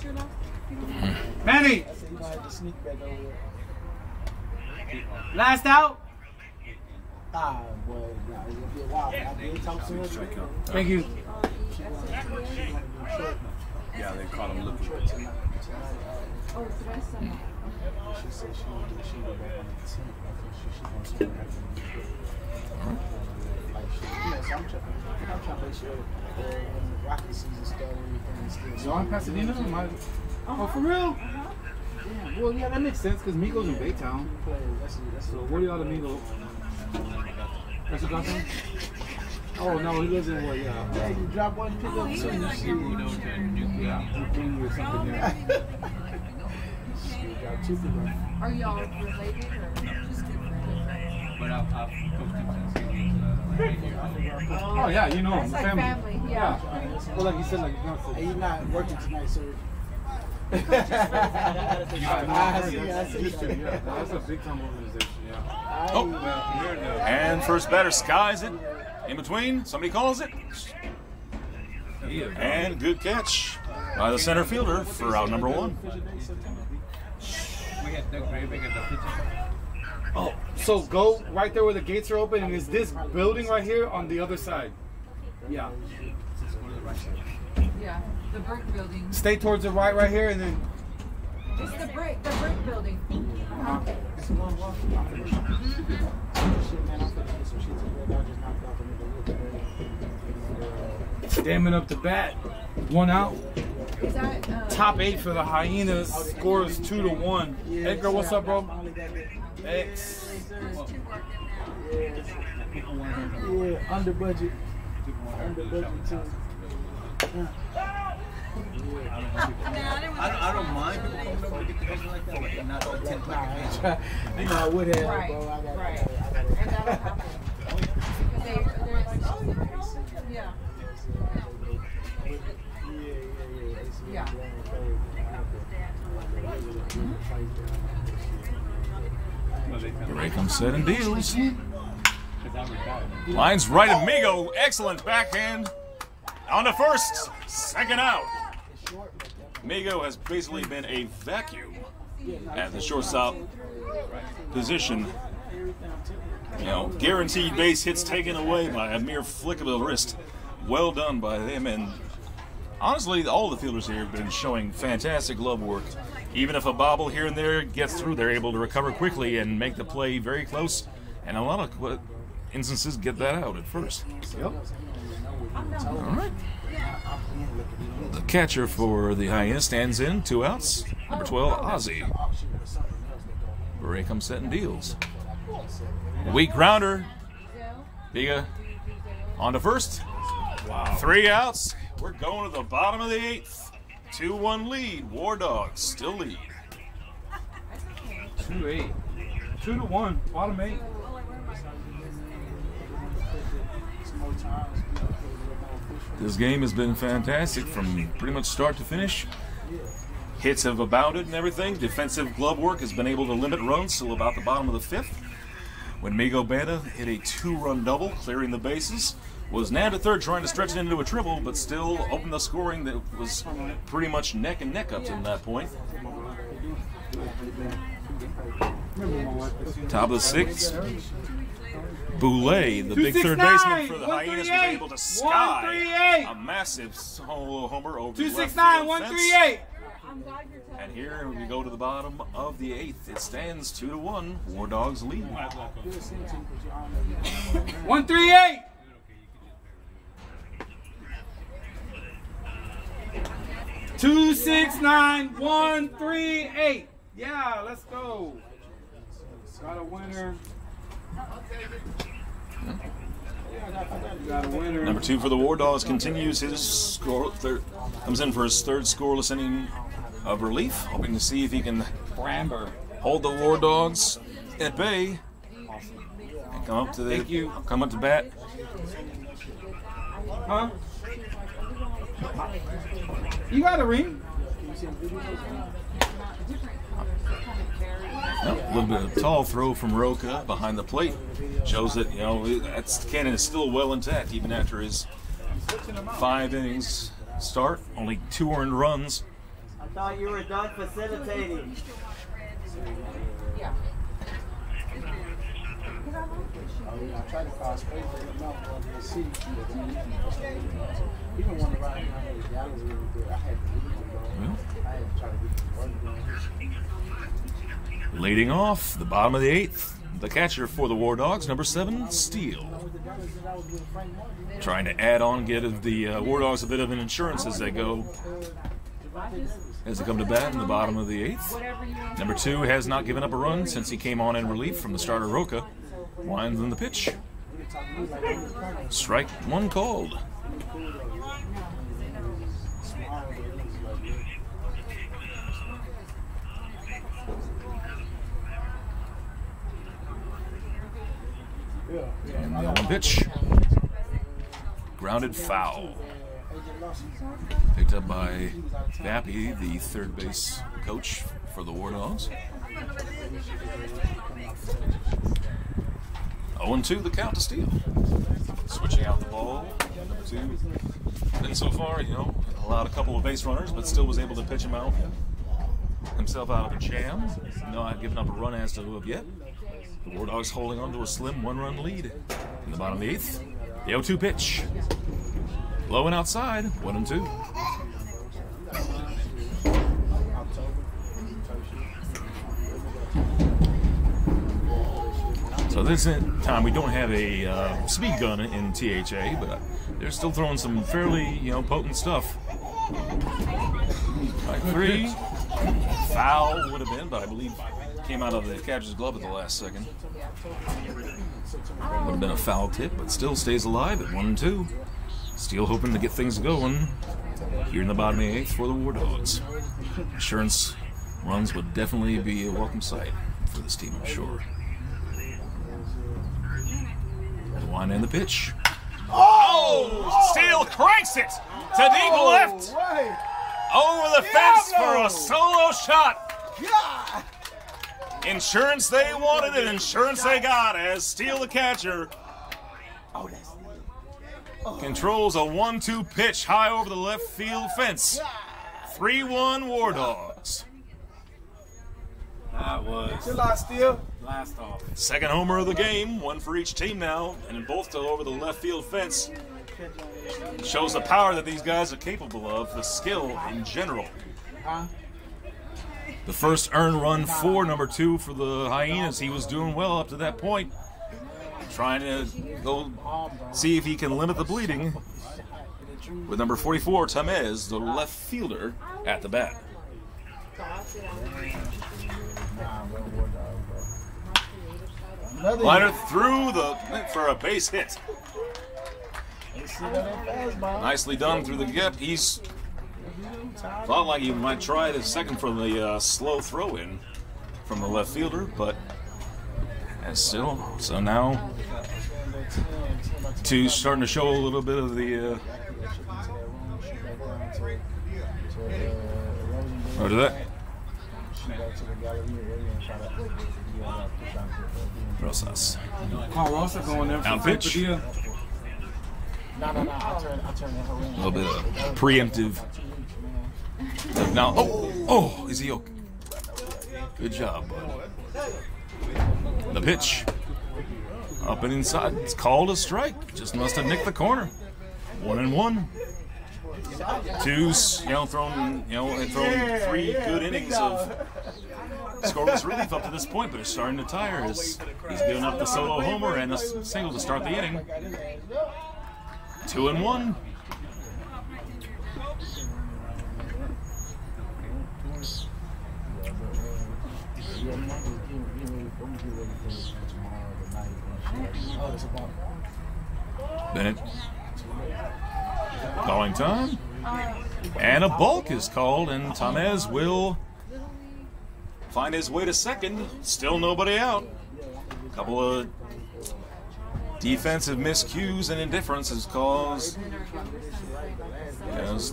Manny. Last out. Ah, boy, nah, it's gonna be a while. I did talk to her. Thank you. Yeah, they caught him looking. She said she would do she would go on the consent. She, she wants to like you know, so I'm trying, I'm trying to make sure uh, when the Rocky season started, everything is still. Y'all in Pasadena? Am I- Oh, for real? Yeah. Well, yeah, that makes sense because Migo's in Baytown. That's that's So where do y'all to Migo? That's what y'all? Oh no, he lives in what? Yeah. Yeah, you drop one, pick up two. Yeah, Duquesne or something there. You got two super, bro. Are y'all related or just good friends? But I've, I've coached him since he was uh, eight years old. Oh yeah, you know him. Like family. family, yeah. Well, like you said, like you know, he's not working tonight, sir. I I see, I see. Yeah, that's a big time organization. Yeah. Oh, Well, and first batter skies it. In between, somebody calls it. And good catch by the center fielder for out number one. we had Doug Brabing at the pitching. Oh, so go right there where the gates are open, and is this building right here on the other side? Yeah. Yeah, the brick building. Stay towards the right, right here, and then. It's the brick, the brick building. Shit, man, I'm finna get some shit together. I just knocked off a nigga look Damming up the bat. One out. Is that, uh, Top eight for the Hyenas. Scores two to one. Edgar, what's up, bro? X. Yeah, under budget. Under budget too. I don't, I don't mind people coming over to get the vision like that, but not all 10 o'clock. You know, I would have, Right, bro. I got, right. I got, I and got, that'll happen. Because they, they're like, oh, you're oh, calling? Yeah. yeah, yeah, yeah. Yeah. Here comes set and deals. Lines right, Amigo. Excellent backhand. On the first, second out. Migo has basically been a vacuum at the shortstop position. You know, guaranteed base hits taken away by a mere flick of the wrist. Well done by them, and honestly, all the fielders here have been showing fantastic glove work. Even if a bobble here and there gets through, they're able to recover quickly and make the play very close. And a lot of qu- instances get that out at first. Yep. All right. The catcher for the Hyenas stands in, two outs. Number 12, Ozzy. Ray comes setting deals. Weak grounder. Migo on to first. Wow. Three outs. We're going to the bottom of the eighth. 2 1 lead. War Dogs still lead. Two eight. Two to one. Bottom eight. This game has been fantastic from pretty much start to finish. Hits have abounded and everything. Defensive glove work has been able to limit runs till about the bottom of the fifth. When Migo Banda hit a two-run double, clearing the bases, was at third, trying to stretch it into a triple, but still opened the scoring that was pretty much neck and neck up to that point. Top of the sixth, Boulay, the big third baseman for the Hyenas, was able to sky a massive solo homer over the Two left six nine field one fence. three eight. I'm glad you're telling And here we go to the bottom of the eighth. It stands two to one. War Dogs lead. One three eight. Two six nine one three eight. Yeah, let's go. Got a winner. Got a winner. Number two for the War Dogs continues his score. Third, comes in for his third scoreless inning of relief, hoping to see if he can Bramber. hold the War Dogs at bay and come up to the Thank you. come up to bat. Huh? You got a ring? Well, a little bit of a tall throw from Roca behind the plate shows that you know that's Cannon is still well intact even after his five innings start. Only two earned runs. I thought you were done facilitating. Oh, yeah, I tried to him out on the to ride really good. I had to leave. I had to try to get some. Leading off the bottom of the eighth, the catcher for the War Dogs, number seven, Steele. Trying to add on, get the uh, War Dogs a bit of an insurance as they go, as they come to bat in the bottom of the eighth. Number two has not given up a run since he came on in relief from the starter Roca. Winds in the pitch. Strike one called. And the one pitch. Grounded foul. Picked up by Vappie, the third base coach for the War Dogs. 0 2 the count to steal. Switching out the ball. Two. And so far, you know, allowed a couple of base runners, but still was able to pitch him out. Himself out of a jam. Not giving up a run as to who of yet. The War Dogs holding on to a slim one run lead. In the bottom of the eighth. The 0 2 pitch. Low and outside. 1 and 2. So this time we don't have a uh, speed gun in THA, but they're still throwing some fairly, you know, potent stuff. Like three, foul would have been, but I believe came out of the catcher's glove at the last second. Would have been a foul tip, but still stays alive at one and two. Still hoping to get things going here in the bottom of the eighth for the War Dogs. Insurance runs would definitely be a welcome sight for this team, I'm sure. One in the pitch. Oh! Steele cranks it to deep left. Over the fence for a solo shot. Insurance they wanted and insurance they got as Steele the catcher controls a 1 2 pitch high over the left field fence. 3 1 War Dogs. That was Chill out, Steele. last off. Second homer of the game, one for each team now, and in both still over the left field fence. Shows the power that these guys are capable of, the skill in general. The first earned run for number two for the Hyenas. He was doing well up to that point. Trying to go see if he can limit the bleeding. With number 44, Temez, the left fielder, at the bat. Liner through the for a base hit. Nicely done through the gap. He's thought like he might try the second from the uh, slow throw in from the left fielder, but and still. So now two starting to show a little bit of the. Uh, what is that? Rosas. Carl Rosa going there for Down the pitch. deal. No, no, no. I turn, I turn that whole A little bit of preemptive. Now, oh, oh, is he okay? Good job, bud. The pitch. Up and inside. It's called a strike. Just must have nicked the corner. One and one. Two's, you know, thrown, you know, had thrown three good innings of scoreless relief up to this point, but it's starting to tire as he's giving up the solo homer and a single to start the inning. Two and one. Bennett. Calling time. And a bulk is called, and Temez will find his way to second. Still nobody out. Couple of defensive miscues and indifference has caused as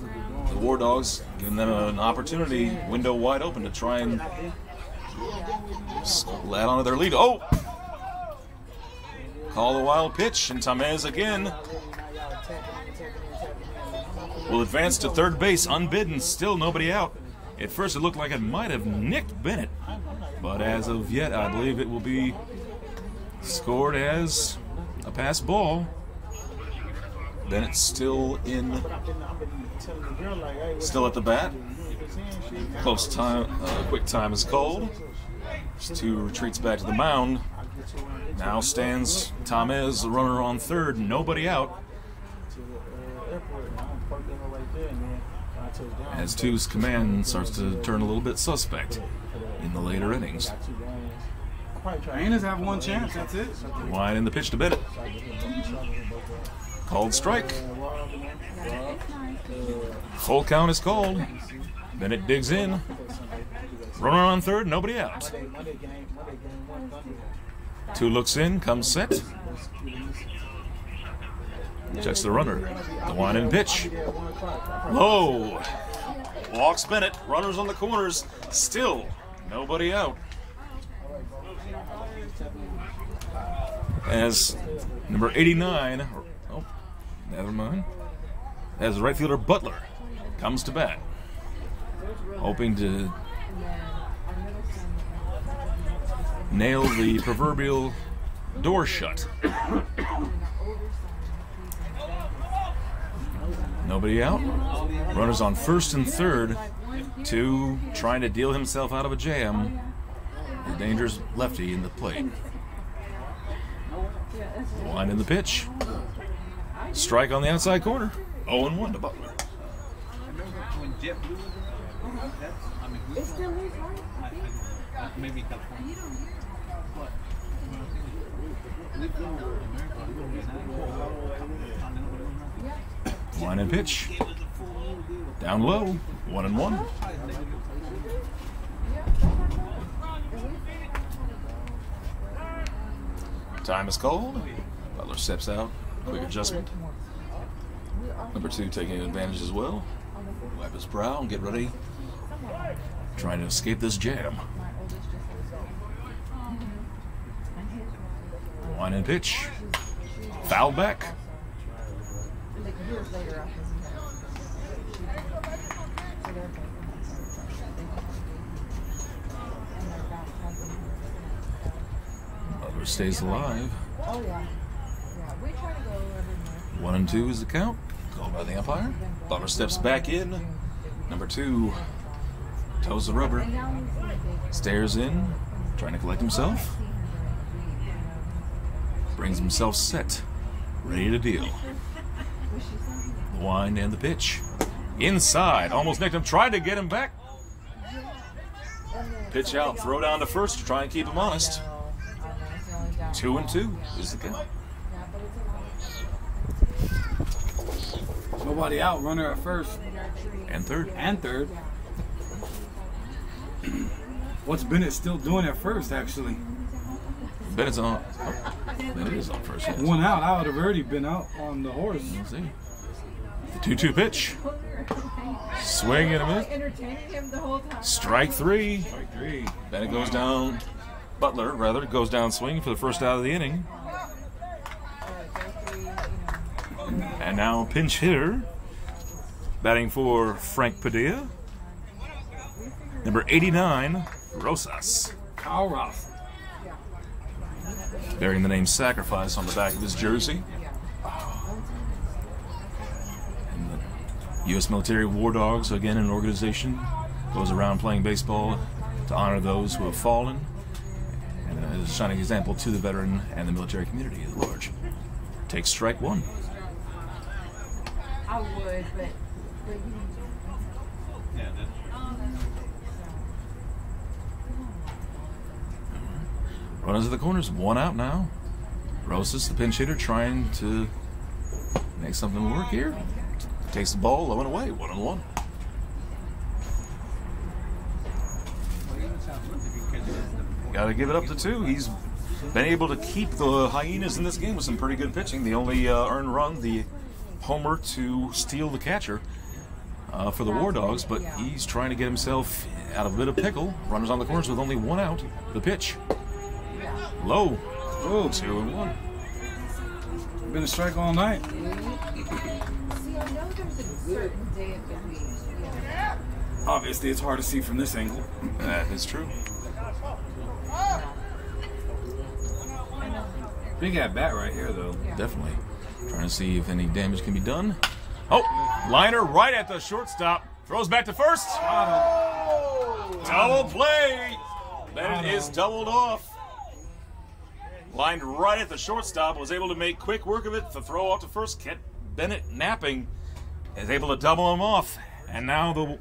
the War Dogs giving them an opportunity, window wide open to try and let onto their lead. Oh! Call the wild pitch, and Temez again will advance to third base unbidden. Still nobody out. At first, it looked like it might have nicked Bennett, but as of yet, I believe it will be scored as a pass ball. Bennett still in, still at the bat. Close time, uh, quick time is called. Two retreats back to the mound. Now stands Temez, the runner on third, nobody out. As two's command starts to turn a little bit suspect in the later innings. Hyenas have one chance. That's it. Wide in the pitch to Bennett. Called strike. Full count is called. Bennett digs in. Runner on third, nobody out. Two looks in, comes set. Checks the runner. The one in pitch. Low. Walks Bennett. Runners on the corners. Still nobody out. As number 89, oh, never mind. As right fielder Butler comes to bat, hoping to nail the proverbial door shut. Nobody out. Runners on first and third. Two trying to deal himself out of a jam. The dangerous lefty in the plate. Line in the pitch. Strike on the outside corner. 0 1 to Butler. Line and pitch. Down low. 1 and 1. Time is called. Butler steps out. Quick adjustment. Number two taking advantage as well. Wipe his brow and get ready. Trying to escape this jam. Line and pitch. Foul back. Years later after he had. So they're both in that sort of pressure. They both and their back has been Butler stays alive. Oh yeah. Yeah. We try to go every month. One and two is the count. Called by the umpire. Butler steps back in. Number two toes the rubber. And now he's in the big Stares in, trying to collect himself. Brings himself set, ready to deal. Wind and the pitch. Inside, almost nicked him, tried to get him back. Pitch out, throw down to first to try and keep him honest. Two and two is the count. Nobody out. Runner at first And third. and third. What's Bennett still doing at first, actually? Bennett's on. Oh, Bennett is on first. yes. One out. I would have already been out on the horse. The 2 2 pitch. Swing and a miss. entertaining him the whole time. Strike three. Strike three. Bennett goes down. Butler, rather, goes down swinging for the first out of the inning. And now pinch hitter, batting for Frank Padilla. Number 89, Rosas. Kyle Ross. Bearing the name Sacrifice on the back of his jersey. And the U.S. Military War Dogs, again, an organization, goes around playing baseball to honor those who have fallen and uh, is a shining example to the veteran and the military community at large. Takes strike one. I would, but, but you Yeah, that's, Runners at the corners, one out now. Rosas, the pinch hitter, trying to make something work here. Takes the ball low and away, one on one. Got to give it up to two. He's been able to keep the Hyenas in this game with some pretty good pitching. The only uh, earned run, the homer to steal the catcher uh, for the War Dogs, but he's trying to get himself out of a bit of pickle. Runners on the corners with only one out. The pitch. Low. Oh, two and one. Been a strike all night. See, I know there's a certain day of the week. Yeah. Obviously, it's hard to see from this angle. That is true. Big at bat right here, though. Definitely. Trying to see if any damage can be done. Oh, liner right at the shortstop. Throws back to first. Double play. Bennett is doubled off. Lined right at the shortstop. Was able to make quick work of it. The throw off to first. Kept Bennett napping. Is able to double him off. And now the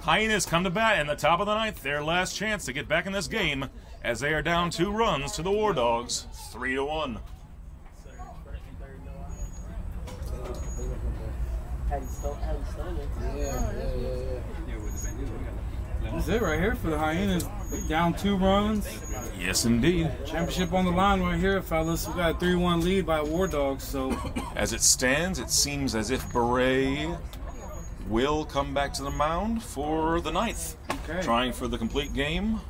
Hyenas come to bat in the top of the ninth. Their last chance to get back in this game as they are down two runs to the War Dogs. Three to one. Yeah, yeah, yeah, yeah. yeah, with the Bengals, we got That's it right here for the Hyenas. Down two runs. Yes, indeed. Championship on the line right here, fellas. We got a 3 1 lead by War Dogs, so. As it stands, it seems as if Beret will come back to the mound for the ninth. Okay. Trying for the complete game.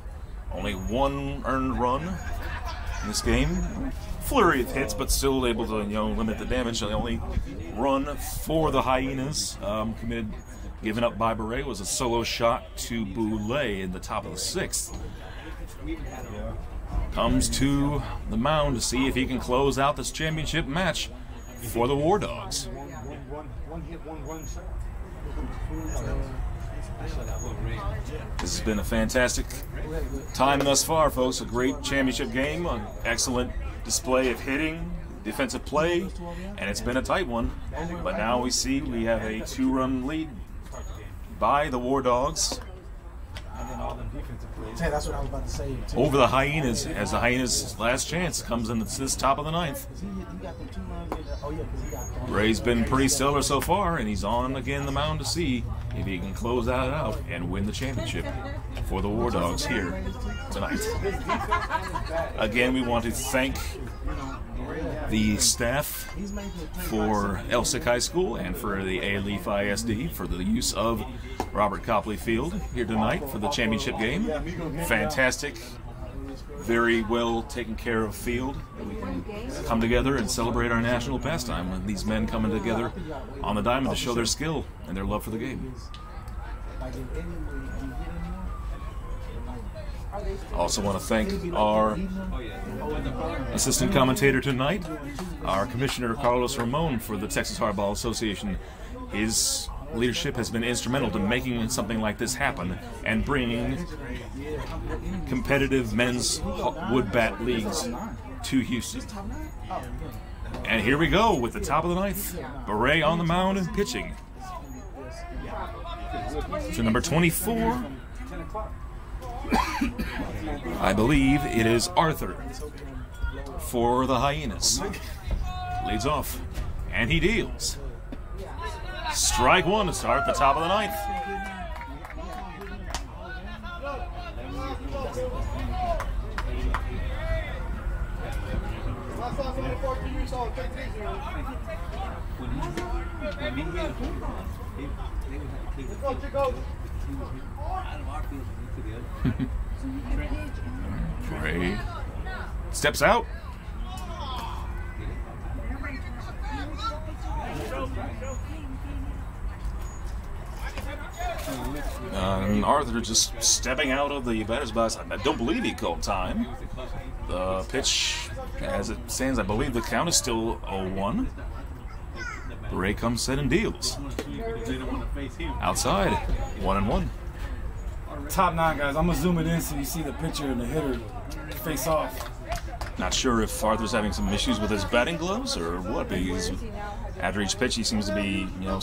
Only one earned run in this game. Flurry of hits, but still able to you know limit the damage. The only run for the Hyenas um, committed, given up by Beret, was a solo shot to Boulay in the top of the sixth. Comes to the mound to see if he can close out this championship match for the War Dogs. This has been a fantastic time thus far, folks. A great championship game, an excellent display of hitting, defensive play, and it's been a tight one. But now we see we have a two run lead by the War Dogs Hey, that's what I was about to say. Too. over the Hyenas as the Hyenas' last chance comes in this top of the ninth. He, he got the two runs in the, oh yeah, because he got Ray's been pretty stellar so far, and he's on again the mound to see if he can close that out and win the championship for the War Dogs here tonight. Again, we want to thank the staff for Elsik High School and for the Alief ISD for the use of Robert Copley Field here tonight for the championship game. Fantastic, very well taken care of field we can come together and celebrate our national pastime with these men coming together on the diamond to show their skill and their love for the game. like in any way you get in I also want to thank our assistant commentator tonight, our commissioner Carlos Ramon for the Texas Hardball Association. His leadership has been instrumental to making something like this happen and bringing competitive men's wood bat leagues to Houston. And here we go with the top of the ninth. Beret on the mound and pitching. To number 24, I believe it is Arthur for the Hyenas. Leads off, and he deals. Strike one to start the top of the ninth. Bray steps out. And Arthur just stepping out of the batter's box. I don't believe he called time. The pitch, as it stands, I believe the count is still 0-1. Ray comes set and deals. Outside, one and one. Top nine, guys. I'm to zoom it in so you see the pitcher and the hitter face off. Not sure if Arthur's having some issues with his batting gloves or what, because after each pitch he seems to be, you know,